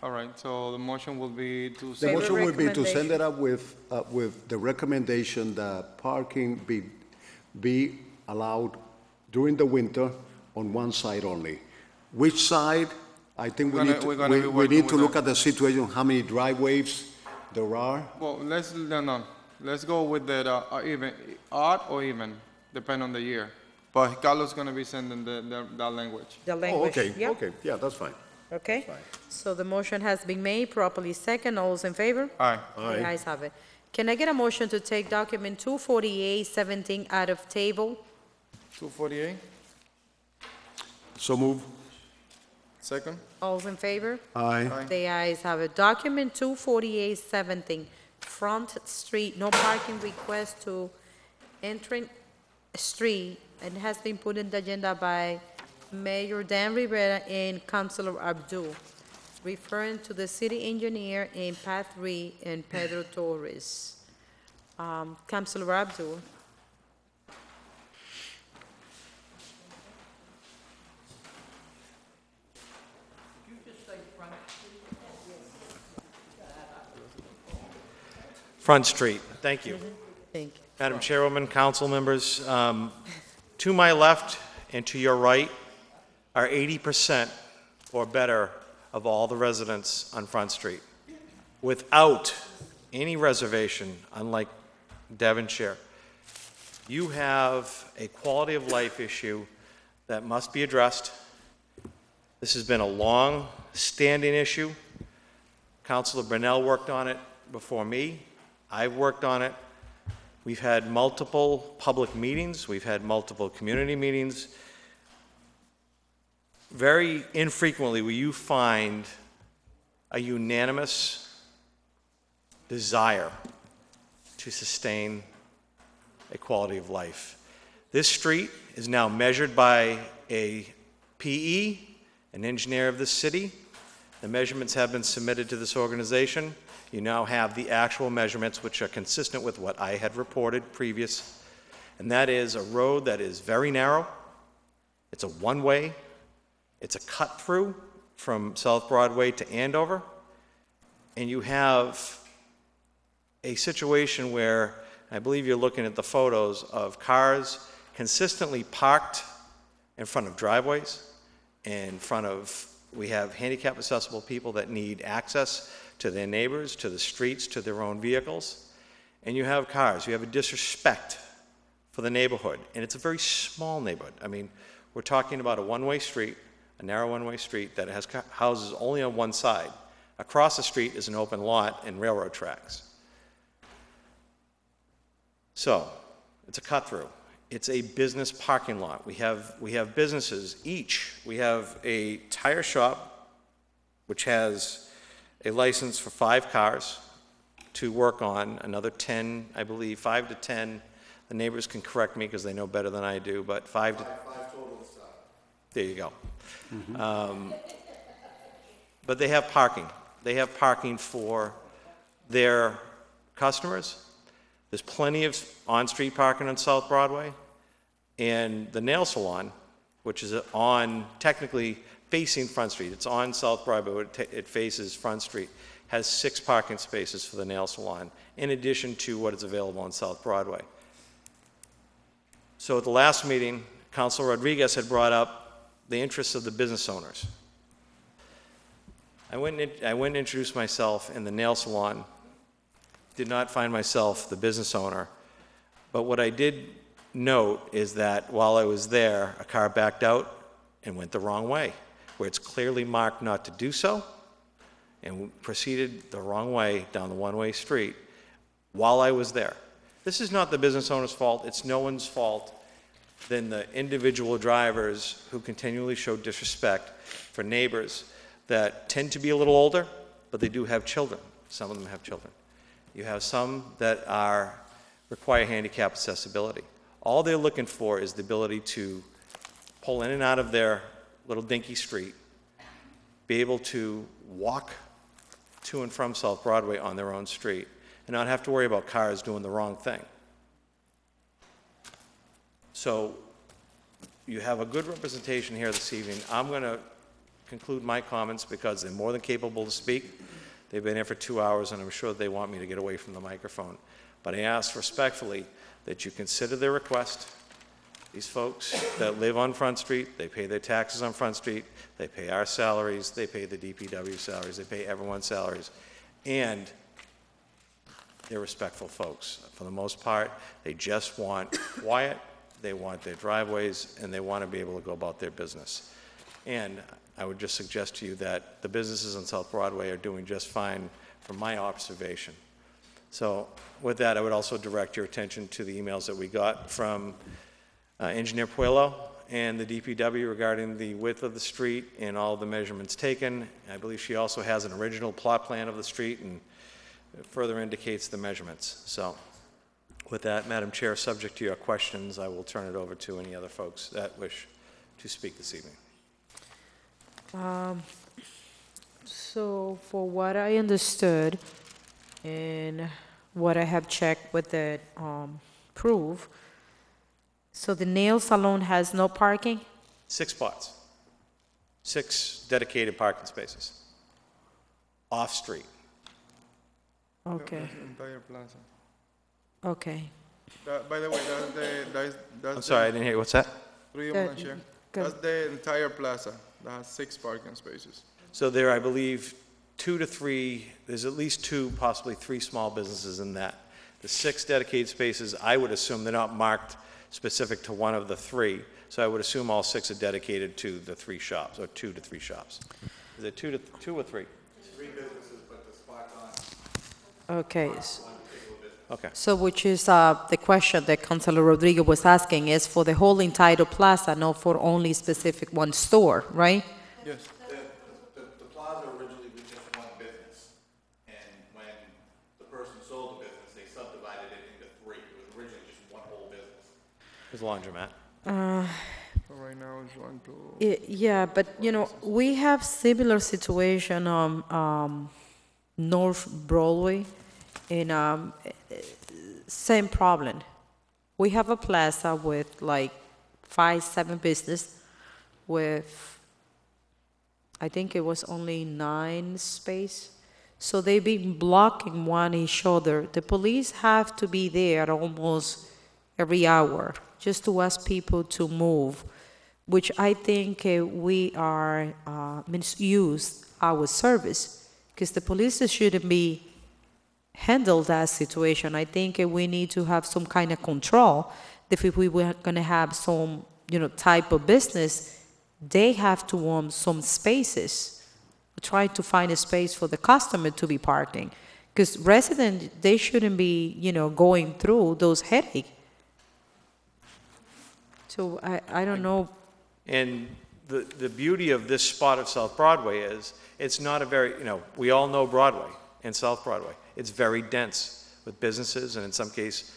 All right, so the motion will be to. send The motion would be to send it up with, uh, with the recommendation that parking be, be allowed during the winter on one side only. Which side? I think we We're need, gonna- to- we're gonna we, we need to look that. at the situation, how many dry driveways there are. Well, let's, no, no, let's go with the, uh, even, odd or even, depend on the year. But Carlos is gonna be sending the, the, that language. The Oh, language, okay, yeah? okay, yeah, that's fine. Okay, so the motion has been made, properly second, all those in favor? Aye. The ayes have it. Can I get a motion to take document 24817 out of table? Two forty-eight, So move. second? All those in favor? Aye. Aye. The ayes have it. Document 24817, Front Street, no parking request to entering street, and has been put in the agenda by Mayor Dan Rivera and Councilor Abdul, referring to the city engineer in Path 3 and Pedro Torres. Um, Councilor Abdul? Front Street, thank you. Thank you. Madam Chairwoman, council members, um, to my left and to your right are 80% or better of all the residents on Front Street. Without any reservation, unlike Devonshire, you have a quality of life issue that must be addressed. This has been a long-standing issue. Councilor Brunel worked on it before me. I've worked on it. We've had multiple public meetings, we've had multiple community meetings. Very infrequently will you find a unanimous desire to sustain a quality of life. This street is now measured by a PE, an engineer of the city. The measurements have been submitted to this organization. You now have the actual measurements, which are consistent with what I had reported previous. And that is a road that is very narrow. It's a one-way. It's a cut-through from South Broadway to Andover. And you have a situation where, I believe you're looking at the photos of cars consistently parked in front of driveways, in front of, we have handicap accessible people that need access to their neighbors, to the streets, to their own vehicles. And you have cars, you have a disrespect for the neighborhood. And it's a very small neighborhood. I mean, we're talking about a one-way street, a narrow one-way street that has houses only on one side. Across the street is an open lot and railroad tracks. So, it's a cut-through. It's a business parking lot. We have, we have businesses, each. We have a tire shop, which has a license for five cars to work on, another 10, I believe, five to 10. The neighbors can correct me because they know better than I do, but five to... There you go. Um, But they have parking. They have parking for their customers. There's plenty of on-street parking on South Broadway. And the nail salon, which is on, technically facing Front Street, it's on South Broadway, it it faces Front Street, has six parking spaces for the nail salon, in addition to what is available on South Broadway. So at the last meeting, Council Rodriguez had brought up the interests of the business owners. I went, and- I went and introduced myself in the nail salon, did not find myself the business owner, but what I did note is that while I was there, a car backed out and went the wrong way, where it's clearly marked not to do so, and proceeded the wrong way down the one-way street while I was there. This is not the business owner's fault, it's no one's fault than the individual drivers who continually show disrespect for neighbors that tend to be a little older, but they do have children. Some of them have children. You have some that are, require handicap accessibility. All they're looking for is the ability to pull in and out of their little dinky street, be able to walk to and from South Broadway on their own street, and not have to worry about cars doing the wrong thing. So you have a good representation here this evening. I'm going to conclude my comments because they're more than capable to speak. They've been here for two hours, and I'm sure they want me to get away from the microphone. But I ask respectfully that you consider their request. These folks that live on Front Street, they pay their taxes on Front Street, they pay our salaries, they pay the DPW salaries, they pay everyone's salaries. And they're respectful folks. For the most part, they just want quiet, they want their driveways, and they want to be able to go about their business. And I would just suggest to you that the businesses on South Broadway are doing just fine from my observation. So with that, I would also direct your attention to the emails that we got from uh, Engineer Puello and the DPW regarding the width of the street and all the measurements taken. I believe she also has an original plot plan of the street and further indicates the measurements. So with that, Madam Chair, subject to your questions, I will turn it over to any other folks that wish to speak this evening. Um, So for what I understood and what I have checked with the um, proof, so the nail salon has no parking? Six spots, six dedicated parking spaces, off-street. Okay, Entire plaza. okay. That- By the way, that's the, that's, that's. I'm sorry, I didn't hear, what's that? Through you, Good. Madam Good. That's the entire plaza that has six parking spaces. So there, I believe, two to three, there's at least two, possibly three small businesses in that. The six dedicated spaces, I would assume they're not marked specific to one of the three. So I would assume all six are dedicated to the three shops, or two to three shops. Is it two to, two or three? Three businesses, but the spot's Okay. s- Okay. So which is, uh, the question that Councilor Rodriguez was asking is for the whole entire plaza, not for only specific one store, right? Yes. The, the, the plaza originally was just one business, and when the person sold the business, they subdivided it into three. It was originally just one whole business. It's a laundromat. Uh, Right now it's one, two. I- Yeah, but, you know, we have similar situation on um, North Broadway, and um, same problem. We have a plaza with like five, seven business with, I think it was only nine space. So they've been blocking one each other. The police have to be there almost every hour just to ask people to move, which I think uh, we are uh, misuse our service because the police shouldn't be handle that situation. I think uh, we need to have some kind of control. If we were going to have some, you know, type of business, they have to own some spaces. Try to find a space for the customer to be parking, because residents they shouldn't be, you know, going through those headache. So I, I don't know. And the, the beauty of this spot of South Broadway is, it's not a very, you know, we all know Broadway and South Broadway. It's very dense with businesses and in some case,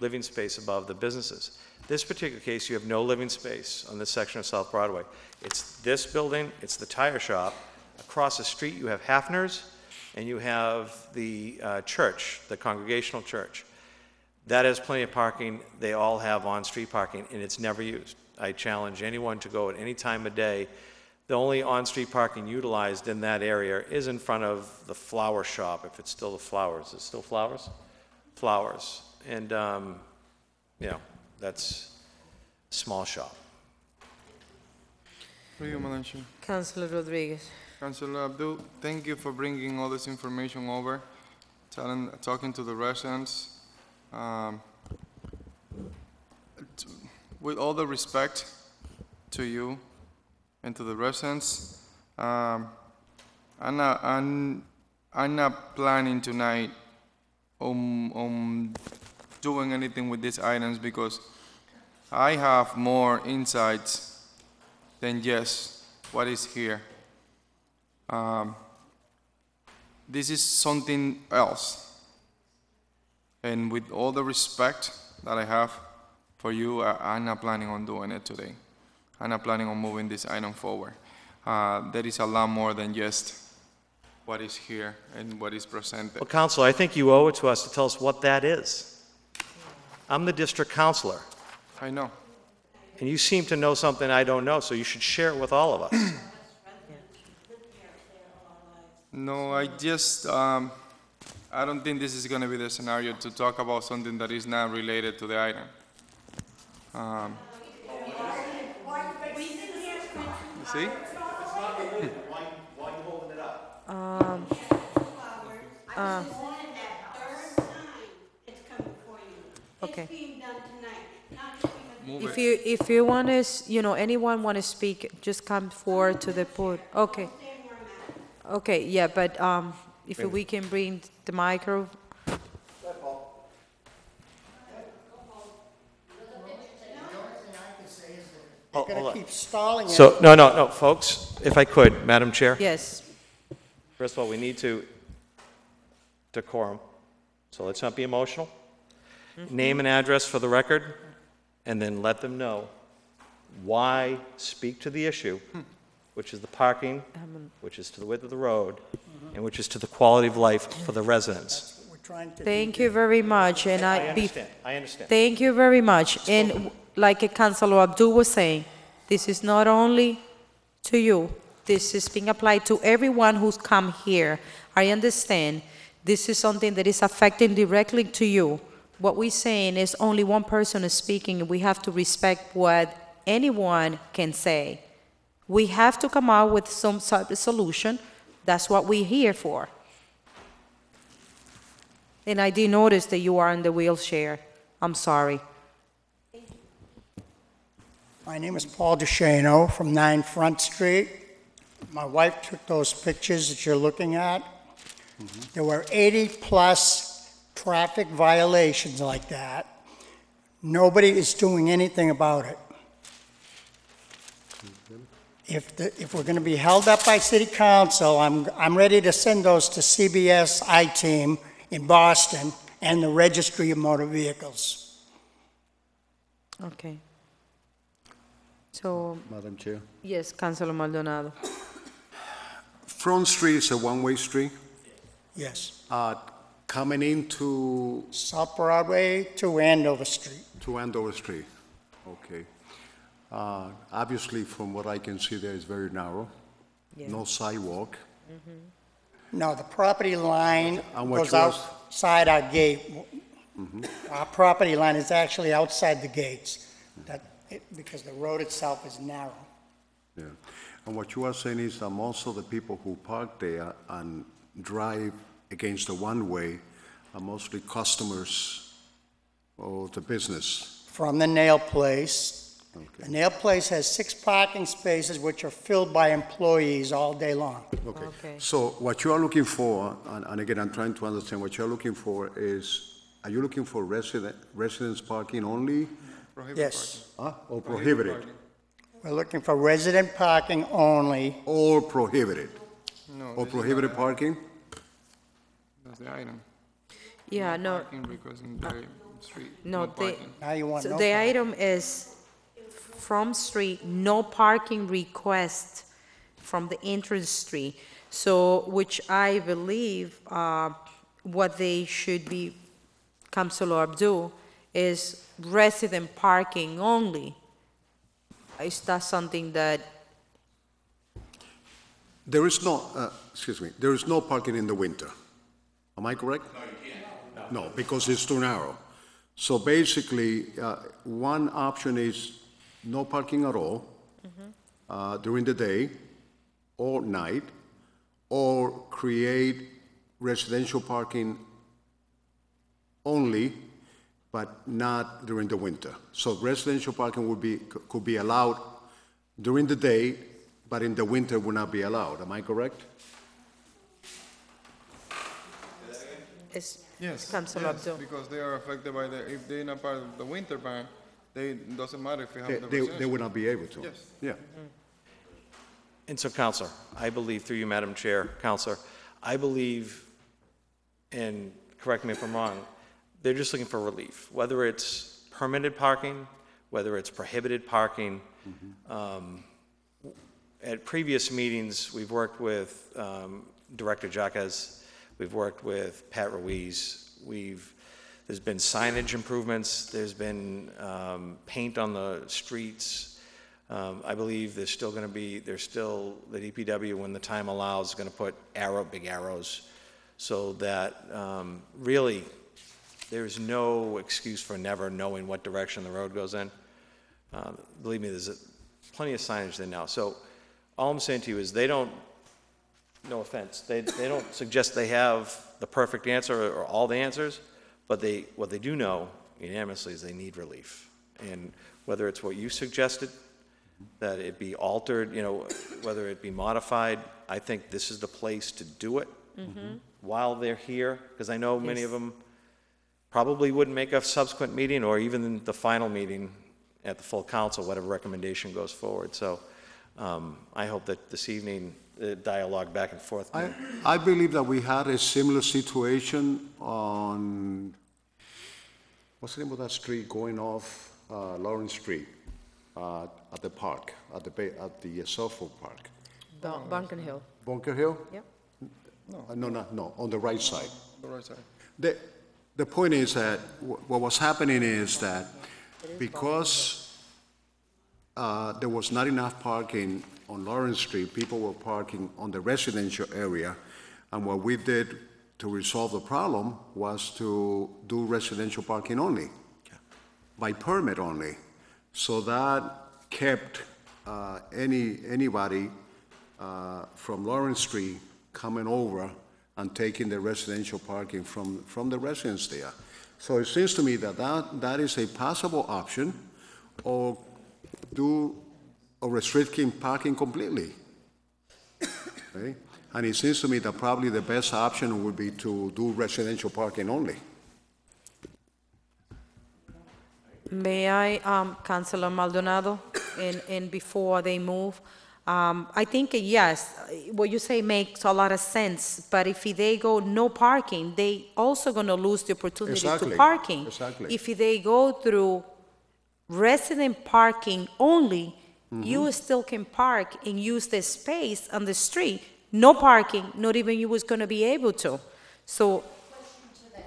living space above the businesses. This particular case, you have no living space on this section of South Broadway. It's this building, it's the tire shop. Across the street, you have Hafner's, and you have the uh, church, the Congregational Church. That has plenty of parking. They all have on-street parking, and it's never used. I challenge anyone to go at any time of day. The only on-street parking utilized in that area is in front of the flower shop, if it's still the flowers. Is it still flowers? Flowers. And, um, you know, that's a small shop. Thank you, Madam Chair. Councilor Rodriguez. Councilor Abdul, thank you for bringing all this information over, telling, talking to the residents. Um, t- With all the respect to you and to the residents, um, I'm not, I'm, I'm not planning tonight on, on doing anything with these items because I have more insights than just what is here. Um, this is something else. And with all the respect that I have for you, I, I'm not planning on doing it today. I'm not planning on moving this item forward. Uh, there is a lot more than just what is here and what is presented. Well, Council, I think you owe it to us to tell us what that is. I'm the district counselor, I know. and you seem to know something I don't know, so you should share it with all of us. No, I just, um, I don't think this is gonna be the scenario to talk about something that is not related to the item. Um, You see? Um, uh, Okay. If you, if you want to, you know, anyone want to speak, just come forward to the podium. Okay. Okay, yeah, but um, if we can bring the micro, Oh, They're hold gonna keep stalling it. So, no, no, no, folks, if I could, Madam Chair. yes. First of all, we need to decorum, so let's not be emotional. Mm-hmm. Name and address for the record, and then let them know why speak to the issue, hmm. which is the parking, um, which is to the width of the road, and which is to the quality of life for the residents. We're trying to. Thank you very much, and I I. be- understand, I understand. Thank you very much. And w- like Councilor Abdul was saying, this is not only to you, this is being applied to everyone who's come here. I understand this is something that is affecting directly to you. What we're saying is only one person is speaking, and we have to respect what anyone can say. We have to come out with some sort of solution. That's what we're here for. And I did notice that you are in the wheelchair. I'm sorry. My name is Paul DeShano from 9 Front Street. My wife took those pictures that you're looking at. Mm-hmm. There were 80-plus traffic violations like that. Nobody is doing anything about it. If, the- if we're going to be held up by city council, I'm, I'm ready to send those to CBS I-Team in Boston and the Registry of Motor Vehicles. Okay. So, Madam Chair. yes, Councilor Maldonado. Front Street is a one-way street. Yes. Uh, Coming into, South Broadway to Andover Street. to Andover Street. Okay. Uh, Obviously, from what I can see there, it's very narrow. Yeah. No sidewalk. No, the property line And what goes yours- outside our gate. Mhm. Our property line is actually outside the gates, that, it- because the road itself is narrow. Yeah. And what you are saying is that most of the people who park there and drive against the one-way are mostly customers of the business. From the nail place. The nail place has six parking spaces which are filled by employees all day long. Okay. Okay. So what you are looking for, and, and again, I'm trying to understand, what you're looking for is, are you looking for resident, residence parking only? Yes. Huh? Or prohibited? We're looking for resident parking only. Or prohibited? No, Or this is prohibited not- parking? That's the item. Yeah, no. Parking because in the uh, street, No, no the, parking. Now you want so no the parking. item is from street, no parking request from the entrance street. So, which I believe, uh, what they should be, Councilor Abdul, is resident parking only. Is that something that, There is no, uh, excuse me, there is no parking in the winter. Am I correct? No, you can't. No, because it's too narrow. So basically, uh, one option is no parking at all uh, during the day or night, or create residential parking only, but not during the winter. So residential parking would be, could be allowed during the day, but in the winter would not be allowed. Am I correct? is Yes, Councilor yes, Abdul? because they are affected by the, if they're not part of the winter ban, they, doesn't matter if you They, have the they- they residential. would not be able to. Yes. Yeah. And so, Councilor, I believe, through you, Madam Chair, Councilor, I believe, and correct me if I'm wrong, they're just looking for relief, whether it's permitted parking, whether it's prohibited parking. Um, At previous meetings, we've worked with um, Director Jacques, we've worked with Pat Ruiz, we've, there's been signage improvements, there's been um, paint on the streets, um, I believe there's still going to be, there's still, the DPW, when the time allows, is going to put arrow, big arrows, so that um, really, there's no excuse for never knowing what direction the road goes in. Um, Believe me, there's a- plenty of signage there now. So all I'm saying to you is, they don't, no offense, they, they don't suggest they have the perfect answer or all the answers, but they, what they do know unanimously is they need relief. And whether it's what you suggested, that it be altered, you know, whether it be modified, I think this is the place to do it Mhm. while they're here, because I know many of them probably wouldn't make a subsequent meeting, or even the final meeting at the full council, whatever recommendation goes forward. So um, I hope that this evening, the dialogue back and forth. I, I believe that we had a similar situation on, what's the name of that street going off uh, Lawrence Street? uh, At the park, at the, ba- at the uh, Suffolk Park. Bun- Bunker Hill. Bunker Hill? Yep. Uh, No, no, no, on the right side. The right side. The, the point is that wh- what was happening is that because uh, there was not enough parking on Lawrence Street, people were parking on the residential area, and what we did to resolve the problem was to do residential parking only, by permit only. So that kept uh, any, anybody uh, from Lawrence Street coming over and taking the residential parking from, from the residents there. So it seems to me that that, that is a possible option, or do or restricting parking completely. Okay? And it seems to me that probably the best option would be to do residential parking only. May I, um, Councilor Maldonado, and, and before they move, um, I think, uh, yes, what you say makes a lot of sense, but if they go no parking, they also gonna lose the opportunity to parking. exactly. If they go through resident parking only, you still can park and use the space on the street, no parking, not even you was gonna be able to. So Question.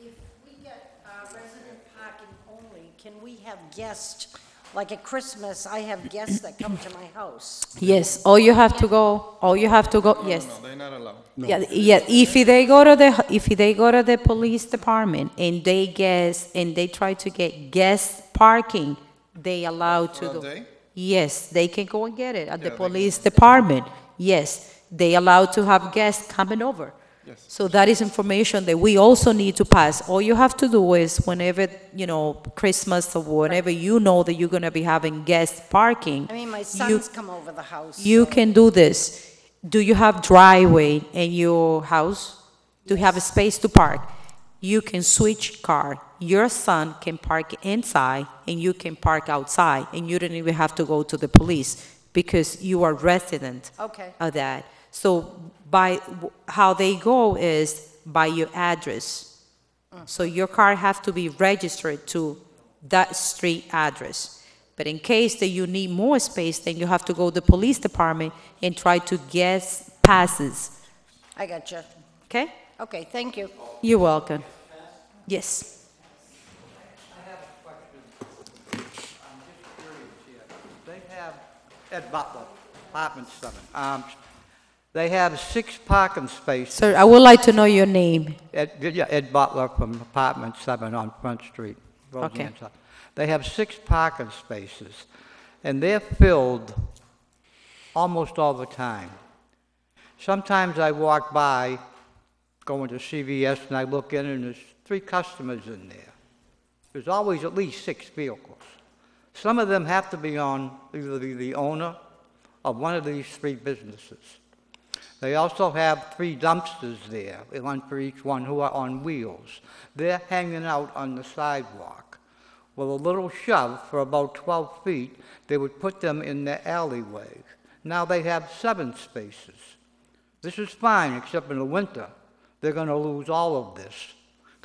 If we get uh, resident parking only, can we have guests, like at Christmas, I have guests that come to my house? Yes, all you have to go, all you have to go, yes. No, they're not allowed. No. Yeah, yeah, if they go to the, if they go to the police department and they guess, and they try to get guest parking, they allowed to For do. Day? Yes, they can go and get it at the Yeah, they can. police department. Yes, they allowed to have guests coming over. Yes. So that is information that we also need to pass. All you have to do is whenever, you know, Christmas or whenever you know that you're gonna be having guest parking. I mean, my you- sons come over the house. you so- can do this. Do you have driveway in your house? Do you have a space to park? You can switch car. Your son can park inside and you can park outside and you don't even have to go to the police because you are resident Okay. of that. So by, how they go is by your address. Mm. So your car have to be registered to that street address. But in case that you need more space, then you have to go to the police department and try to get passes, I got you. okay? Okay, thank you. You're welcome. Yes. I have a question. I'm just curious here. They have, Ed Butler, apartment seven. Um, They have six parking spaces. Sir, I would like to know your name. Ed, yeah, Ed Butler from apartment seven on Front Street. Okay. Roseanne's house. They have six parking spaces, and they're filled almost all the time. Sometimes I walk by, going to CVS, and I look in, and there's three customers in there. There's always at least six vehicles. Some of them have to be on either the, owner of one of these three businesses. They also have three dumpsters there, one for each one, who are on wheels. They're hanging out on the sidewalk. With a little shove for about 12 feet, they would put them in the alleyway. Now they have seven spaces. This is fine, except in the winter, they're going to lose all of this,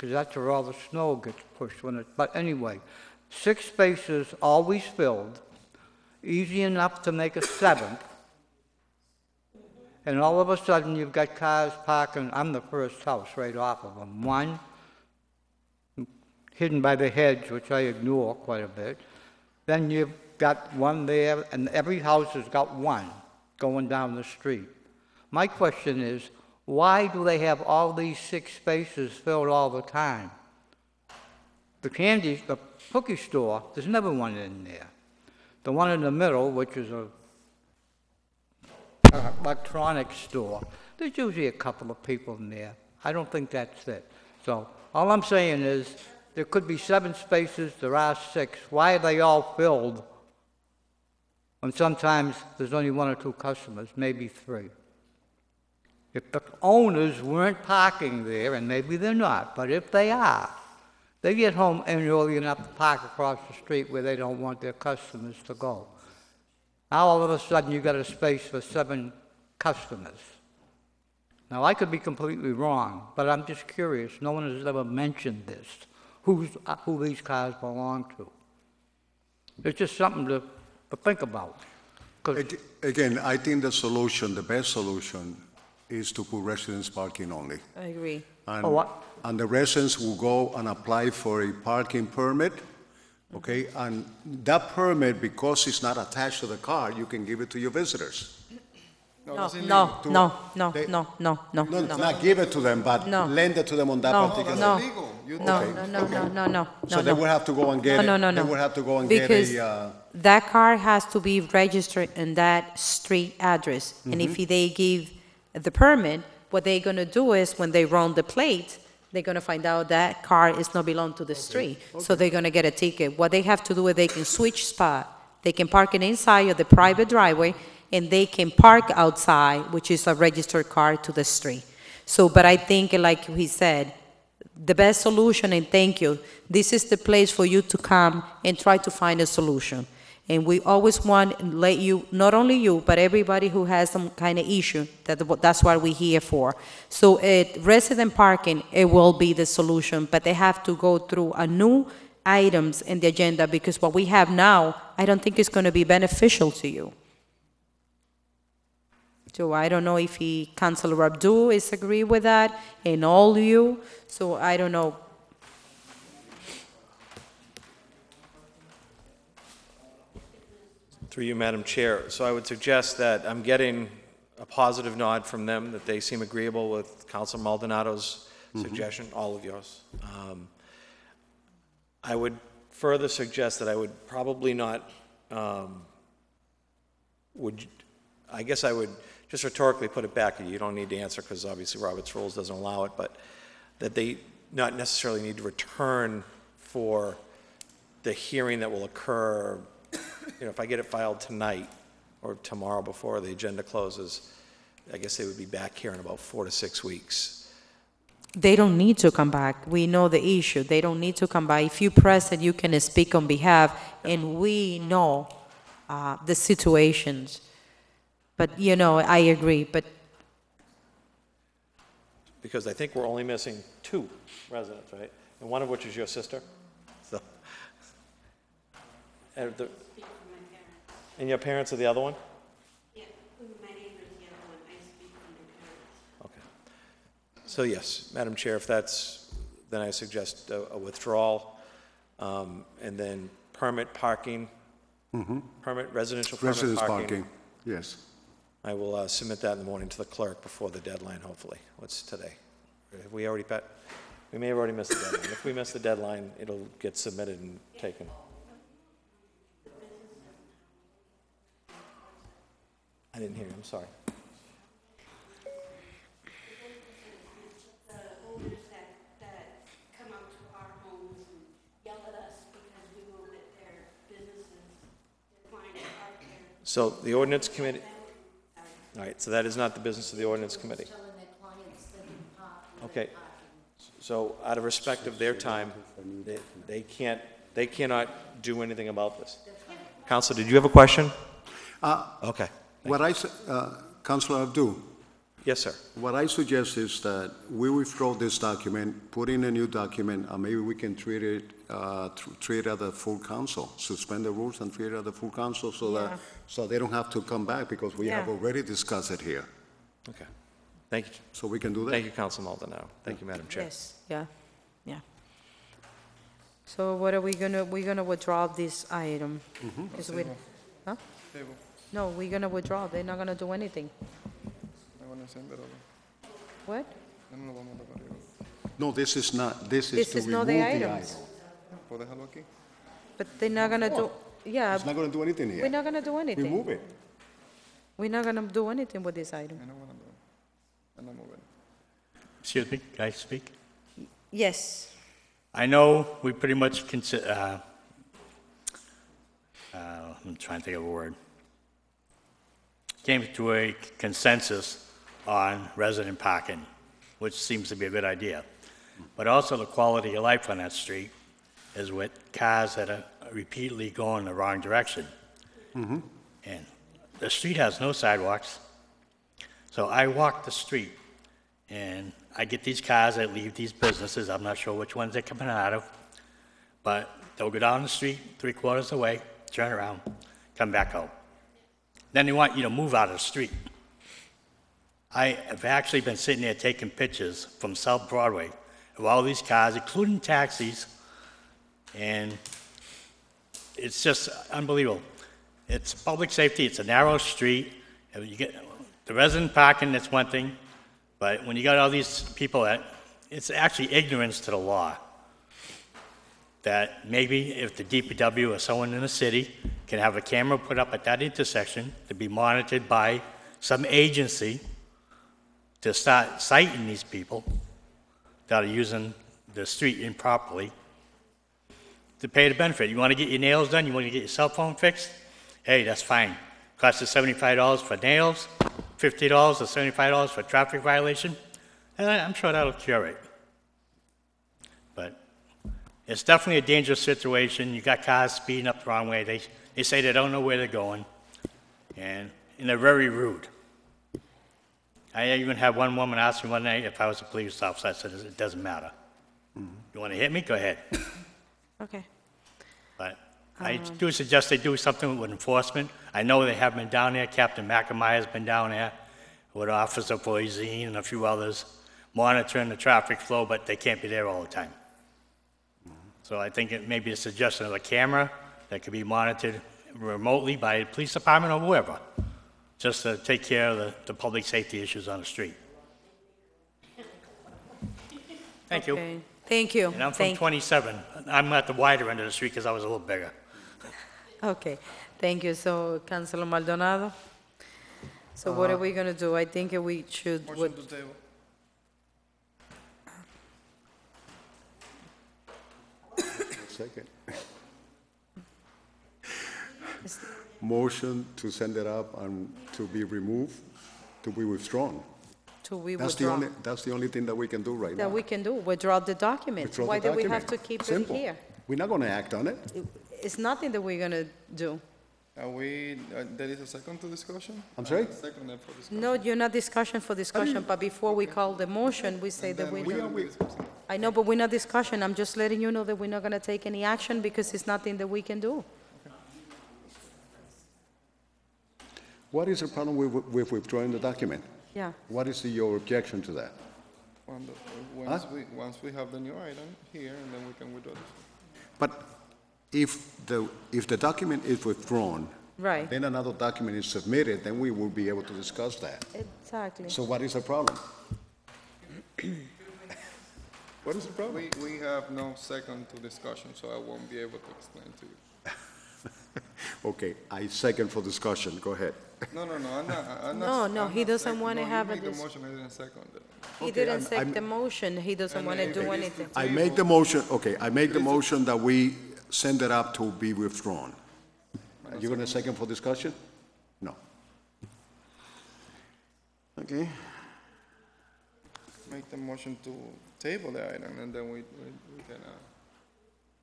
because that's where all the snow gets pushed when it, but anyway, six spaces always filled, easy enough to make a seventh, and all of a sudden, you've got cars parking, I'm the first house right off of them. One, hidden by the hedge, which I ignore quite a bit. Then you've got one there, and every house has got one going down the street. My question is, why do they have all these six spaces filled all the time? The candy, the cookie store, there's never one in there. The one in the middle, which is a electronics store, there's usually a couple of people in there. I don't think that's it. So all I'm saying is, there could be seven spaces, there are six. Why are they all filled? When sometimes there's only one or two customers, maybe three. If the owners weren't parking there, and maybe they're not, but if they are, they get home and early enough to park across the street where they don't want their customers to go. Now all of a sudden you've got a space for seven customers. Now I could be completely wrong, but I'm just curious. No one has ever mentioned this. Who's, uh, who these cars belong to? It's just something to, to think about. Again, I think the solution, the best solution, is to put residence parking only. I agree. And- Oh, what? And the residents will go and apply for a parking permit, okay? And that permit, because it's not attached to the car, you can give it to your visitors. No, no, illegal. no, no, They- no, no, no, No, no. not give it to them, but No. lend it to them on that No, particular. no. Illegal. You- No, Okay, no, no, okay. no, no, no, So no, they no. would have to go and get it. No, no, no, They would have to go and get Because a, uh, that car has to be registered in that street address. And if Mm-hmm. they give the permit, what they're gonna do is, when they run the plate, they're gonna find out that car is not belong to the street. So they're gonna get a ticket. What they have to do is they can switch spot They can park it inside of the private driveway, and they can park outside, which is a registered car to the street. So, but I think, like he said, the best solution, and thank you, this is the place for you to come and try to find a solution. And we always want to let you, not only you, but everybody who has some kind of issue, that, that's what we're here for. So at resident parking, it will be the solution, but they have to go through a new items in the agenda, because what we have now, I don't think is going to be beneficial to you. So I don't know if he, Councilor Abdul is agree with that, and all you, so I don't know. Through you, Madam Chair. So I would suggest that I'm getting a positive nod from them, that they seem agreeable with Council Maldonado's suggestion, all of yours. Um, I would further suggest that I would probably not, um, would, I guess I would just rhetorically put it back, you don't need to answer because obviously Robert's rules doesn't allow it, but that they not necessarily need to return for the hearing that will occur, you know, if I get it filed tonight or tomorrow before the agenda closes, I guess they would be back here in about four to six weeks. They don't need to come back. We know the issue. They don't need to come back. If you present, you can speak on behalf, and we know uh, the situations. But, you know, I agree, but Because I think we're only missing two residents, right? And one of which is your sister? So, and the- and your parents are the other one? Okay. So yes, Madam Chair, if that's, then I suggest a a withdrawal, um, and then permit parking, permit, residential permit Residence parking. parking, yes. I will uh, submit that in the morning to the clerk before the deadline, hopefully. What's today? Have we already, pat- we may have already missed the deadline. If we miss the deadline, it'll get submitted and taken. I didn't hear you, I'm sorry. So the ordinance committee, all right, so that is not the business of the ordinance committee. Okay, so out of respect of their time, they, they can't, they cannot do anything about this. Council, did you have a question? Uh, Okay, What I, su- uh, Councilor Abdul, yes, sir. what I suggest is that we withdraw this document, put in a new document, and maybe we can treat it, uh, tr- treat it at the full council, suspend the rules and treat it at the full council so Yeah. that, so they don't have to come back because we have Yeah. already discussed it here. Okay, thank you. So we can do that? Thank you, Counsel Maldonado. Thank you, Madam Chair. Yes, yeah, yeah. So what are we gonna, we're gonna withdraw this item? Is we- huh? Table. No, we're gonna withdraw, they're not gonna do anything. Me van a encender ahora. What? Ya no lo vamos a tocar igual. No, this is not, this is This to is remove not the the item. items. ¿Puedo dejarlo aquí? But they're not gonna do, yeah, It's not going to do anything we're here. not gonna do anything. Remove it. We're not gonna do anything with this item. Ya no van a mover. Ya no mover. Excuse me, can I speak? Yes, I know we pretty much consider, uh, uh, I'm trying to think of a word. Came to a consensus on resident parking, which seems to be a good idea. But also the quality of life on that street is with cars that are repeatedly going the wrong direction. Mm-hmm. And the street has no sidewalks. So I walk the street and I get these cars that leave these businesses. I'm not sure which ones they're coming out of. But they'll go down the street three quarters away, turn around, come back out. Then they want you to move out of the street. I have actually been sitting there taking pictures from South Broadway of all these cars, including taxis, and it's just unbelievable. It's public safety, it's a narrow street, you get, the resident parking, that's one thing, but when you got all these people that, it's actually ignorance to the law. That maybe if the DPW or someone in the city can have a camera put up at that intersection to be monitored by some agency to start citing these people that are using the street improperly to pay the benefit. You want to get your nails done, you want to get your cell phone fixed, hey, that's fine. Costs us seventy-five dollars for nails, fifty dollars or seventy-five dollars for traffic violation, and I- I'm sure that'll cure it. It's definitely a dangerous situation. You got cars speeding up the wrong way. They, they say they don't know where they're going, and, and they're very rude. I even had one woman ask me one night if I was a police officer. I said, it doesn't matter. You want to hit me? Go ahead. Okay. But I um, do suggest they do something with enforcement. I know they have been down there. Captain McAmeyer's been down there with Officer Boisine and a few others monitoring the traffic flow, but they can't be there all the time. So I think it may be a suggestion of a camera that could be monitored remotely by the police department or whoever, just to take care of the, the public safety issues on the street. Thank you. Okay. Thank you. And I'm from Thank- 27. I'm at the wider end of the street because I was a little bigger. Okay, thank you. So, Councilor Maldonado? So what are Uh, we gonna do? I think we should, Motion would- to table. Second. Motion to send it up and to be removed, to be withdrawn. to we That's the withdraw. only, that's the only thing that we can do right now. That we can do, withdraw the document. Withdraw Why the do we have to keep it Simple. here? We're not going to act on it. It's nothing that we're gonna do. Are we, uh, there is a second to discussion? I'm sorry? Second uh, for discussion. No, you're not discussion for discussion, but before we call the motion, we say that we're We are discussing. I know, but we're not discussion. I'm just letting you know that we're not gonna take any action because it's nothing that we can do. What is the problem with, with withdrawing the document? Yeah. What is the- your objection to that? When the- Once we, once we have the new item here, and then we can withdraw this. But if the, if the document is withdrawn, Right, then another document is submitted, then we will be able to discuss that. exactly. So what is the problem? What is the problem? We, we have no second to discussion, so I won't be able to explain to you. Okay, I second for discussion, go ahead. No, no, no, I'm not, I'm not. No, no, I'm he not doesn't second. wanna No, have a made the dis- motion, I didn't second it. He Okay, didn't I'm- take I'm- the motion. He doesn't And wanna it do is anything. I make the motion, okay, I make the motion that we send it up to be withdrawn. Are you gonna second for discussion? No. Okay, Make the motion to table the item, and then we, we we can, uh,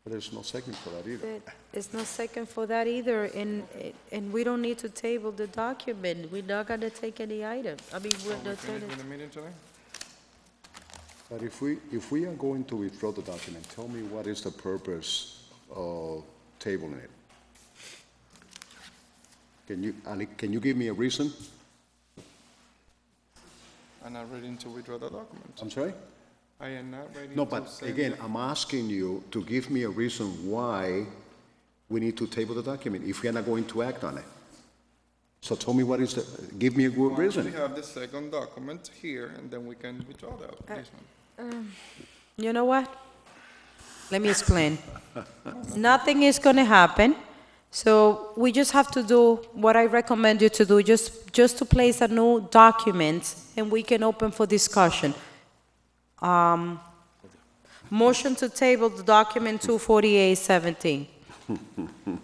there's no second for that either. But It's no second for that either, and, and we don't need to table the document. We're not gonna take any item. I mean, we're are we not finished gonna. with the meeting today? But if we, if we are going to withdraw the document, tell me what is the purpose of tabling it? Can you, Ali, can you give me a reason? I'm not ready to withdraw the document. I'm sorry? I am not ready to No, but send again, the- I'm asking you to give me a reason why we need to table the document if we are not going to act on it. So tell me what is the, give me a good Once we have the second document here, and then we can withdraw that, this one. Um, You know what? Let me explain. Nothing is gonna happen, so we just have to do what I recommend you to do, just, just to place a new document, and we can open for discussion. Um, Motion to table the document 24817.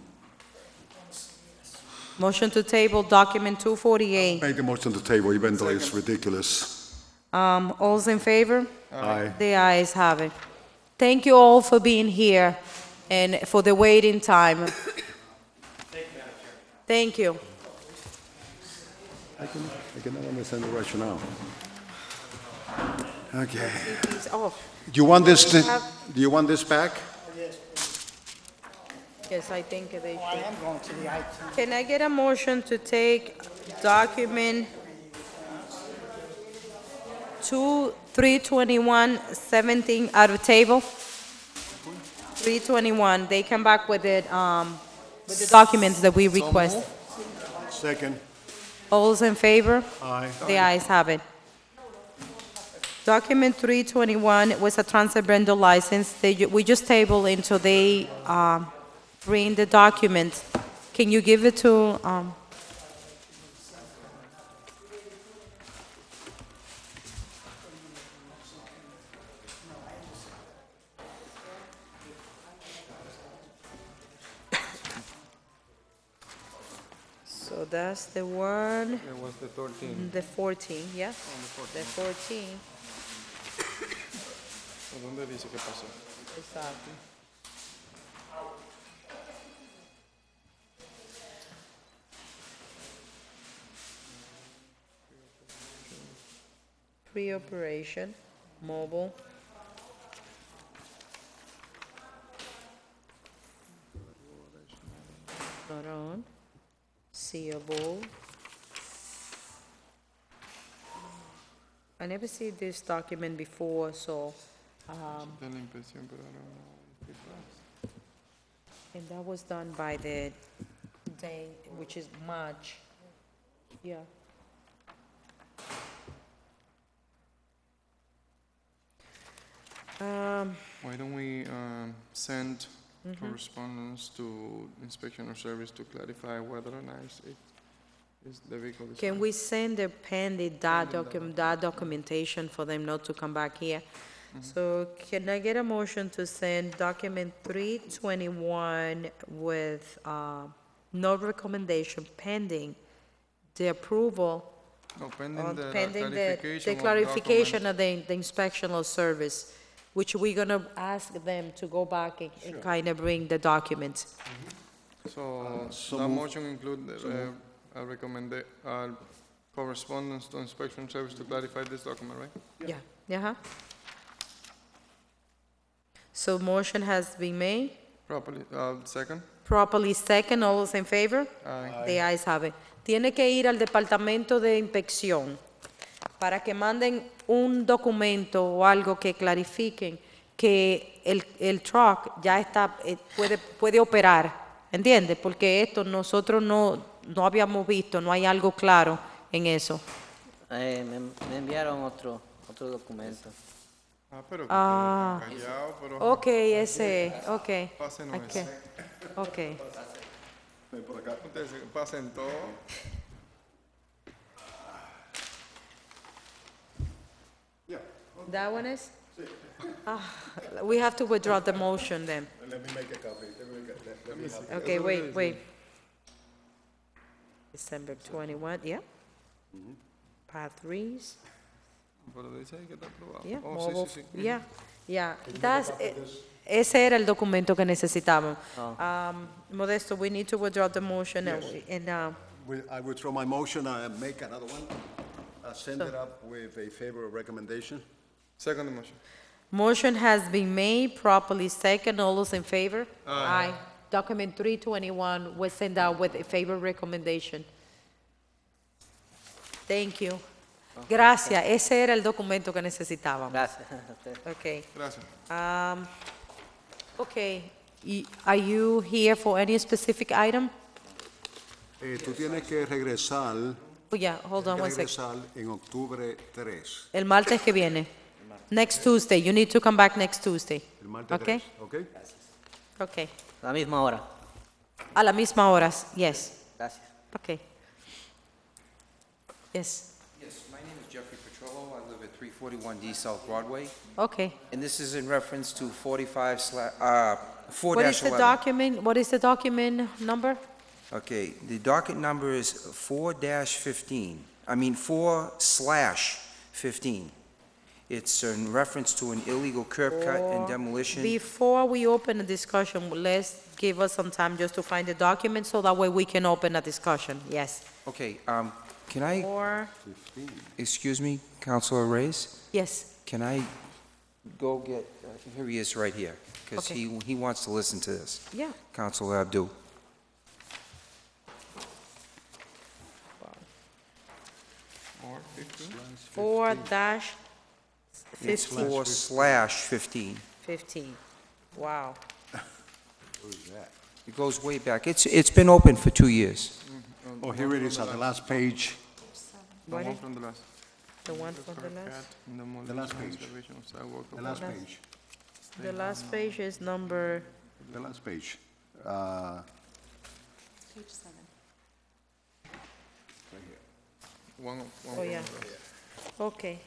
Motion to table document 248. Make the motion to table, even though it's ridiculous. Um, all's in favor? Aye. The ayes have it. Thank you all for being here and for the waiting time. Thank you. I can, I cannot understand the rationale. Okay. Oh, Do you want this, to- do you want this back? yes, I think they oh, I should. am going to the IT. Can I get a motion to take document two, three twenty-one seventeen out of table? Three twenty-one, they come back with it, um, with the documents that we request. Second. All's in favor? Aye. The ayes have it. Document 321 was a transit rental license. They, ju- we just table until they um, bring the document. Can you give it to, um, So that's the one, It was the 13. the 14, yeah? Oh, the 14, ¿Dónde dice que pasó? exactly. Pre-operation, mobile. Not on. Seeable. I never see this document before, so, um, De la impresión, pero I don't know if it was. and that was done by the day, which is March. Yeah. Um, Why don't we um, send. Correspondence to inspection or service to clarify whether or not it is the vehicle is... Can we send the pending that document, that documentation for them not to come back here? So can I get a motion to send document three twenty-one with, uh, no recommendation pending the approval No, pending on- the pending the, clarification the of clarification of the, the inspectional service, which we're gonna ask them to go back and, and kind of bring the documents. So, so that moved. motion include So uh, a recommend, uh, correspondence to inspection service to clarify this document, right? Yeah, yeah. So motion has been made, Properly, uh, second? properly second, all those in favor? Aye. The ayes have it. Tiene que ir al departamento de inspección para que manden un documento o algo que clarifiquen que el, el truck ya está, eh, puede, puede operar, ¿entiende? Porque esto nosotros no, no habíamos visto, no hay algo claro en eso. Eh, me, me enviaron otro, otro documento. Ah, pero Ah. callado, pero... Ok, ese, ok. Pásenos Ok. ese. Ok. Por acá. Pasen todo. That one is? Ah, We have to withdraw the motion then. Let me make a copy. Let me make a- let me have- Okay, wait, wait. December 21, yeah? Part threes, Pero dice ahí que está aprobado. yeah, Oh, sí, mobile, sí, sí. yeah, yeah. That's, ese era el documento que necesitábamos. Oh. Um, Modesto, we need to withdraw the motion and, Yes. we- and, uh, We- I withdraw my motion, I make another one. I send it up with a favorable recommendation. Second motion. motion has been made, properly second, all those in favor? Aye. Document 321 was sent out with a favor recommendation. Thank you. Gracias, ese era el documento que necesitábamos. Gracias. Okay. Gracias. Um, okay, Y- are you here for any specific item? Eh, tú tienes que regresar, Oh, yeah, hold on one second. regresar en octubre 3. El martes que viene. Next Tuesday, you need to come back next Tuesday. El martes Okay? 3, ¿ok? Okay. A la misma hora. A la misma horas, yes. Gracias. Okay. Yes, Yes, my name is Jeffrey Petrollo. I live at 341D South Broadway, okay. and this is in reference to 45 sla, uh, 4 What is the 11. document, what is the document number? Okay, the docket number is 4-15, I mean 4 slash 15. It's in reference to an illegal curb cut and Or- demolition. Before we open a discussion, let's give us some time just to find the document, so that way we can open a discussion, yes. Okay, um, can I, Or, excuse me, Councilor Reyes? yes, Can I go get, uh, here he is right here, because Okay. he, he wants to listen to this. yeah. Councilor Abdul. Four dash It's fifteen. 4 slash 15. Fifteen, wow. It goes way back. It's, it's been open for two years. Oh, here it is, at the last page. The What one is- from the last. The one from the last? The last page. excavation of sidewalk The last Last- page, The last page is number, the last page. Uh, Page seven. One, of- one oh, yeah. Okay.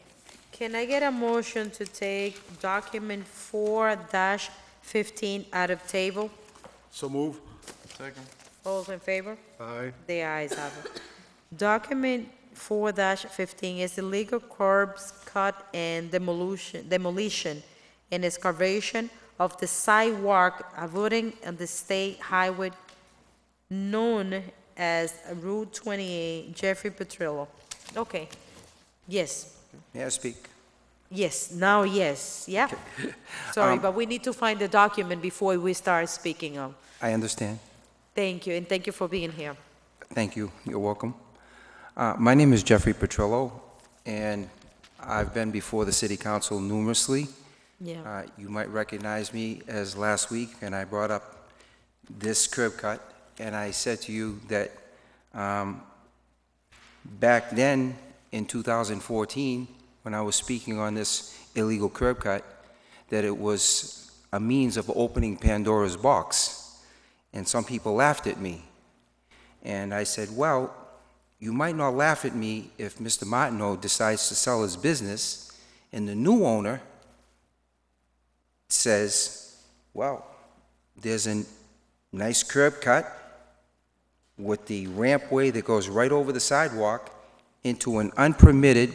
Can I get a motion to take document four dash fifteen out of table? So move. Second. All those in favor? Aye. The ayes have it. Document four fifteen is illegal curbs cut and demolition, demolition and excavation of the sidewalk abutting on the state highway known as Route twenty-eight, Jeffrey Petrillo. Okay, yes, May I speak? yes, now yes, yeah. Sorry, Um, but we need to find the document before we start speaking of. I understand. Thank you, and thank you for being here. Thank you. You're welcome. Uh, My name is Jeffrey Petrillo, and I've been before the city council numerously. Yeah. Uh, You might recognize me as last week, and I brought up this curb cut, and I said to you that um, back then, in 2014, when I was speaking on this illegal curb cut, that it was a means of opening Pandora's box, and some people laughed at me. And I said, well, you might not laugh at me if Mr. Martineau decides to sell his business, and the new owner says, well, there's a nice curb cut with the rampway that goes right over the sidewalk into an unpermitted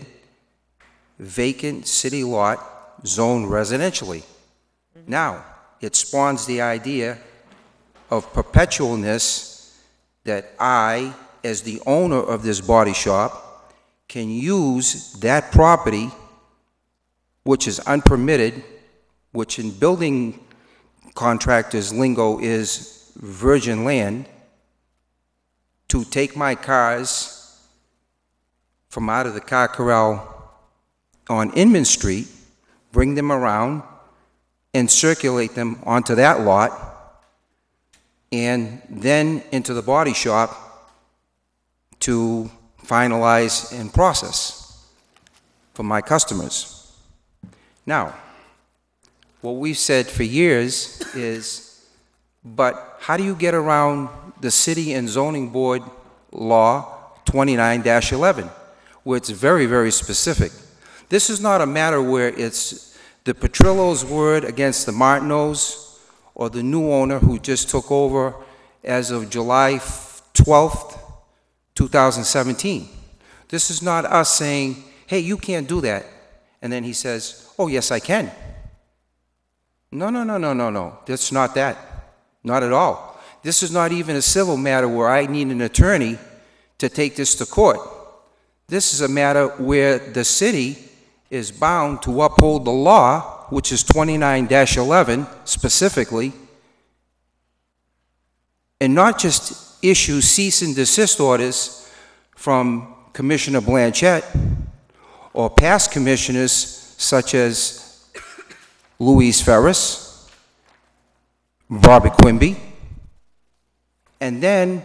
vacant city lot zoned residentially. Now, it spawns the idea of perpetualness that I, as the owner of this body shop, can use that property, which is unpermitted, which in building contractors lingo is virgin land, to take my cars from out of the car corral on Inman Street, bring them around, and circulate them onto that lot, and then into the body shop to finalize and process for my customers. Now, what we've said for years is, but how do you get around the city and zoning board law 29-11, where it's very, very specific? This is not a matter where it's the Petrillo's word against the Martineaus or the new owner who just took over as of July 12th, 2017. This is not us saying, hey, you can't do that. And then he says, oh, yes, I can. No, no, no, no, no, no. That's not that. Not at all. This is not even a civil matter where I need an attorney to take this to court. This is a matter where the city is bound to uphold the law, which is 29-11 specifically, and not just issue cease and desist orders from Commissioner Blanchette or past commissioners such as Louise Ferris, Barbara Quimby, and then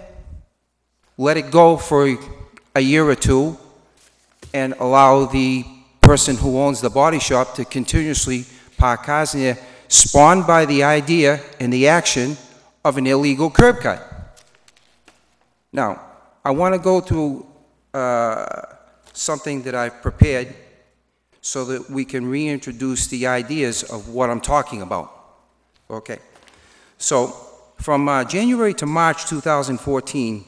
let it go for a year or two and allow the person who owns the body shop to continuously park cars in there, spawned by the idea and the action of an illegal curb cut. Now, I want to go through uh, something that I've prepared so that we can reintroduce the ideas of what I'm talking about. Okay. So, from uh, January to March 2014,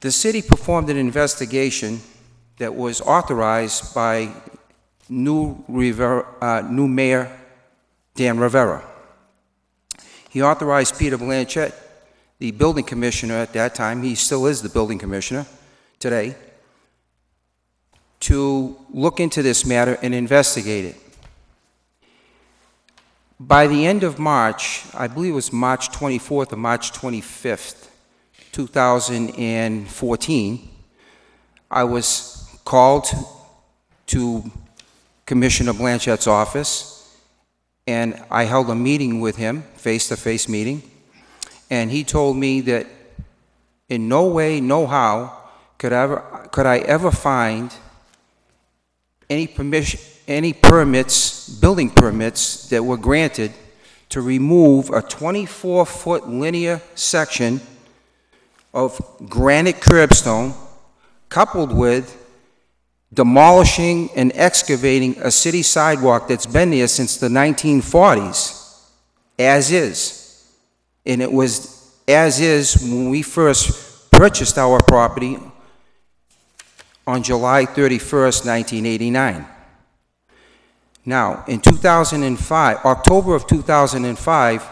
the city performed an investigation that was authorized by new, Rivera, uh, new Mayor Dan Rivera. He authorized Peter Blanchette, the building commissioner at that time, he still is the building commissioner today, to look into this matter and investigate it. By the end of March, I believe it was March 24th or March 25th, 2014, I was called to Commissioner Blanchette's office, and I held a meeting with him, face-to-face meeting, and he told me that in no way, no how, could, I ever, could I ever find any permission, any permits, building permits that were granted to remove a 24-foot linear section of granite curbstone coupled with demolishing and excavating a city sidewalk that's been there since the 1940s, as is. And it was as is when we first purchased our property on July 31st, 1989. Now, in 2005, October of 2005,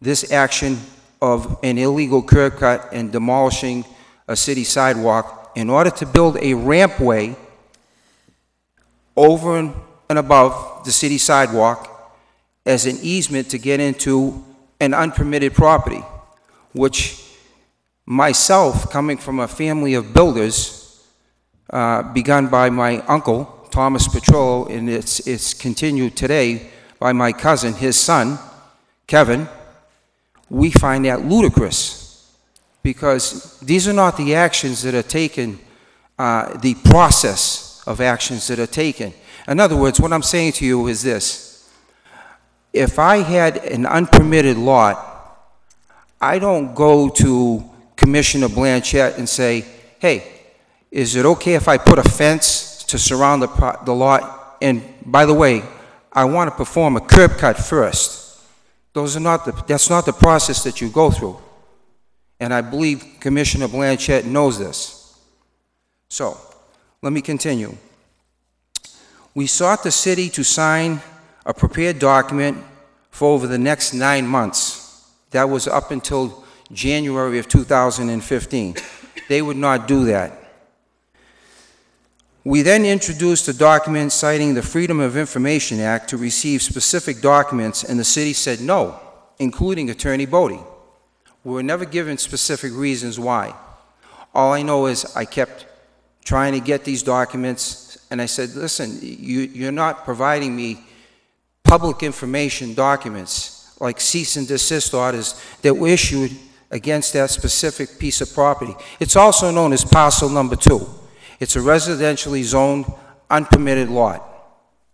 this action of an illegal curb cut and demolishing a city sidewalk in order to build a rampway over and above the city sidewalk as an easement to get into an unpermitted property, which myself, coming from a family of builders, uh, begun by my uncle, Thomas Petrollo, and it's, it's continued today by my cousin, his son, Kevin, we find that ludicrous because these are not the actions that are taken, uh, the process of actions that are taken. In other words, what I'm saying to you is this. If I had an unpermitted lot, I don't go to Commissioner Blanchette and say, hey, is it okay if I put a fence to surround the, the lot? And by the way, I want to perform a curb cut first. Those are not the, that's not the process that you go through. And I believe Commissioner Blanchette knows this. So, let me continue. We sought the city to sign a prepared document for over the next nine months. That was up until January of 2015. They would not do that. We then introduced a document citing the Freedom of Information Act to receive specific documents, and the city said no, including Attorney Boddy. We were never given specific reasons why. All I know is I kept trying to get these documents, and I said, listen, you, you're not providing me public information documents, like cease and desist orders that were issued against that specific piece of property. It's also known as parcel number two. It's a residentially zoned, unpermitted lot,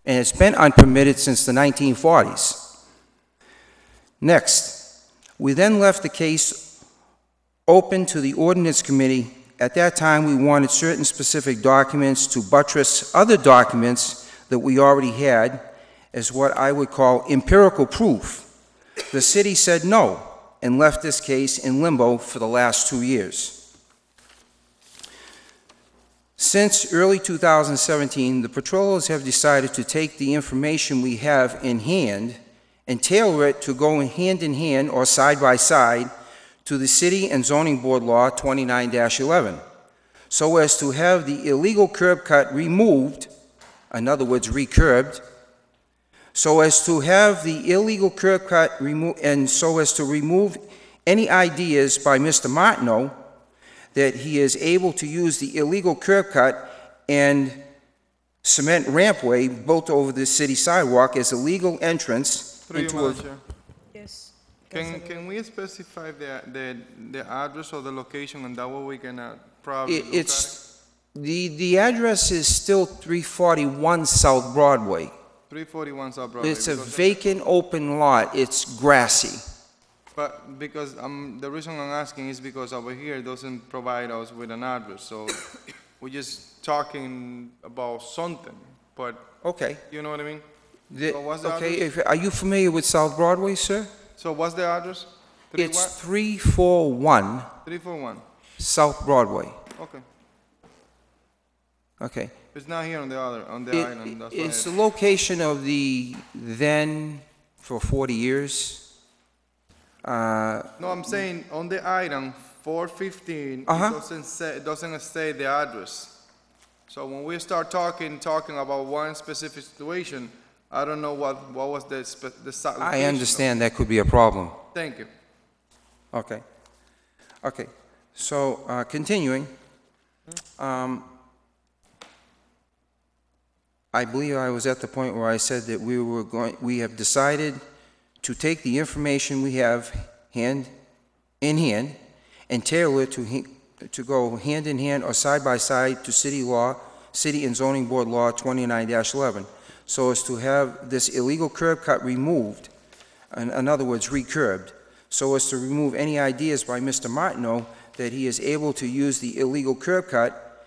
and it's been unpermitted since the 1940s. Next, we then left the case open to the ordinance committee. At that time, we wanted certain specific documents to buttress other documents that we already had as what I would call empirical proof. The city said no and left this case in limbo for the last two years. Since early 2017, the Petrillos have decided to take the information we have in hand and tailor it to go hand in hand or side by side to the City and Zoning Board Law 29-11, so as to have the illegal curb cut removed, in other words, recurbed, so as to have the illegal curb cut removed, and so as to remove any ideas by Mr. Martineau that he is able to use the illegal curb cut and cement rampway built over the city sidewalk as a legal entrance Through into a... Madam Chair. Yes. Can, can we specify the, the, the address or the location, and that way we can uh, probably It- look at it? It's, the, the address is still 341 South Broadway. 341 South Broadway. It's a because- vacant open lot, it's grassy. But because, um, the reason I'm asking is because over here doesn't provide us with an address, so we're just talking about something, but. Okay. You know what I mean? The- So what's the Okay, address? if, are you familiar with South Broadway, sir? So what's the address? Three It's what? 341 341, South Broadway. okay. Okay. It's not here on the other, on the It- island, that's. It's the location of the then, for 40 years, uh, No, I'm saying on the island four fifteen, Uh-huh. doesn't say, it doesn't state the address. So when we start talking, talking about one specific situation, I don't know what, what was the spe- the si- I location understand that could be a problem. Thank you. Okay. Okay, so, uh, continuing, um, I believe I was at the point where I said that we were going, we have decided to take the information we have hand, in hand, and tailor it to, he- to go hand in hand or side by side to city law, city and zoning board law 29-11, so as to have this illegal curb cut removed, in, in other words, recurbed, so as to remove any ideas by Mr. Martineau that he is able to use the illegal curb cut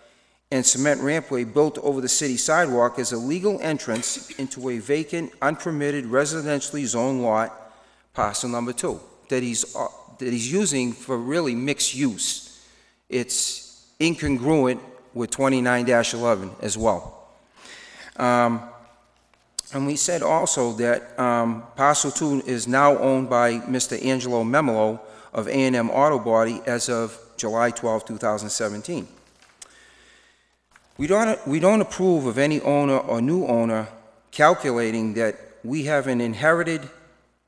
and cement rampway built over the city sidewalk as a legal entrance into a vacant, unpermitted residentially zoned lot, parcel number two, that he's uh, that he's using for really mixed use. It's incongruent with 29-11 as well. Um, And we said also that um, parcel two is now owned by Mr. Angelo Memolo of a and M Auto Body as of July 12, 2017. We don't, we don't approve of any owner or new owner calculating that we have an inherited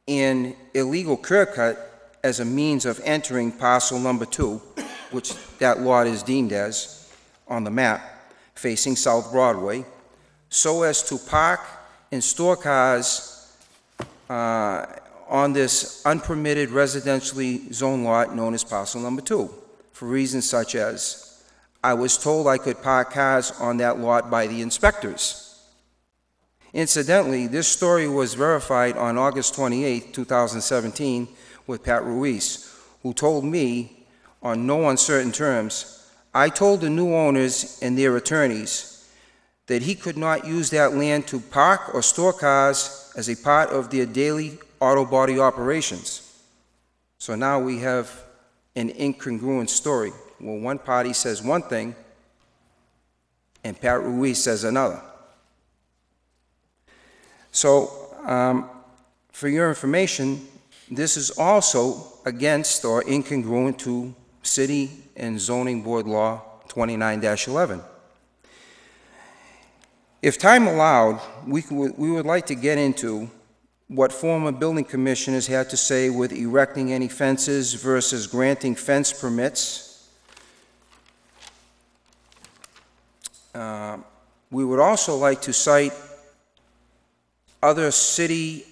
and illegal curb cut as a means of entering parcel number two, which that lot is deemed as on the map, facing South Broadway, so as to park and store cars uh, on this unpermitted residentially zoned lot known as parcel number two, for reasons such as, I was told I could park cars on that lot by the inspectors. Incidentally, this story was verified on August 28, 2017, with Pat Ruiz, who told me, on no uncertain terms, I told the new owners and their attorneys that he could not use that land to park or store cars as a part of their daily auto body operations. So now we have an incongruent story, where one party says one thing and Pat Ruiz says another. So, um, for your information, this is also against or incongruent to City and Zoning Board Law 29-11. If time allowed, we we would like to get into what former building commissioners had to say with erecting any fences versus granting fence permits. Uh, We would also like to cite other city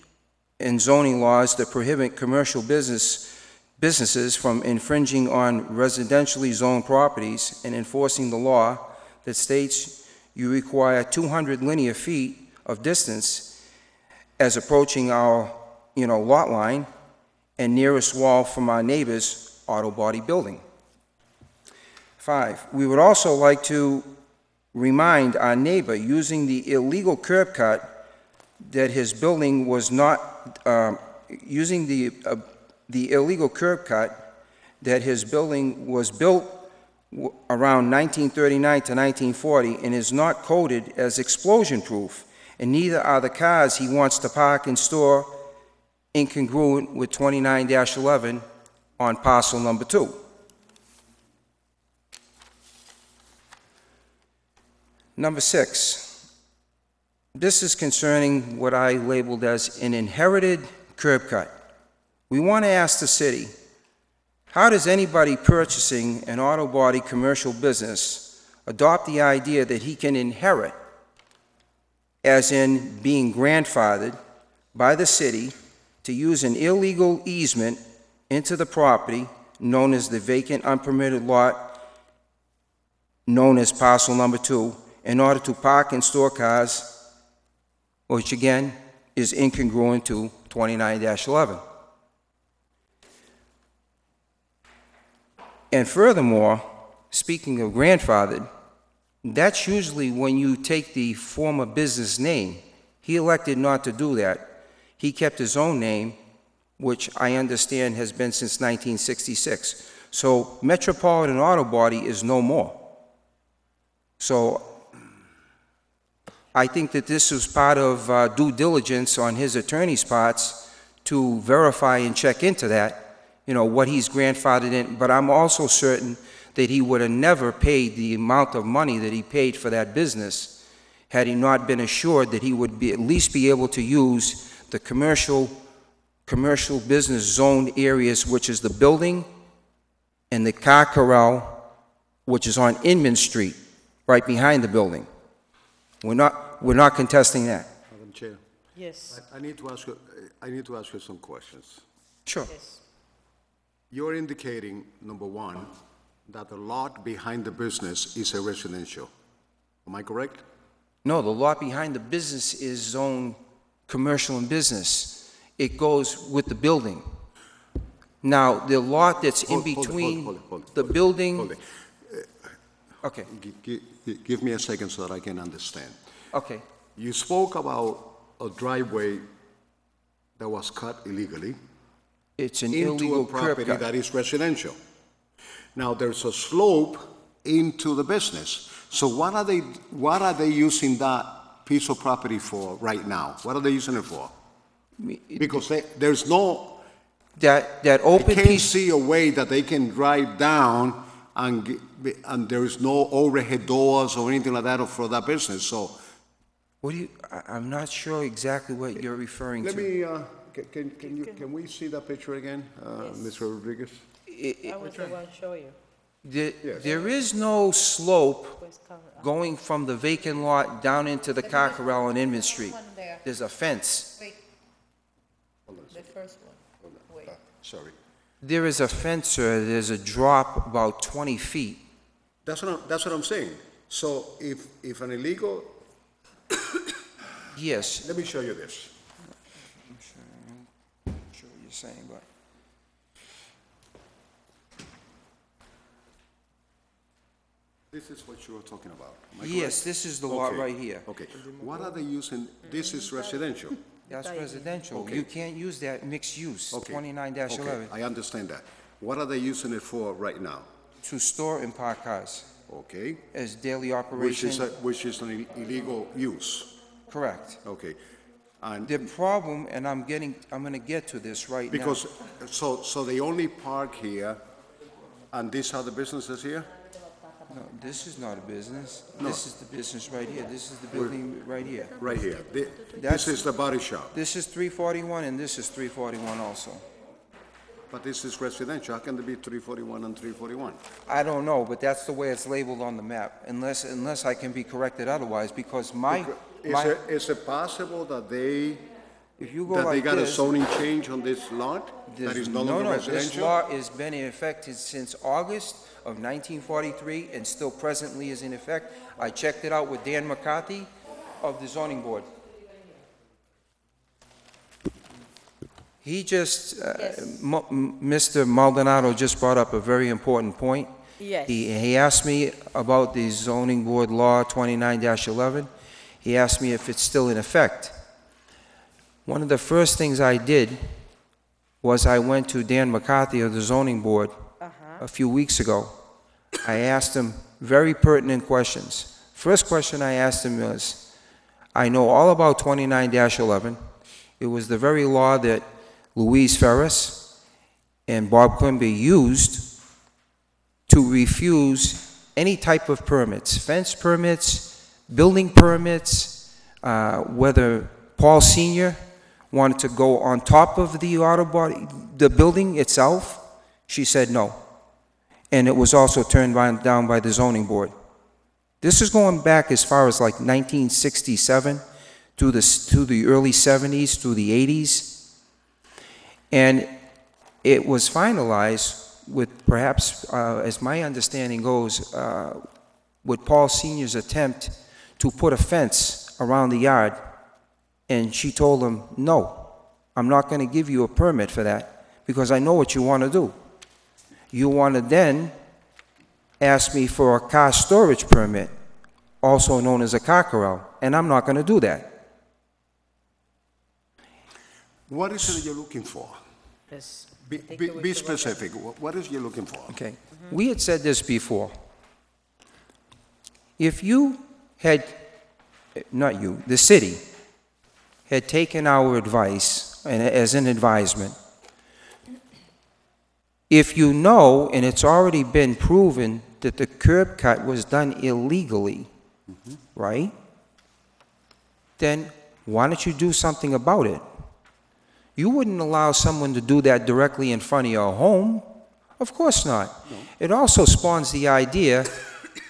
and zoning laws that prohibit commercial business, businesses from infringing on residentially zoned properties and enforcing the law that states you require 200 linear feet of distance as approaching our, you know, lot line and nearest wall from our neighbor's auto body building. Five, we would also like to remind our neighbor using the illegal curb cut that his building was not, um, using the, uh, the illegal curb cut, that his building was built around 1939 to 1940 and is not coded as explosion-proof, and neither are the cars he wants to park and store incongruent with 29-11 on parcel number two. Number six, this is concerning what I labeled as an inherited curb cut. We want to ask the city, how does anybody purchasing an auto body commercial business adopt the idea that he can inherit, as in being grandfathered by the city to use an illegal easement into the property known as the vacant unpermitted lot known as parcel number two in order to park and store cars, which again is incongruent to 29-11. And furthermore, speaking of grandfathered, that's usually when you take the former business name. He elected not to do that. He kept his own name, which I understand has been since 1966. So Metropolitan Auto Body is no more. So I think that this was part of uh, due diligence on his attorney's parts to verify and check into that, you know, what he's grandfathered in. But I'm also certain that he would have never paid the amount of money that he paid for that business had he not been assured that he would be, at least be able to use the commercial, commercial business zone areas, which is the building and the car corral, which is on Inman Street, right behind the building. We're not, we're not contesting that. Madam Chair, Yes. I I need to ask you, I need to ask you some questions. Sure. You're indicating, number one, that the lot behind the business is a residential. Am I correct? No, the lot behind the business is zone commercial and business. It goes with the building. Now, the lot that's in Hold- hold it, hold it, between hold it, hold it, the hold it, building, hold it. Uh, okay, Gi- gi- gi- Give me a second so that I can understand. okay, You spoke about a driveway that was cut illegally, It's an into a curb property cut. that is residential. Now, there's a slope into the business. So what are they, what are they using that piece of property for right now? What are they using it for? Because they, there's no, That, that open I can't piece, see a way that they can drive down and, and there is no overhead doors or anything like that for that business, so. what do you, I, I'm not sure exactly what you're referring Let to. me, uh, ca- can, can you, can we see that picture again, uh, Mr. Rodriguez? I was the one show you. There, there is no slope going from the vacant lot down into the car corral on Inman Street. There's a fence. The first one, wait. Sorry. There is a fence, sir, there's a drop about 20 feet. That's what, I'm- that's what I'm saying. So if, if an illegal, Yes. let me show you this. I'm sure, I'm sure what you're saying, but. This is what you were talking about. am I Yes, correct? this is the lot Okay, right here. Okay. What are they using, this is residential? That's residential. Okay. You can't use that mixed use, Okay. twenty-nine Okay, eleven, I understand that. What are they using it for right now? to store and park cars Okay? as daily Which operation. is, a- which is an illegal use? Correct. Okay. And The problem, and I'm getting, I'm gonna get to this right now. because, so, so they only park here, and these are the businesses here? No, this is not a business. No. This is the business right here. This is the building right here. Right here. Thi- That's- This is the body shop, This is three forty-one and this is three forty-one also. but this is residential. How can there be 341 and 341? I don't know, but that's the way it's labeled on the map, unless, unless I can be corrected otherwise, because my, Is my, it, is it possible that they, if you go that they like got a this. zoning change on this lot? That there's- is no longer No, no, this residential? law has been in effect since August of nineteen forty-three and still presently is in effect. I checked it out with Dan McCarthy of the zoning board. He just, uh, Mo- m- Mr. Maldonado just brought up a very important point. Yes. He, he asked me about the zoning board law 29-11. He asked me if it's still in effect. One of the first things I did was I went to Dan McCarthy of the zoning board a few weeks ago. I asked him very pertinent questions. First question I asked him was, I know all about 29-11. It was the very law that Louise Ferris and Bob Quimby used to refuse any type of permits, fence permits, building permits, uh, whether Paul Senior wanted to go on top of the auto body, the building itself, she said no. And it was also turned down by the zoning board. This is going back as far as like 1967 to the, to the early 70s, through the 80s. And it was finalized with perhaps, uh, as my understanding goes, uh, with Paul Senior's attempt to put a fence around the yard. And she told him, no, I'm not going to give you a permit for that because I know what you want to do. You want to then ask me for a car storage permit, also known as a car corral, and I'm not going to do that. What is it that you're looking for? Yes. Be, be, be specific. Wh- What is you're looking for? Okay. We had said this before. If you had, not you, the city, had taken our advice and as an advisement, if you know, and it's already been proven that the curb cut was done illegally, mm-hmm. right? Then why don't you do something about it? You wouldn't allow someone to do that directly in front of your home. Of course not. It also spawns the idea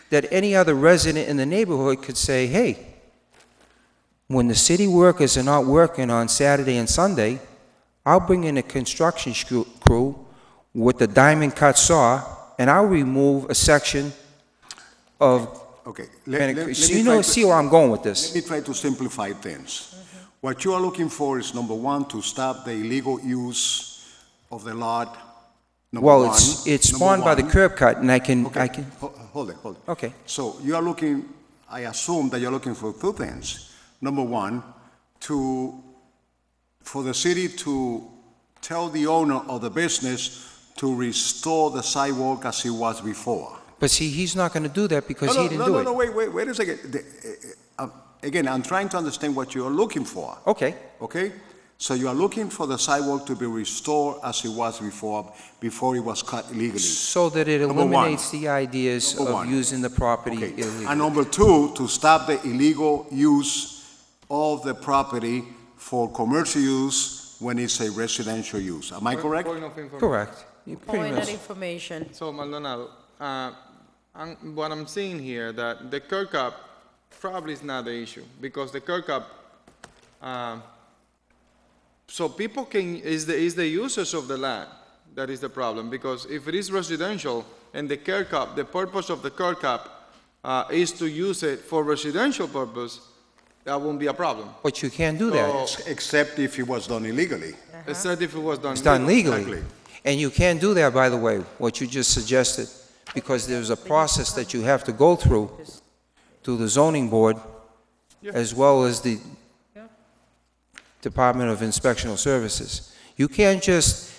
that any other resident in the neighborhood could say, hey, when the city workers are not working on Saturday and Sunday, I'll bring in a construction crew with the diamond cut saw, and I'll remove a section of Okay. Let, let, let So me you try know, to- see where I'm going with this. Let me try to simplify things. What you are looking for is, number one, to stop the illegal use of the lot, number Well, one. it's, it's Number spawned by the curb cut, and I can, Okay, I can, Hold it, hold it. okay. So you are looking, I assume that you're looking for two things. Number one, to, for the city to tell the owner of the business to restore the sidewalk as it was before. But see, he's not gonna do that because No, he no, didn't no, do no, it. No, no, wait, wait, wait a second. The- uh, uh, Again, I'm trying to understand what you're looking for. Okay. Okay? So you are looking for the sidewalk to be restored as it was before, before it was cut illegally. So that it Number one. eliminates the ideas Number of one. using the property Okay. illegally. And number two, to stop the illegal use of the property for commercial use when it's a residential use. Am I correct? Point of. Correct. You pretty Point much- of information. So Maldonado, uh, I'm- what I'm seeing here, that the curb cut probably is not the issue, because the curb cut, um, so people can, is the, is the users of the land that is the problem, because if it is residential and the curb cut, the purpose of the curb cut uh, is to use it for residential purpose, that won't be a problem. But you can't do that. Except if it was done illegally. Except if it was done. It's done legally. Exactly. And you can't do that, by the way, what you just suggested, because there's a process that you have to go through, through the zoning board, as well as the Department of Inspectional Services. You can't just,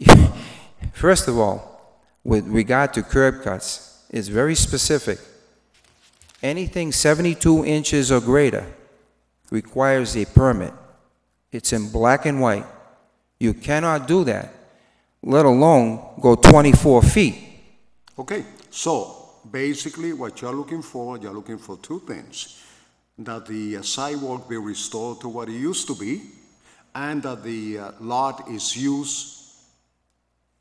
first of all, with regard to curb cuts, it's very specific. Anything 72 inches or greater requires a permit. It's in black and white. You cannot do that, let alone go 24 feet. Okay, so basically what you're looking for, you're looking for two things. That the uh, sidewalk be restored to what it used to be, and that the uh, lot is used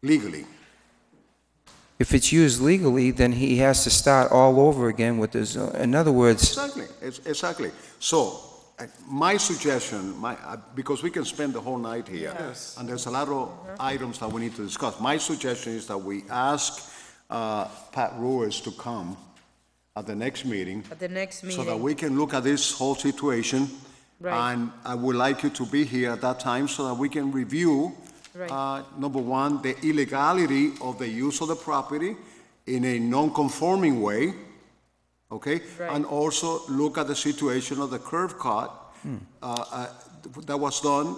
legally. If it's used legally, then he has to start all over again with his, in other words, Exactly, ex- exactly. So, uh, my suggestion, my, uh, because we can spend the whole night here. Yes. And there's a lot of items that we need to discuss. My suggestion is that we ask uh, Pat Ruiz to come at the next meeting. At the next So that meeting. we can look at this whole situation. Right. And I would like you to be here at that time so that we can review, Right. uh, number one, the illegality of the use of the property in a non-conforming way, okay? Right. And also look at the situation of the curb cut uh, uh, that was done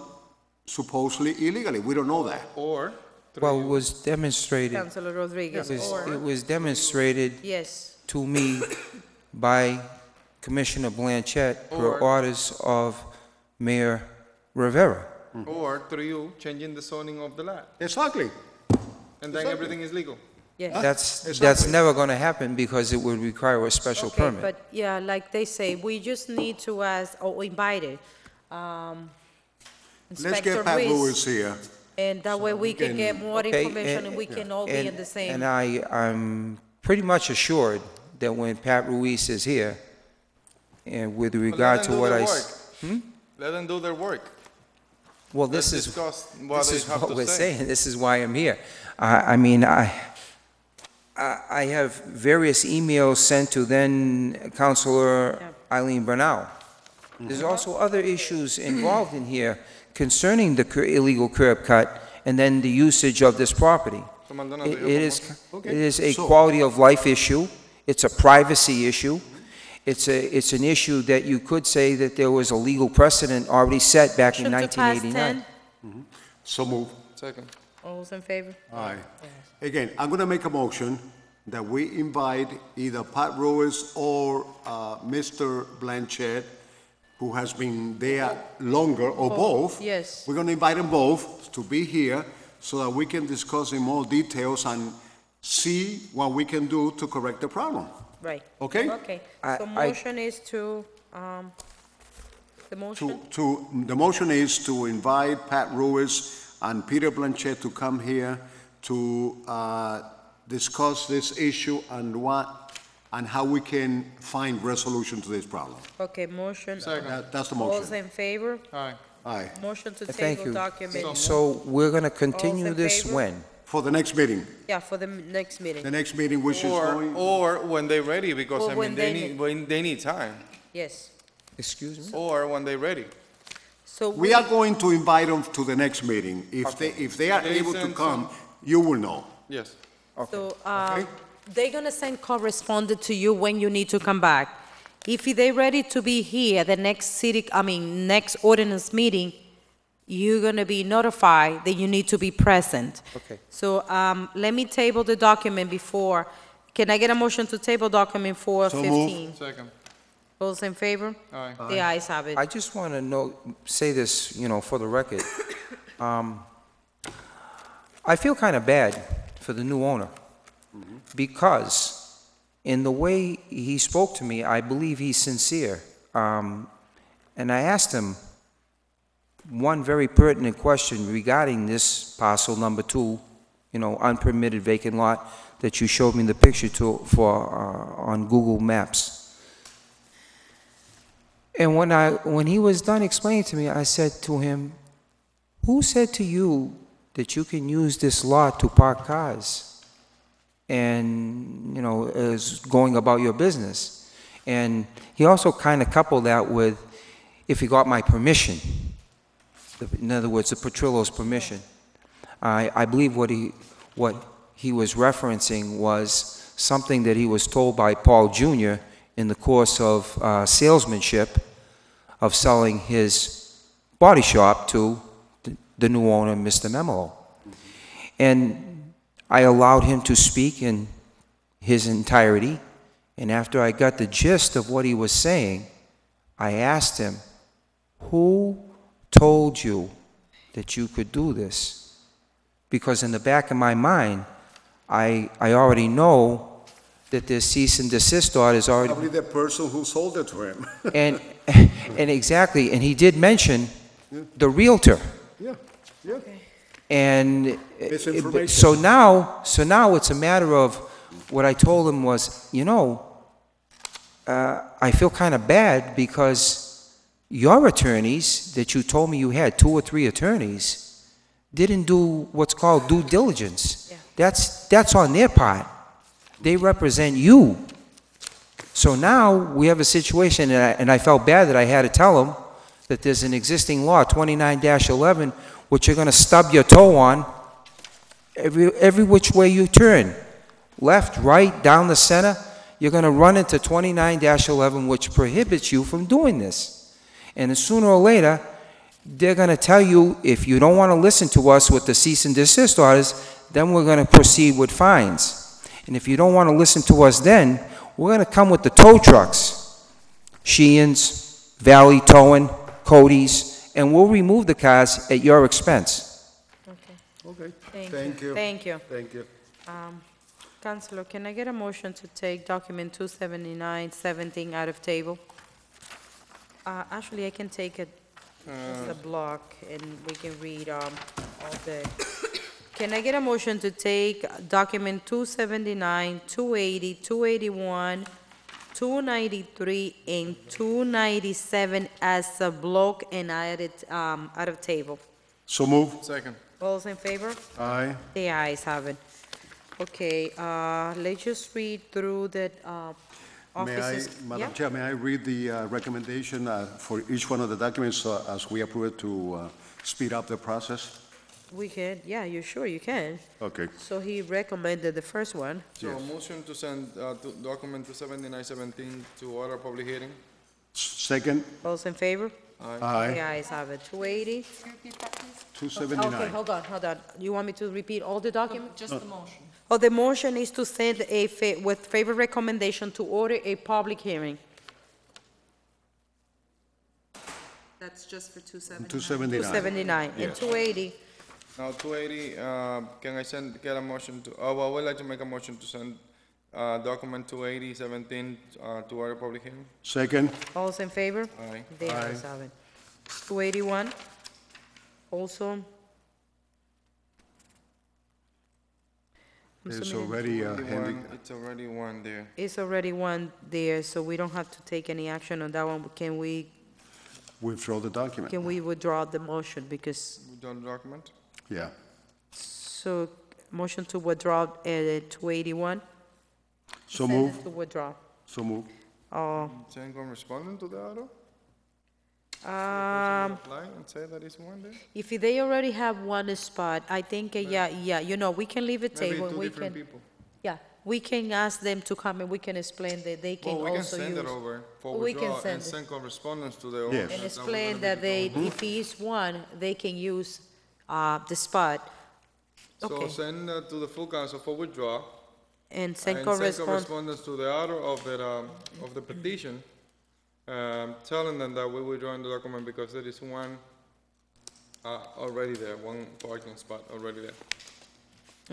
supposedly illegally. We don't know that. Or, well, it was demonstrated, Councilor it Rodriguez, was, or, it was demonstrated yes, to me by Commissioner Blanchette per orders of Mayor Rivera. or through you, changing the zoning of the land, Exactly. and then everything is legal. Yes. That's, that's Exactly. never gonna happen because it would require a special Okay, permit. but yeah, like they say, we just need to ask, or invite it, um, Let's Inspector get Pat Ruiz, Lewis here. and that way we can get more Okay, information and we can all be in and- the same. And I, I'm pretty much assured that when Pat Ruiz is here, and with regard to do what I, work. Hmm? Let them do their work. well, Let's this is, discuss what this they is have what to we're say. saying, this is why I'm here. I, I mean, I, I I have various emails sent to then Councilor Eileen Bernal. There's mm-hmm. also other issues involved in here concerning the cur- illegal curb cut and then the usage of this property. So Maldonado, It you it have is, one? it is a so- quality of life issue, it's a privacy issue, it's a, it's an issue that you could say that there was a legal precedent already set back in Motion to pass 1989. 10. Mm-hmm. So move. Second. All those in favor? Aye. Again, I'm going to make a motion that we invite either Pat Ruiz or uh, Mr. Blanchette, who has been there longer, or both. Yes. We're going to invite them both to be here so that we can discuss in more details and see what we can do to correct the problem. Right. Okay? Okay, I- so I- motion is to, um, the To, motion? to, the motion is to invite Pat Ruiz and Peter Blanchette to come here to uh, discuss this issue and what, and how we can find resolution to this problem. Okay, motion. That- That's the All those motion. in favor? Aye. Aye. Motion to Thank table you. document. So we're going to continue in this favor? when? For the next meeting. Yeah, for the m- next The meeting. next meeting, which is Or, going, or when they're ready, because Or I when mean, they they need, need- when they need time. Yes. Excuse me? Or when they're ready. So we are going to invite them to the next meeting. If they, if they are able to send come, you will know. Yes. So, uh, they're gonna send correspondent to you when you need to come back. If they're ready to be here, at the next city, I mean, next ordinance meeting, you're gonna be notified that you need to be present. Okay. So, um, let me table the document before, can I get a motion to table document four So moved. fifteen? Second. Those in favor? Aye. The ayes have it. I just want to know, say this, you know, for the record. Um, I feel kind of bad for the new owner because in the way he spoke to me, I believe he's sincere. Um, and I asked him one very pertinent question regarding this parcel number two, you know, unpermitted vacant lot that you showed me the picture to, for, uh, on Google Maps. And when I, when he was done explaining to me, I said to him, who said to you that you can use this lot to park cars? And, you know, as going about your business. And he also kind of coupled that with, if he got my permission. In other words, the Petrillo's permission. I, I believe what he, what he was referencing was something that he was told by Paul Jr. in the course of uh, salesmanship of selling his body shop to the- the new owner, Mr. Memolo. And I allowed him to speak in his entirety, and after I got the gist of what he was saying, I asked him, who told you that you could do this? Because in the back of my mind, I, I already know that this cease and desist order is already Probably the person who sold it to him. and, and exactly, and he did mention the Realtor. Yeah, yeah. And Misinformation. so now, so now it's a matter of, what I told him was, you know, uh, I feel kind of bad because your attorneys, that you told me you had, two or three attorneys, didn't do what's called due diligence. That's, that's on their part. They represent you. So now we have a situation, and I, and I felt bad that I had to tell them that there's an existing law, 29-11, which you're gonna stub your toe on every, every which way you turn. Left, right, down the center, you're gonna run into 29-11, which prohibits you from doing this. And sooner or later, they're gonna tell you, if you don't wanna listen to us with the cease and desist orders, then we're gonna proceed with fines. And if you don't wanna listen to us then, we're gonna come with the tow trucks. Sheehan's, Valley Towing, Cody's, and we'll remove the cars at your expense. Okay, Thank thank you. Thank you. Thank you. Um, Councilor, can I get a motion to take document 27917 out of table? Uh, Actually, I can take it as a block, and we can read um, all the, can I get a motion to take document 279, 280, 281, 293, and 297 as a block and add it um, out of table? So move. Second. All those in favor? Aye. The ayes have it. Okay, uh, let's just read through the uh, May I, offices. Madam Yeah. Chair, may I read the uh, recommendation uh, for each one of the documents uh, as we approve it to uh, speed up the process? We can, yeah, you sure, you can. Okay. So he recommended the first one. So motion to send, uh, to document two seventy-nine seventeen to order public hearing? Second, Those in favor? Aye. The ayes have it. 280? 279. Okay, hold on, hold on. You want me to repeat all the documents? Just the motion. Oh, the motion is to send a, fa- with favor recommendation to order a public hearing. That's just for two seventy-nine. 279. 279 and Yes. 280. Now, two eighty, uh, can I send, get a motion to, oh, well, I would like to make a motion to send, uh, document two eighty seventeen, uh, to order public hearing? Second, All those in favor? Aye. The Aye. ayes have it. 281, also. I'm It's assuming already uh, Already handy. one- It's already one there. It's already one there, so we don't have to take any action on that one. but Can we, Withdraw the document. can we withdraw the motion? Because, We done the document? Yeah. so, motion to withdraw uh, 281? So Send it move. To withdraw. So move. Oh, Is anyone responding to the auto? um, Apply and say that it's one there? if they already have one spot, I think, uh, yeah, yeah, you know, we can leave it Maybe table. and two we different can- people. Yeah, we can ask them to come and we can explain that they can Well, we can also send it over for We can withdrawal send and it. send correspondence to the Yes. owners. And explain that they, if he is one, they can use, uh, the spot. So Okay, send uh, to the full council for withdrawal. and send and correspondence to the author of the, um, of the petition, um, telling them that we withdrawing the document because there is one, uh, already there, one parking spot already there.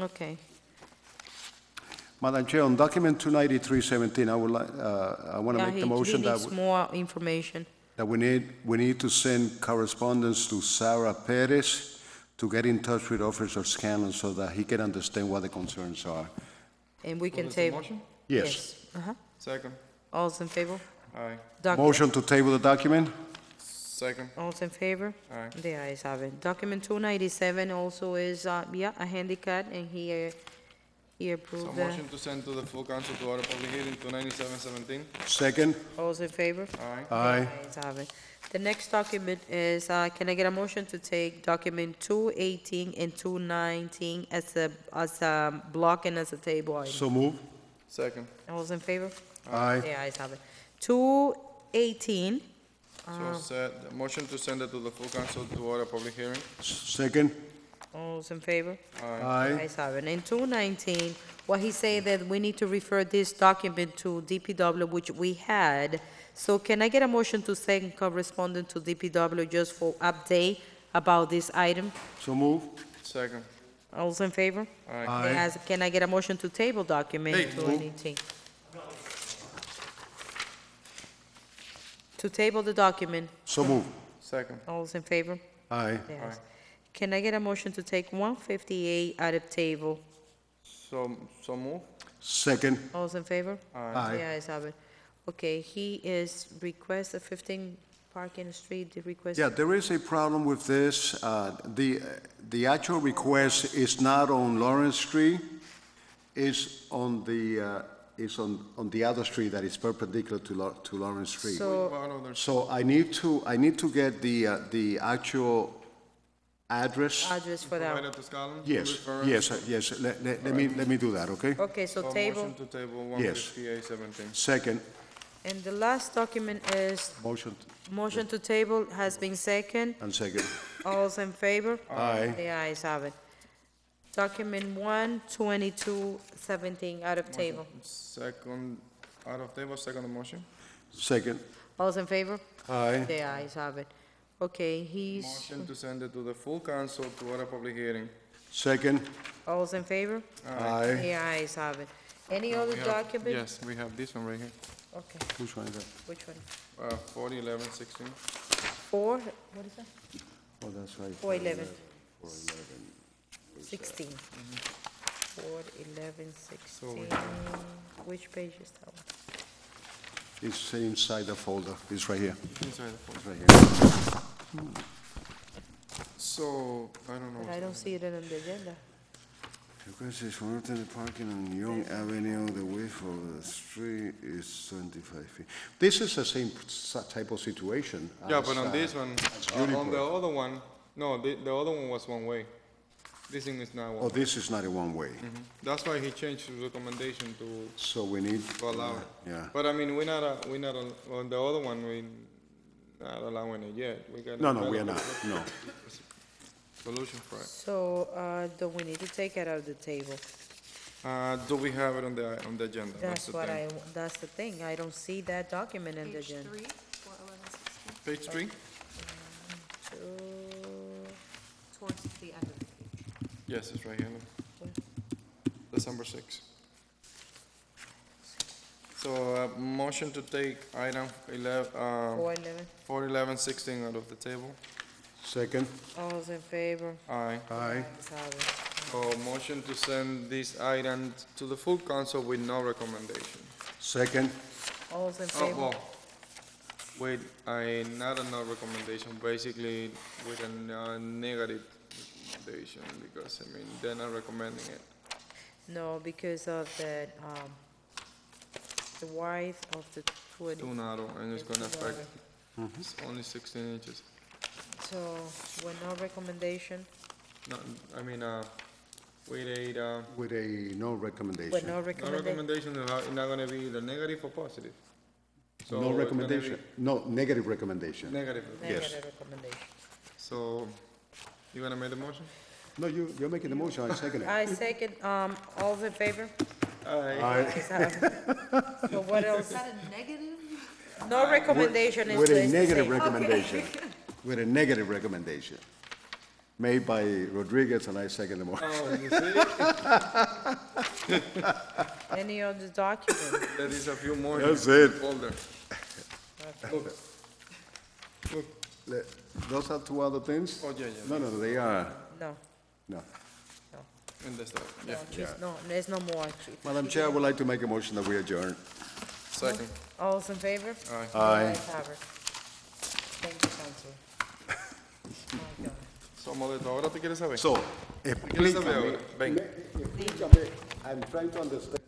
okay. Madam Chair, on document 29317, I would like, uh, I want to Yeah, make he, the he motion that, needs w- more information. that we need, we need to send correspondence to Sarah Perez to get in touch with Officer Scanlon so that he can understand what the concerns are. And we can What is table. motion? Yes. Uh-huh. Second, All's in favor? aye. Doc- Motion to table the document? Second, All's in favor? Aye. The ayes have it. Document two ninety-seven also is, uh, yeah, a handicap, and he, uh, he so approved that. motion to send to the full council to order public hearing two ninety-seven seventeen. Second? All's in favor? Aye. Aye. The ayes have it. The next document is, uh, can I get a motion to take document two eighteen and two nineteen as a, as a block and as a table item? So move? Second, All's in favor? Aye. The ayes have it. Two eighteen, so set, motion to send it to the full council to order a public hearing. Second? all's in favor? Aye. Aye. Ayes have it. And two nineteen, what he said that we need to refer this document to DPW, which we had. So can I get a motion to send correspondent to DPW just for update about this item? So move? Second, All's in favor? aye. Aye. As- Can I get a motion to table document Hey, two move. eighteen? To table the document, So move? Second, all's in favor? Aye. Yes. Can I get a motion to take one fifty-eight out of table? so, so move. Second? All's in favor? Aye. The ayes have it. Okay, he is request a fifteen parking street, the request. Yeah, there is a problem with this. Uh, The, the actual request is not on Lawrence Street, it's on the, uh, is on, on the other street that is perpendicular to Lau- to Lawrence Street. So, One of those- So I need to, I need to get the, uh, the actual address. address for that. Provided to Scanlon? Yes, yes, uh, yes, let, let let me, let me do that, okay? Okay, so So table, motion to table one Yes. fifty-eight seventeen. Second, and the last document is, motion motion to table has been second. and second. All's in favor? Aye. The ayes have it. Document one twenty-two seventeen out of table. Second, out of table, second motion. Second, All's in favor? aye. The ayes have it. Okay, he's, Motion to send it to the full council to order public hearing. Second, all's in favor? aye. The ayes have it. Any other we have- document? Yes, we have this one right here, Okay, Which one is that? which one? uh, forty eleven sixteen. Four, what is that? Oh, that's right. Four eleven. Four eleven. Sixteen. Four, eleven, sixteen. Which page is that one? It's inside the folder, it's right here, Inside the folder. it's right here. So, I don't know. But I don't see it in the agenda. Request is for alternate parking on Young Avenue, the width of the street is twenty-five feet. This is the same s- type of situation. Yeah, as, but on uh, this one, as uh, on the other one, no, the, the other one was one way. This thing is not Oh, one. this is not a one-way, Mhm. That's why he changed his recommendation to, so we need. to allow it. Yeah. But I mean, we're not, uh, we're not, on the other one, We're not allowing it yet. We gotta No, no, we are not, no. Solution for it. So, uh, do we need to take it out of the table? Uh, do we have it on the, on the agenda? That's the what thing. I, that's the thing. I don't see that document in the Page agenda. three, four eleven sixteen, Page three? towards the end of the page. Yes, it's right here. look. December sixth. So, uh, motion to take item eleven, um, Four eleven. four eleven sixteen out of the table. Second, All those in favor? Aye. aye. Ayes have it. So, motion to send this item to the full council with no recommendation. Second, All's in Oh, favor? well, wait, I, not a no recommendation, basically with a uh, negative recommendation, because, I mean, they're not recommending it. No, because of the, um, the width of the twenty. Too narrow, and it's It's gonna too affect, narrow. it's only sixteen inches. So, with no recommendation, No, I mean, uh, with a, uh, With a no recommendation. With no no recommendation? recommendation, it's not- it's not gonna be either negative or positive. So No gonna recommendation, no, negative recommendation. Negative. Yes. Negative recommendation. So, you gonna make the motion? No, you, you're making the motion, I second it. I second, um, all's in favor? Aye. Is that- So what else? Is that a negative? No recommendation is With a is the negative same. recommendation. With a negative recommendation. Made by Rodriguez, and I second the motion. Oh, you see? Any other document? There is a few more. That's here in it. the Folder. Look. Look. Le- Those are two other things? Oh, yeah, yeah. No, no, they are, No, no. And that's, the- no, yeah. she's- no, there's no more. She- Madam Chair, I would like to make a motion that we adjourn. Second. All's in favor? Aye. Aye. Ayes have. Thank you, Councilor. So, Modesto, ¿ahora te quieres saber? So, ¿Qué quieres saber explícame. ahora? Ven. Explícame. I'm trying to understand.